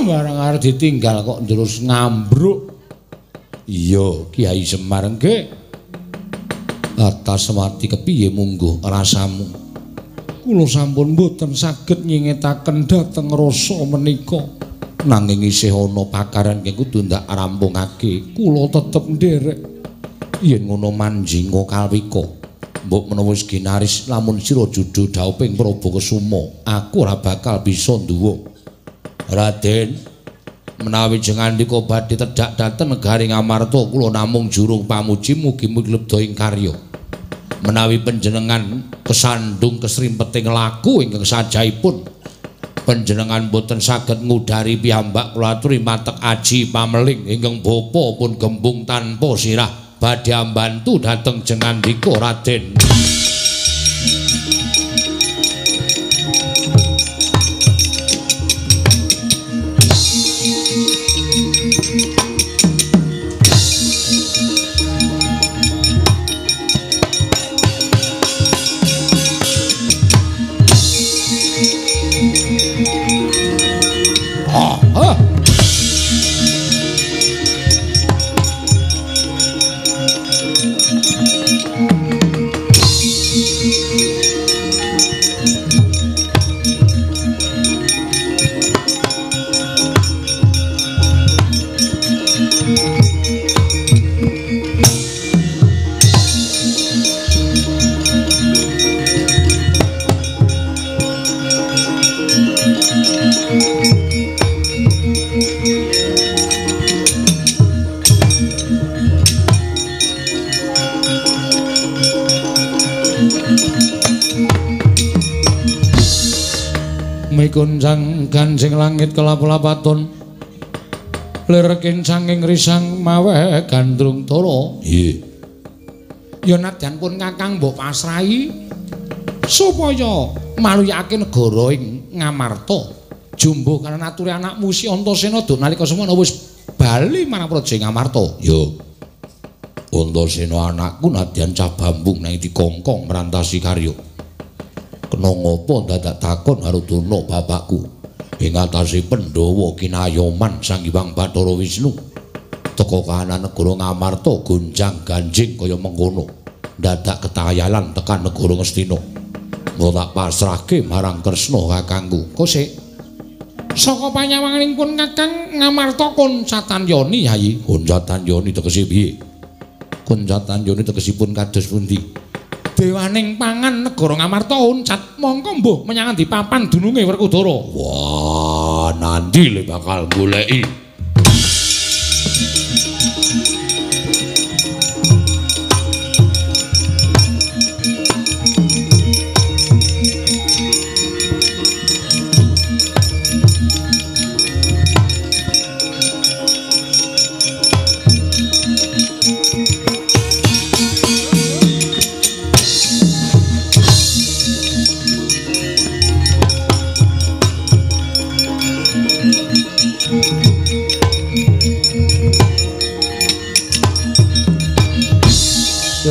[SPEAKER 3] Barang arep ditinggal kok terus ngambruk.
[SPEAKER 2] Iya, Kiai Semar nggih. Atas mati kepiye mungguh rasamu?
[SPEAKER 3] Kula sampun boten saged nyingetaken dhateng rasa menika.
[SPEAKER 2] Nanging isih ana pakaran kang kudu ndak rampungake.
[SPEAKER 3] Kula tetep nderek
[SPEAKER 2] yen ngono manjinga kalwika. mbok menawa wis ginaris lamun sira judhu dhauping Prabakesuma aku ora bakal bisa nduwuk Raden menawi jengandika badhe tedhak dhateng negari Ngamarta kula namung jurung pamuji mugi-mugi lebda ing karya menawi panjenengan kesandung kesrimpeting laku ingkang sajaipun panjenengan boten saged ngudari piyambak kula aturi matek aji pameling ingkang bapa pun gembung tanpa sirah badhe mbantu dhateng jengandika Raden.
[SPEAKER 3] Ganjing langit kelap-lapaton
[SPEAKER 2] lir kincanging risang mawe gandrung tara
[SPEAKER 8] nggih
[SPEAKER 2] ya nadyan pun kakang mbok pasrahi. Supaya maluyake negara ing ngamarta. Jumbo kan aturi anakmu si antasena do nalika semono wis bali marang praja ngamarta.
[SPEAKER 8] Ya antasena anakku nadyan cah bambung nang dikongkong merantasi karya. Kena ngopo dadak takon harudana bapakku ing atase Pandhawa kinayoman Sang Hyang Bathara Wisnu. Teka kahanan negara Ngamarta gonjang ganjing kaya mengkono. Dadak ketayalan tekan negara Ngastina. Mau tak pasrahke marang Kresna kakangku.
[SPEAKER 2] Kosek. Saka panyawanganing pun kakang Ngamarta koncatan yoni yayi
[SPEAKER 8] koncatan yoni tegese piye? Koncatan yoni tegesipun kados pundi
[SPEAKER 2] dewaning pangan negara Ngamarta uncat. Mongko mbuh menyang di papan dununge Werkudara?
[SPEAKER 8] Wah nanti le bakal goleki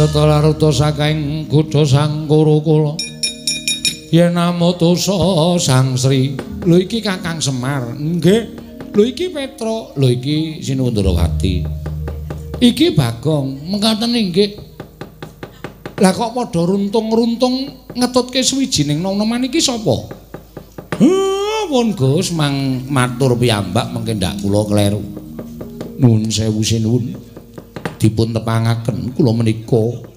[SPEAKER 2] Yata laruta saking kutha Sangkara kula. Yen namutusa Sang Sri, lho iki Kakang Semar. Nggih. Lho iki Petra, lho iki Sinuwundrawati. Iki Bagong, mengkaten nggih. Lah kok padha runtung-runtung ngetutke swijining nom-noman iki sapa? Pun Gus, mang matur piyambak mengke ndak kula kleru. Nuwun sewu sinuwun. Dipun tepangaken kula menika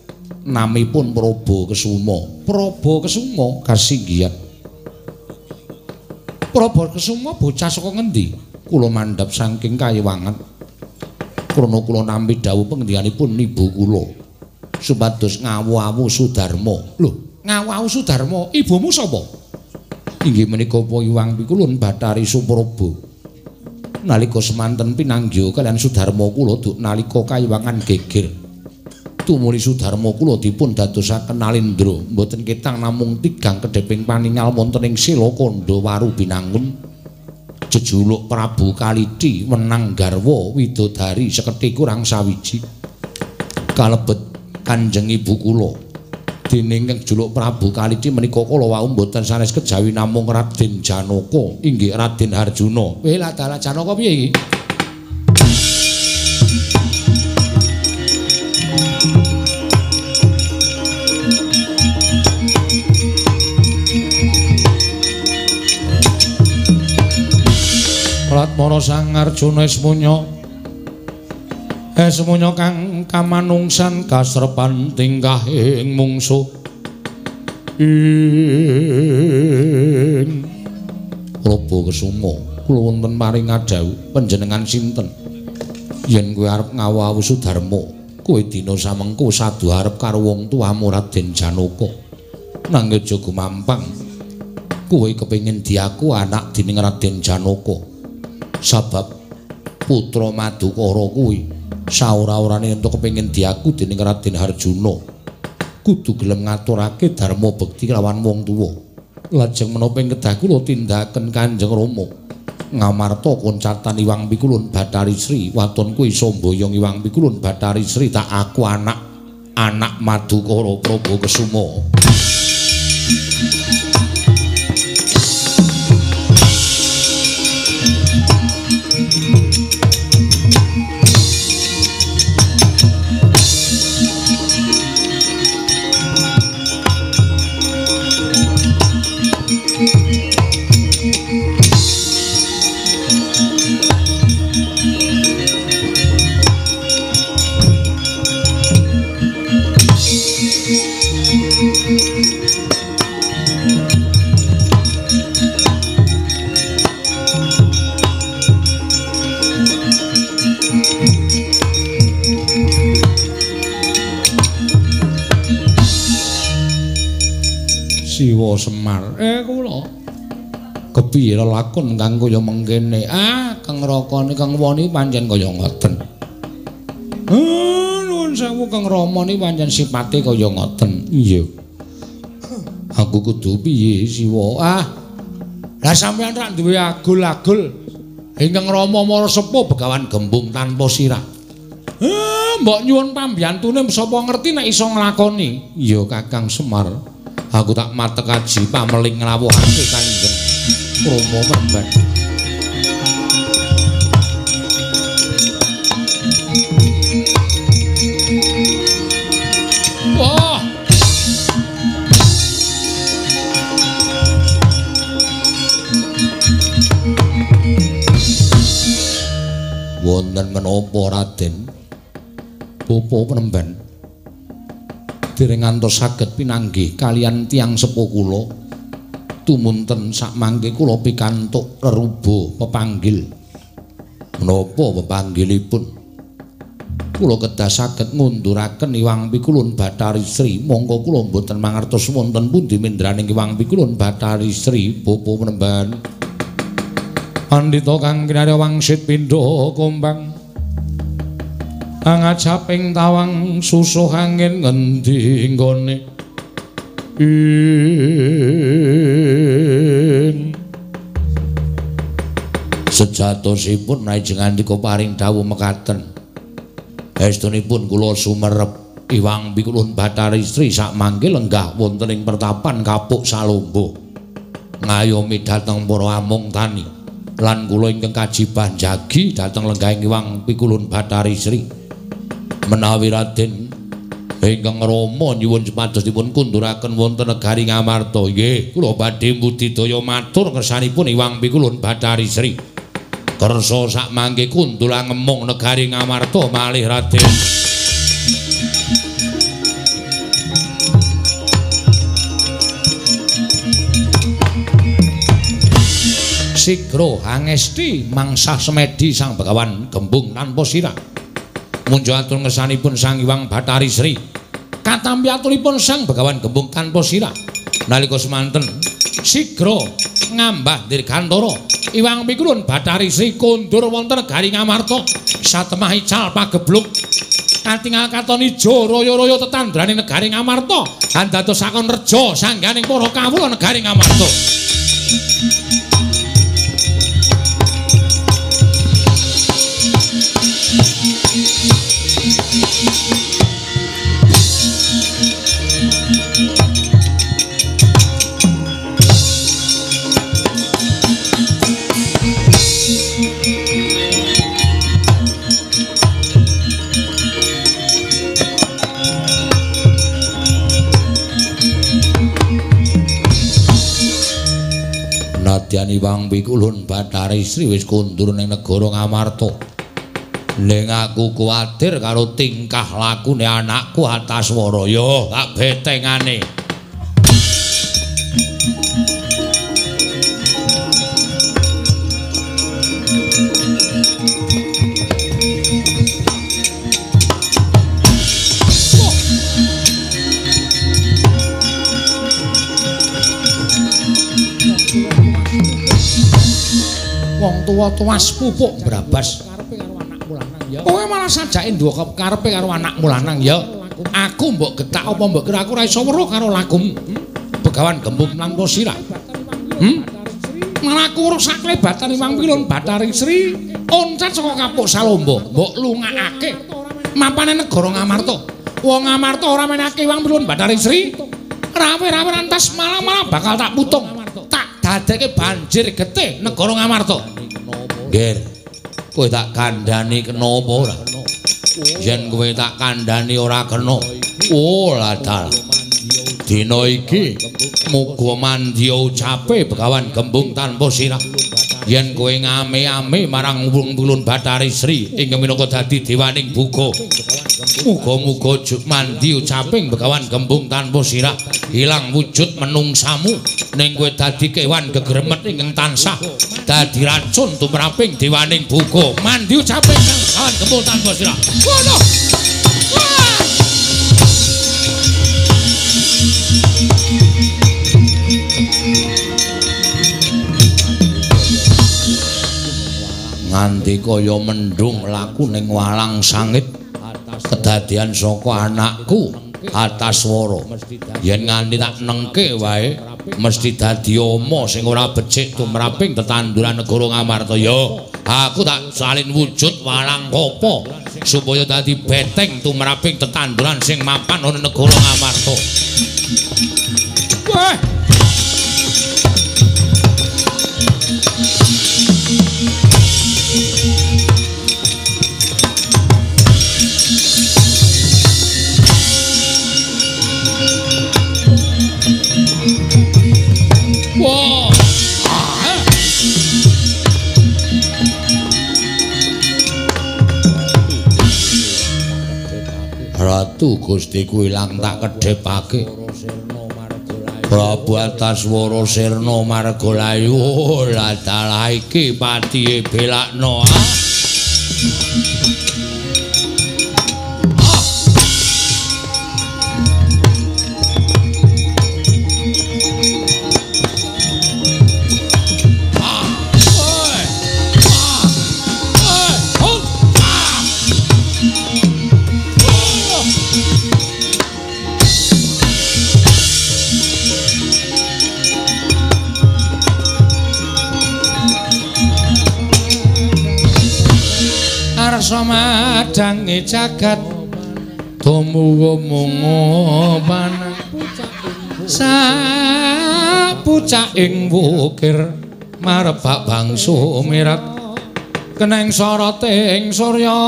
[SPEAKER 2] namipun Praba Kesuma. Praba Kesuma kasinggihan. Praba Kesuma bocah saka ngendi? Kula mandhap saking kayiwangan. Krana kula nampi dawuh pengendikanipun ibu kula supados ngawu-awu Sudarma. Lho, ngawu-awu Sudarma, ibumu sapa? Inggih menika Payiwang Pikulun Bathari Supraba. Nalika semanten pinanggya kalian Sudarma kula nalika kayiwangan geger. Tumuli Sudarma kula dipun dadosaken nalindra mboten ketang namung tigang kedheping paningal wonten ing Sila Kanda Waru Binangun. Jejuluk Prabu Kaliti menang garwa widodari sekethi kurang sawiji. Kalebet Kanjeng Ibu kula dening Kang Juluk Prabu Kaliti menika kala wau mboten sanes kejawi namung Raden Janaka inggih Raden Harjuna. Weh lah dalah Janaka piye iki? Latmana Sang Arjuna Esmunya Esmunya kang kamanungsan kasrepan tingkah ing mungsuh ing Rapa kesuma kula wonten maring adawu panjenengan sinten? Yen kowe arep ngawu Sudarma kowe dina samengko sadu arep karo wong tuamu Raden Janaka nanging aja gumampang kowe kepengin diaku anak dening Raden Janaka sebab putra Madukara kuwi. Saora-orane entuk kepengin diaku dening Raden Harjuna. Kudu gelem ngaturake dharma bekti lawan wong tuwa. Lajeng menapa ing kedah kula tindakaken Kanjeng Rama. Ngamarta koncatan Iwang Pikulun Bathari Sri. Waton kuwi sambayang Iwang Pikulun Bathari Sri. Tak aku anak anak Madukara Prabu Kesuma Siwa Semar. Eh kula? Piye lakon kang kaya mengkene. Ah kang rakane kang wani pancen kaya ngoten. Nuwun sewu kang rama ni pancen sipate kaya ngoten. Iya. Aku kudu piye siwa? Ah lah sampeyan rak duwe agul-agul. Ingkang rama mara sepuh begawan gembung tanpa sirah. Eh, mbok nyuwun pambiyantune sapa ngerti nek iso nglakoni? Iya, Kakang Semar. Aku tak matek aji pameling ngrawuhake Kanjeng Rama Pramban. Wah! Wonten menapa Raden? Popo penemban dereng ngantos saged pinanggih kalian tiang sepuh kula tumunten sak mangke kula pikantuk rerubo pepanggil. Menapa pepanggilipun? Kula kedah saged ngunduraken Iwang Pikulun Bathari Sri. Monggo kula mboten mangertos wonten pundi mendraning Iwang Pikulun Bathari Sri Popo penemban Pandita kang kinarya wangsit pindha kombang angajaping tawang susuh angin ngendi nggone? Ing sejatosipun najeng andika paring dawuh mekaten. Estunipun kula sumerep iwang pikulun bathari istri sak mangke lenggah wonten ing pertapan kapuk salombo. Ngayomi dhateng para amung tani lan kula ingkang kajiban jagi dhateng lenggah iwang pikulun bathari istri menawi Raden ingkang Rama nyuwun supados dipun kunduraken wonten negari Ngamarta. Nggih kula badhe budidaya matur kersanipun Iwang Pikulun Bathari Sri. Kersa sak mangke kundula ngemong negari Ngamarta malih Raden. Sigro angesti mangsa semedi sang Begawan Gembung tanpa sirah munjo atur ngersanipun Sang Hyang Bathari Sri. Katampi aturipun Sang Begawan Gembung tanpa sirah. Nalika semanten sigra ngambah dirgantara Iwang Pikulun Bathari Sri kondur wonten negari Ngamarta satemah ical pagebluk katingal katon ijo raya-raya tetandraning negari Ngamarta andadosaken reja sangganing para kawula negari Ngamarta. Nadyan Iwang Pikulun Bathari Sri wis kundur ning negara Ngamarta. Ning aku kuwatir karo tingkah lakune anakku Ataswara ya tak betengane. Tuwa-tuwa sepupuk brabas karepe. Kowe malah sajake ndok karepe karo anakmu lanang ya. Aku mbok getak apa mbok kira aku ora iso weruh karo lakumu. Begawan gembung tanpa sirah. Hmm? Malah aku weruh sak klebatan Imang Pilun Bathari Sri oncat saka kapuk Salombo. Mbok lungakake mapane negara Ngamarta. Wong Ngamarta ora menake Imang Pilun Bathari Sri. Rawe-rawe rantas malah-malah bakal tak putung. Tak dadeke banjir getih negara Ngamarta. Ger. Kowe tak kandhani kena apa ora? Yen kowe tak kandhani ora kena. Oh, ladal. Dina iki muga mandya ucape Begawan Gembung tanpa sirah. Yen kowe ngame-ame marang wong Pulun Bathari Sri ing minangka dadi dewaning buka. Muga-muga mandi ucaping Begawan Gembung tanpa sirah ilang wujud menungsamu ning kowe dadi kewan gegremet ingkang tansah dadi racun tumraping dewaning buka. Mandi ucaping Begawan Gembung tanpa sirah. Ngono.
[SPEAKER 9] Nganti kaya mendung laku ning walang sangit kedadian saka anakku atas swara. Yen nganti tak nengke wae mesti dadi oma sing ora becik tumraping tetanduran negara Ngamarta. Ya aku tak salin wujud walang apa supaya dadi beteng tumraping tetanduran sing mapan ana negara Ngamarta. Wah Ratu Gustiku ilang tak kedhepake. Prabu Ataswara Sirna Margolayu oh, la dalah iki patihe belakno. Ah.
[SPEAKER 2] Madange jagat tumuwa mungo panah. Sapucak ing wukir marebak bangsu mirat keneng soroting surya.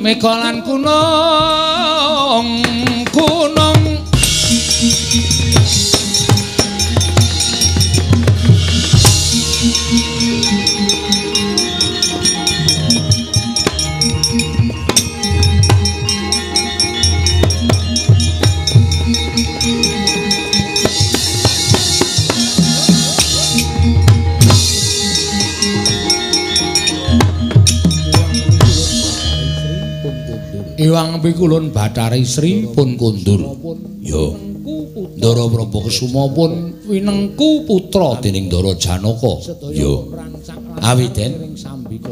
[SPEAKER 2] Mekolan kunung kunung Iwang pikulun Bathari Sri pun kundur. Yo. Ndara Prabu Kesuma pun winengku putra dening Ndara Janaka. Yo. Awiten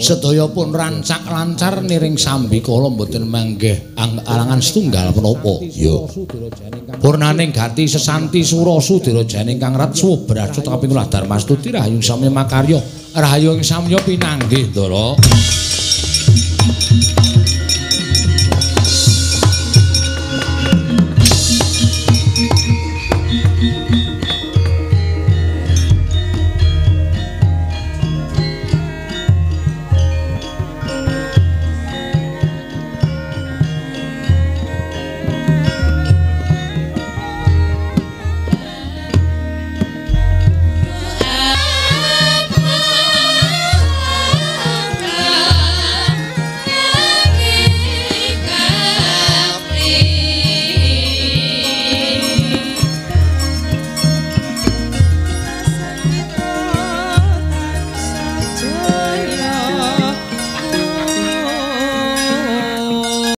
[SPEAKER 2] sedaya pun rancak lancar niring sambikala mboten manggih alangan setunggal menapa. Yo. Purnaning gati sesanti sura sudira janing kang ratsuwa brasut kaping Darmastuti rahayu samya makarya rahayu samya pinanggih Ndara.